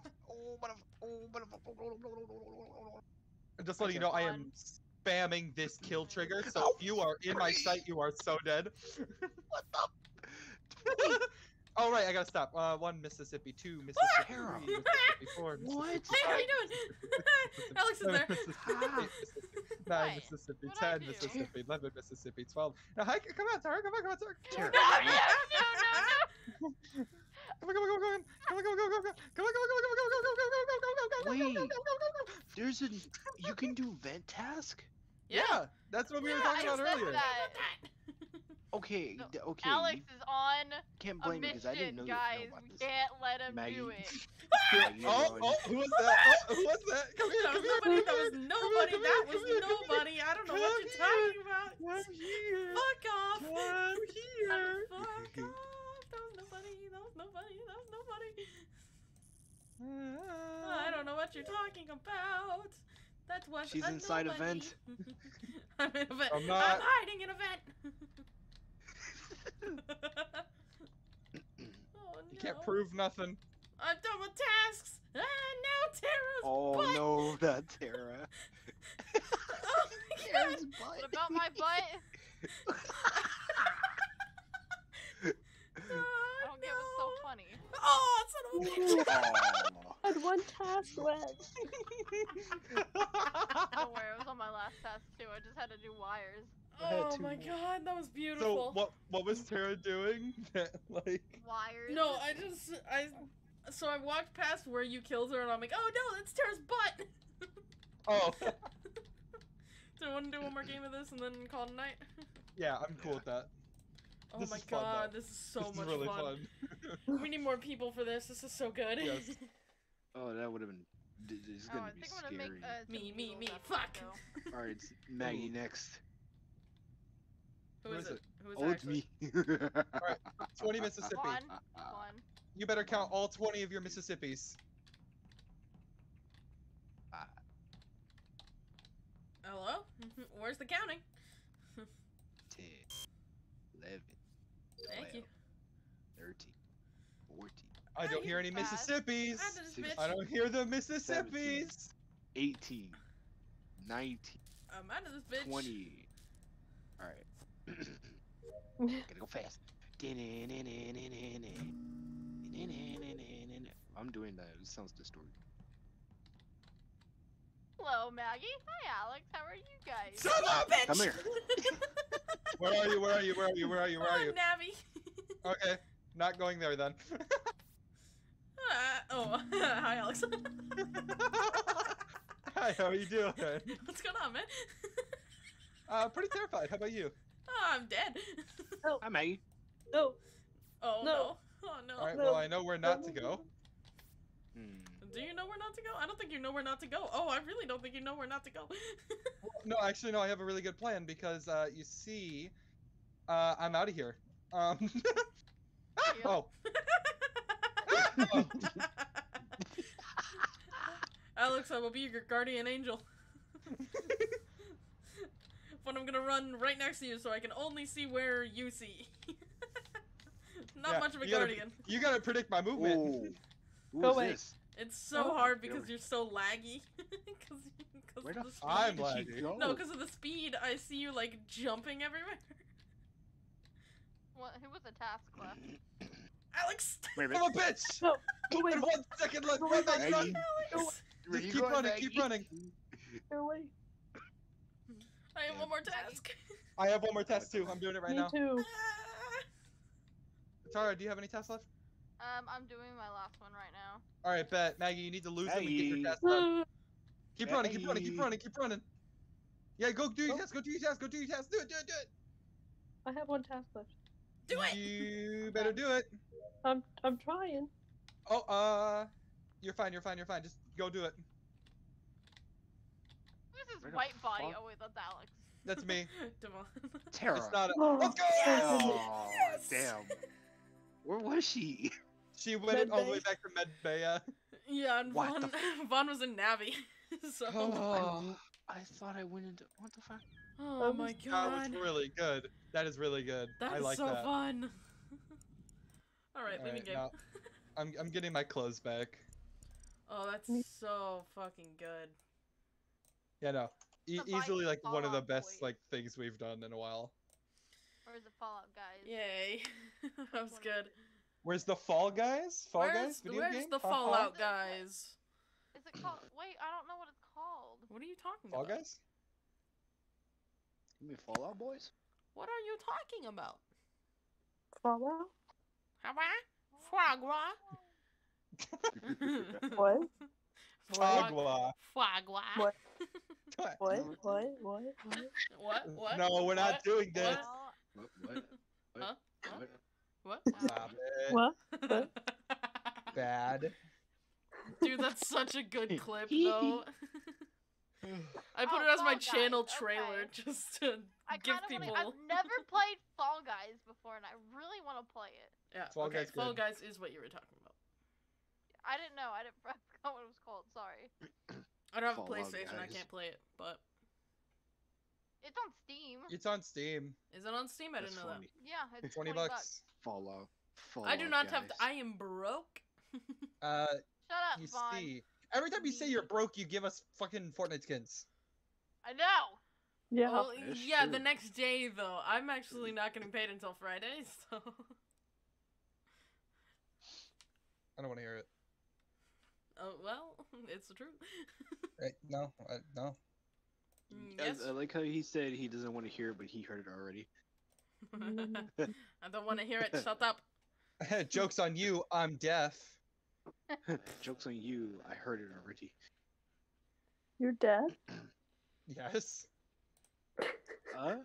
just letting you know I am spamming this kill trigger, so if you are in my sight, you are so dead. What the? Oh right, I gotta stop. Uh, one Mississippi, two Mississippi, three Mississippi, four What? Mississippi, Hey, how five you doing? Alex is seven there. Mississippi, Ah. eight Mississippi, nine What? Mississippi, What'd I ten do? Mississippi, eleven Mississippi, twelve. Now, hi, come on, Tara, come on, come on, Tara. Tara. No, no, no, no. Come on, come on, come on, come on, come on, come on, come on, come on, come on, come on, come on, come on, come on, come on, come on, Wait. come on, come on, come on. There's a you can do vent task. Yeah, that's what we were Yeah, talking I about said earlier. that. Okay, No, d- okay. Okay. Alex is on can't a blame me because I didn't know you guys. know about We can't let him Maggie. do it. Oh, oh, who was that? Oh, who was that? Come here, That was come here, nobody. That was nobody. come That was here, come here. nobody. I don't know what you're talking about. Come here. Fuck off. Come here. Fuck off. That was nobody. That was nobody. That was nobody. I don't know what you're talking about. That was She's a inside a nobody. vent. I'm in a vent. I'm I'm, hiding in a vent. Oh no. You can't prove nothing. I'm done with tasks. Ah, now Tara's Oh butt. no, not Tara. Oh my god. Tara's What about my butt? Oh, I don't get what's so funny. Oh, son of a bitch. Aw. I had one task left. Don't worry, it was on my last task too. I just had to do wires. I had Oh two my more. god, that was beautiful. so beautiful. what? What was Tara doing? That like. Wires. No, I just I so I walked past where you killed her and I'm like, oh no, that's Tara's butt. Oh. Do I want to do one more game of this and then call it a night? yeah, I'm cool with that. Oh This my is fun, god, this is so this much is really fun. fun. We need more people for this. This is so good. Yes. Oh, that would have been. d- This is Oh, gonna I be think I'm gonna scary. make uh, Me, me, me, fuck. All right, it's Maggie next. Who is it? Who is Oh, it's actually? me. 20 Mississippi. One, one. You better count all 20 of your Mississippis. Hello? Where's the counting? 10, 11, Thank you. 13, 14, I don't hear any Fast. Mississippis. After this Six- bitch. I don't hear the Mississippis. 18, 19, I'm out of this bitch. 20. Alright. Gotta go fast. I'm doing that. It sounds distorted. Hello, Maggie. Hi, Alex. How are you guys? Son of a bitch! Come here. Where are you? Where are you? Where are you? Where are you? Where are you? Navi. Okay, not going there then. Uh, oh, hi, Alex. Hi, how are you doing? What's going on, man? Uh, pretty terrified. How about you? Oh, I'm dead. Hi, Maggie. No, Oh no. No. Oh no. All right, No. well I know where not to go. Hmm. Do you know where not to go? I don't think you know where not to go. Oh, I really don't think you know where not to go. No, actually, no. I have a really good plan because uh, you see, uh, I'm out of here. Um. oh. Oh. Alex, I will be your guardian angel. But I'm gonna run right next to you so I can only see where you see. Not Yeah, much of a you gotta- guardian. You gotta predict my movement. Ooh. Who Go is away. this? It's so Oh, hard because over- you're so laggy. Cause, cause Where of the the speed. I'm did she lagging. go? No, because of the speed, I see you like jumping everywhere. What? Who was the task left? Alex! Wait a Son minute. of a bitch! no, go away, One second left. Go Run, away. Maggie, run. Maggie. Alex! Where Just you keep going, running, keep Maggie? running. go away. I have one more task. I have one more test too. I'm doing it right Me now. too. Tara, do you have any tests left? Um, I'm doing my last one right now. All right, bet. Maggie, you need to lose them and get your Maggie. test done. Keep running, keep running, keep Maggie. running, keep running. Yeah, go do your Oh. test, go do your test, go do your test. Do it, do it, do it. I have one task left. Do it! You better do it. I'm I'm trying. Oh, uh, you're fine, you're fine, you're fine. Just go do it. Who's his Where white body? fuck? Oh wait, that's Alex. That's me. Dievonne. Tara. It's not. A- Oh, Let's go. yes. Oh, Yes! damn. Where was she? She went all the way back to Med Bay. Uh, yeah, and What the Vaughn, Vaughn was in Navi. so. oh, I thought I went into what the fuck? Oh my that god. was really good. That is really good. That I like so that. fun. Alright, leave me Alright, game. now- I'm I'm getting my clothes back. Oh, that's Me- so fucking good. Yeah, no. E- The easily like one of the best Boy. like things we've done in a while. Or is it Fallout Guys? Yay. that was good. Where's the Fall Guys? Fall where's Guys? Video where's game? the Ha ha. Fallout guys? Is it called? Wait, I don't know what it's called. What are you talking Fall about? Guys? You mean Fallout Boys? What are you talking about? Fallout? Foie gras? What? Agua. Foie gras. What? What? What? What? What? What? What? No, we're not What? doing this. What? What? What? What? Huh? What? What? Stop it. What? What? Bad. Dude, that's such a good clip, though. I put Oh, it as my Fall Guys, channel okay. trailer just to I give people. Wanna, I've never played Fall Guys before, and I really want to play it. Yeah, Fall okay, Guys Fall. Guys is what you were talking about. I didn't know. I didn't I forgot what it was called. Sorry. I don't have a Fallout PlayStation, I can't play it, but It's on Steam. It's on Steam. is it on Steam? I That's didn't know funny. Yeah, it's 20 20 bucks. Fallout. that. Fallout I do not have. guys. I am broke. Uh, Shut up, you Vaughn. see. Every time you say you're broke, you give us fucking Fortnite skins. I know. Yeah. Well, That's yeah, the next day though. I'm actually not getting paid until Friday, so. I don't want to hear it. Oh well, it's the truth. Right? No, uh, no. Mm, I, yes. I like how he said he doesn't want to hear it, but he heard it already. I don't want to hear it. Shut up. Jokes on you. I'm deaf. Jokes on you. I heard it already. You're dead? Yes. Uh?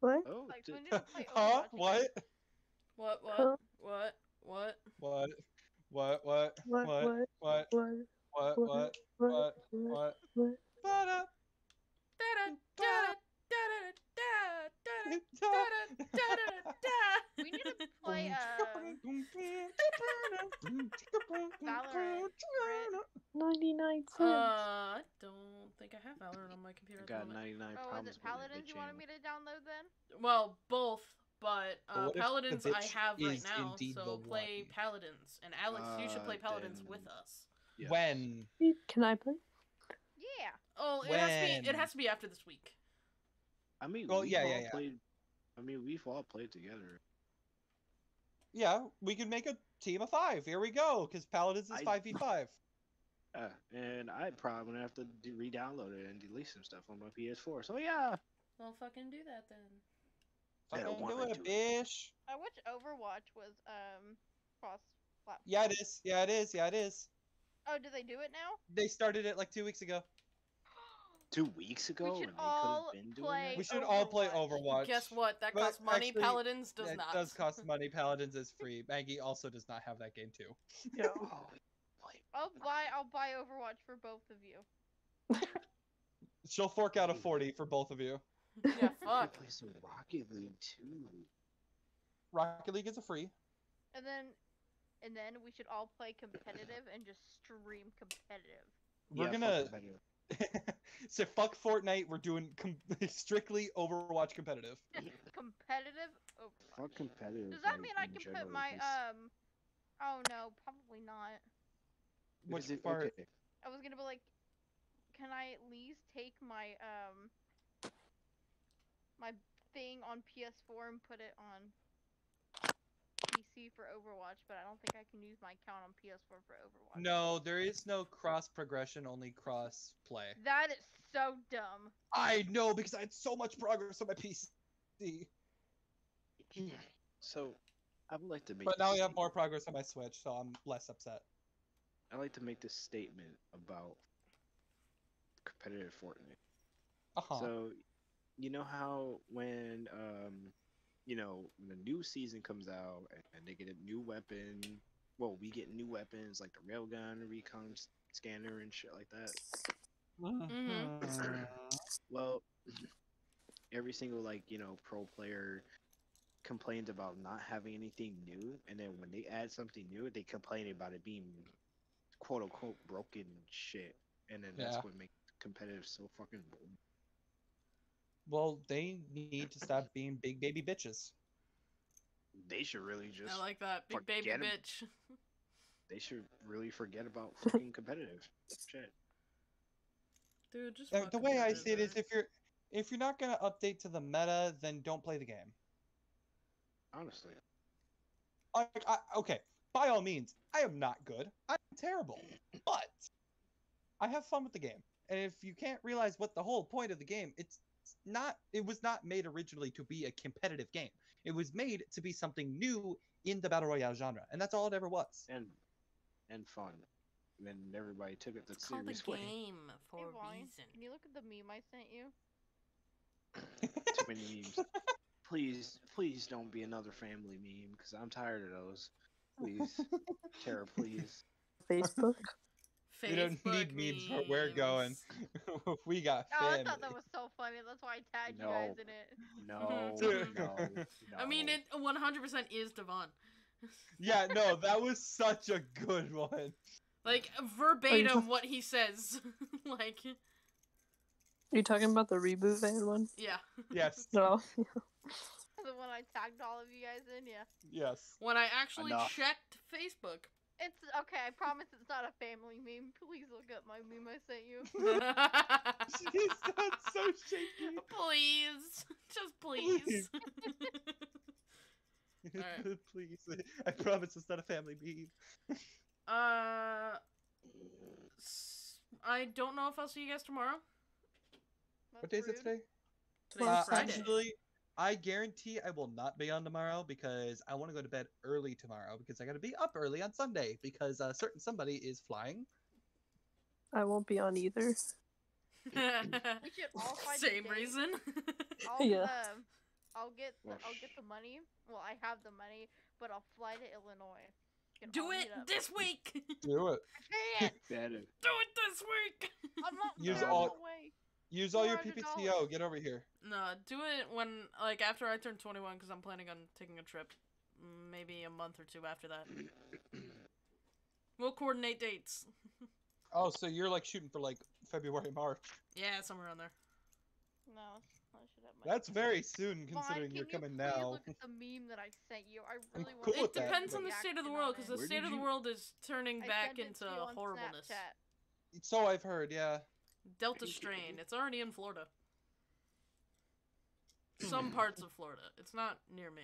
What? Oh. Like, d- we need to play Huh? What? What? What? Huh? What? What? What? What? What? What? What? What? What? What? What? What? What? What? We need to play uh, Valorant. 99 cents. Uh, I don't think I have Valorant on my computer. I got moment. 99 Oh, was problems it Paladins you wanted me to download then? Well, both, but But uh, what Paladins I have right now, so play one? Paladins. And Alex, you should play Uh, Paladins then- with us. Yes. When? Can I play? Yeah. Oh, it has to be. It has to be after this week. I mean, Well, we've yeah, all yeah, yeah. played. I mean, we've all played together. Yeah, we could make a team of five. Here we go, because Paladins is five v five. Uh, and I'd probably gonna have to de- re-download it and delete some stuff on my PS4. So yeah. Well, fucking do that then. I don't Fucking do wanna it, bitch. I wish Overwatch was um cross platform. Yeah, it is. Yeah, it is. Yeah, it is. Oh, do they do it now? They started it like two weeks ago. Two weeks ago, we should all could have been doing play. We should all play Overwatch. Overwatch. Guess what? That But costs money. actually, Paladins does That not. does cost money. Paladins is free. Maggie also does not have that game too. Yeah. Oh, I'll buy. I'll buy Overwatch for both of you. She'll fork out a forty for both of you. Yeah, I fuck. play some Rocket League too. Rocket League is a free. And then, and then we should all play competitive and just stream competitive. We're Yeah, gonna competitive. so fuck Fortnite. We're doing com- strictly Overwatch competitive. competitive Overwatch. Fuck competitive. Does that like, mean I can general, put my because- um? Oh no, probably not. Which because it- part? okay, I was gonna be like, can I at least take my um my thing on PS4 and put it on PC for Overwatch, but I don't think I can use my account on PS4 for Overwatch. No, there is no cross progression, only cross play. That is so dumb. I know because I had so much progress on my PC. So, I would like to make. But now I have more progress on my Switch, so I'm less upset. I like to make this statement about competitive Fortnite. Uh-huh. So, you know how when um, you know, when the new season comes out and they get a new weapon, well, we get new weapons like the railgun, recon scanner, and shit like that. Mhm. Well, every single like you know pro player complains about not having anything new, and then when they add something new, they complain about it being quote unquote broken shit, and then that's what makes competitive so fucking boring. Well, they need to stop being big baby bitches. They should really just I like that big baby forget 'em. bitch. they should really forget about fucking competitive shit. Dude, just fuck the way I see it is, if you're if you're not gonna update to the meta, then don't play the game. Honestly, I, I, okay, by all means, I am not good. I'm terrible, but I have fun with the game. And if you can't realize what the whole point of the game, it's not. It was not made originally to be a competitive game. It was made to be something new in the battle royale genre, and that's all it ever was. and and fun. And then everybody took it the It's called a serious way. game for Hey, a Vaughn, reason. Can you look at the meme I sent you? Too many memes. Please, please don't be another family meme because I'm tired of those. Please, Tara, please. Facebook. We don't need Facebook memes where we're going. we got Oh, family. I thought that was so funny. That's why I tagged you guys in it. No, no, no. I mean, it 100% is Dievonne. yeah, no, that was such a good one. Like verbatim what he says. like, Are you talking about the reboot van one? yeah. Yes, No. The one I tagged all of you guys in, yeah. yes. When I actually Enough. checked Facebook. It's okay. I promise it's not a family meme. Please look up my meme I sent you. She's so shaky. please. Just please. Alright. Please, I promise it's not a family meme. uh, s- I don't know if I'll see you guys tomorrow. What day is it That's today? Today's Uh, Friday. actually, I guarantee I will not be on tomorrow because I want to go to bed early tomorrow because I got to be up early on Sunday because a certain somebody is flying. I won't be on either. We should all find Same date. reason. I'll, Yeah. um, I'll get the, I'll get the money. Well, I have the money, but I'll fly to Illinois. Do it this week. Do it. I can't. Do it this week. I'm not Use far all- away. Use all your PPTO. Get over here. No, do it when like after I turn 21 because I'm planning on taking a trip. Maybe a month or two after that. We'll coordinate dates. Oh, so you're like shooting for like February, March. Yeah, somewhere around there. No, I should have my. That's very soon considering can you're you coming please now. Look at the meme that I sent you. I I'm really want. cool it with that, depends on the state of the world because the state of the you- world is turning I back into to horribleness. Snapchat. So I've heard, yeah. Delta strain. It's already in Florida. Some parts of Florida. It's not near me.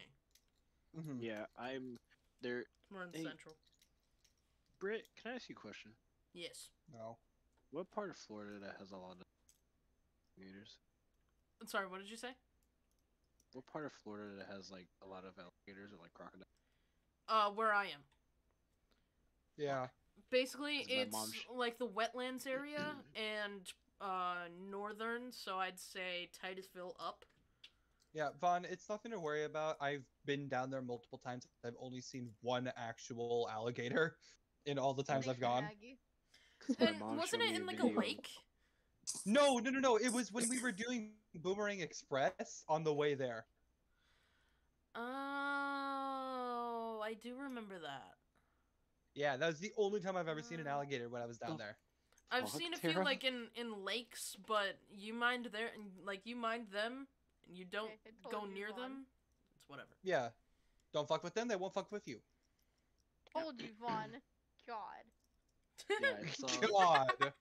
Mhm. Yeah, I'm there. We're in Hey. central. Britt, can I ask you a question? Yes. No. What part of Florida that has a lot of alligators? I'm sorry. What did you say? What part of Florida that has like a lot of alligators or like crocodiles? Uh, where I am. Yeah. Basically, 'Cause my it's like the wetlands area and uh northern. So I'd say Titusville up. Yeah, Vaughn, it's nothing to worry about. I've been down there multiple times. I've only seen one actual alligator in all the times I've gone. And wasn't it in a like a lake? No, no, no, no. It was when we were doing Boomerang Express on the way there. Oh, I do remember that. Yeah, that was the only time I've ever seen an alligator when I was down there. I've Fuck, seen a few Tara. like in in lakes, but you mind their like you mind them, and you don't Okay, I go told you, near Vaughn. them. It's whatever. Yeah. Don't fuck with them, they won't fuck with you. Told you, Vaughn. God. Yeah, I saw. God.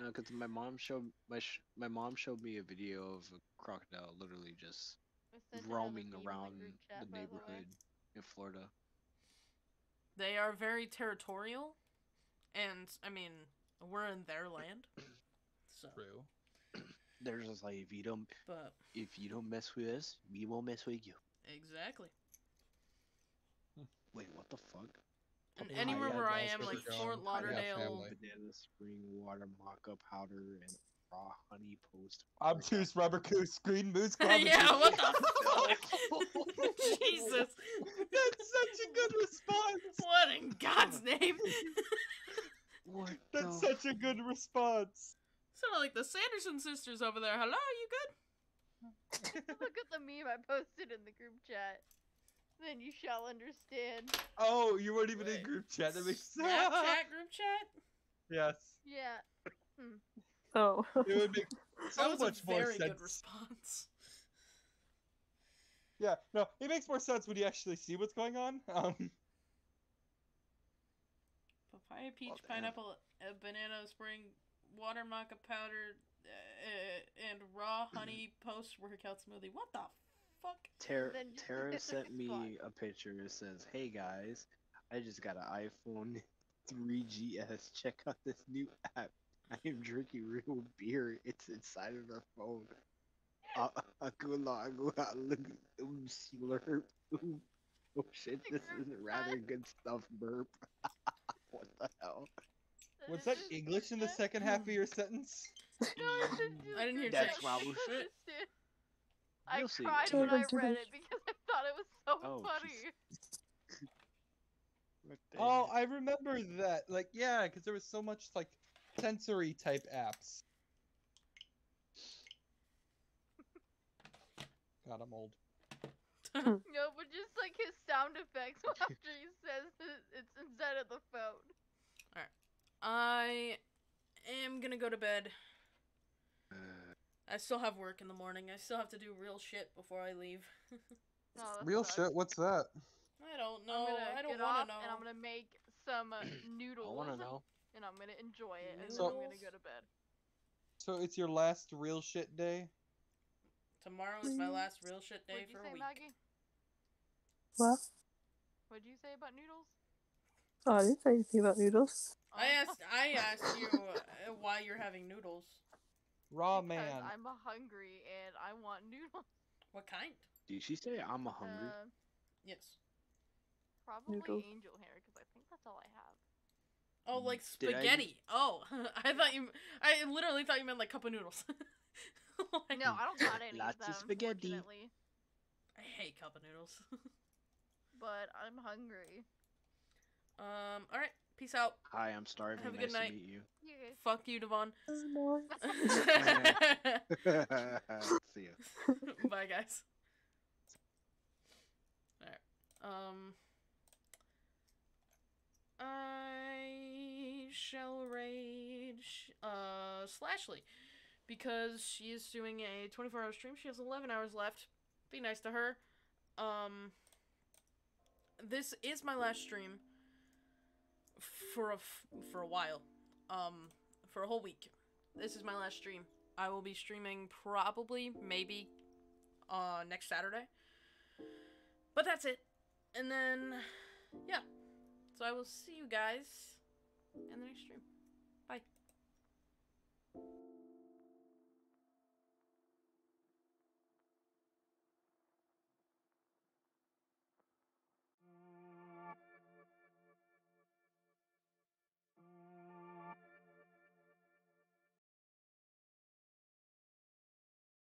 No, because my mom showed my sh- my mom showed me a video of a crocodile literally just I sent another roaming meme in the around group chat, the by way. neighborhood in Florida. They are very territorial, and I mean we're in their land, so. True. They're just like if you don't But if you don't mess with us, we won't mess with you. exactly. Wait, what the fuck? And anywhere where I am, like the. Fort Lauderdale. Banana spring water maca powder and raw honey post. Obtuse rubber goose, green moose. yeah, what the fuck? Jesus. That's such a good response. What in God's name? What? That's the- such a good response. Sounded like the Sanderson sisters over there. Hello, you good? Look at the meme I posted in the group chat. Then you shall understand. Oh, you weren't even in group chat. That makes sense. Snapchat group chat? Yes. Yeah. Hmm. Oh. It would make so that was much a more sense. good response. Yeah, no, it makes more sense when you actually see what's going on. Um, Papaya, peach, Well, damn. pineapple, uh, banana, spring, water maca powder, uh, and raw honey post workout smoothie. What the fuck? Tara, Tara sent me a picture. It says, "Hey guys, I just got an iPhone 3GS. Check out this new app. I am drinking real beer. It's inside of the phone. Uh, I go along, I go out, look, ooh, slurp, ooh, oh shit, this is rather good stuff, burp. what the hell? Was that English in the second half of your sentence? No, it's just- I didn't hear That's Jack. Shit. I You'll see. cried when I read it because I thought it was so Oh, funny. Oh. I remember that. Like, yeah, because there was so much like sensory type apps. God, I'm old. No, but just like his sound effects after he says it's inside of the phone. Alright. I am gonna go to bed. I still have work in the morning. I still have to do real shit before I leave. No, that Real sucks. shit. What's that? I don't I'm know. gonna I don't get want off to know. and I'm gonna make some uh, noodles. I want to know. And I'm gonna enjoy it, and So- then I'm gonna go to bed. So it's your last real shit day. Tomorrow is my last real shit day What'd you for say, a week. Maggie? What? What'd you say about noodles? Oh, I didn't say anything about noodles. I Oh. asked. I asked you uh, why you're having noodles. Raw Because man. I'm hungry and I want noodles. What kind? did she say I'm a hungry? Uh, Yes. probably Noodles. angel hair, because I think that's all I have. Oh, like Did I- spaghetti. Oh, I thought you. I literally thought you meant like cup of noodles. Like, No, I don't got any Lots of of spaghetti. I hate cup of noodles. But I'm hungry. um. All right. Peace out. Hi, I'm starving. Have a nice good night. to meet you. You guys. Fuck you, Dievonne. More. See ya. Bye, guys. Alright. Um. I shall rage uh Slashly because she is doing a 24 hour stream. She has 11 hours left. Be nice to her. Um. This is my last stream for a for a while. Um, for a whole week. This is my last stream. I will be streaming probably, maybe, uh, next Saturday. But that's it. And then, yeah. So I will see you guys in the next stream.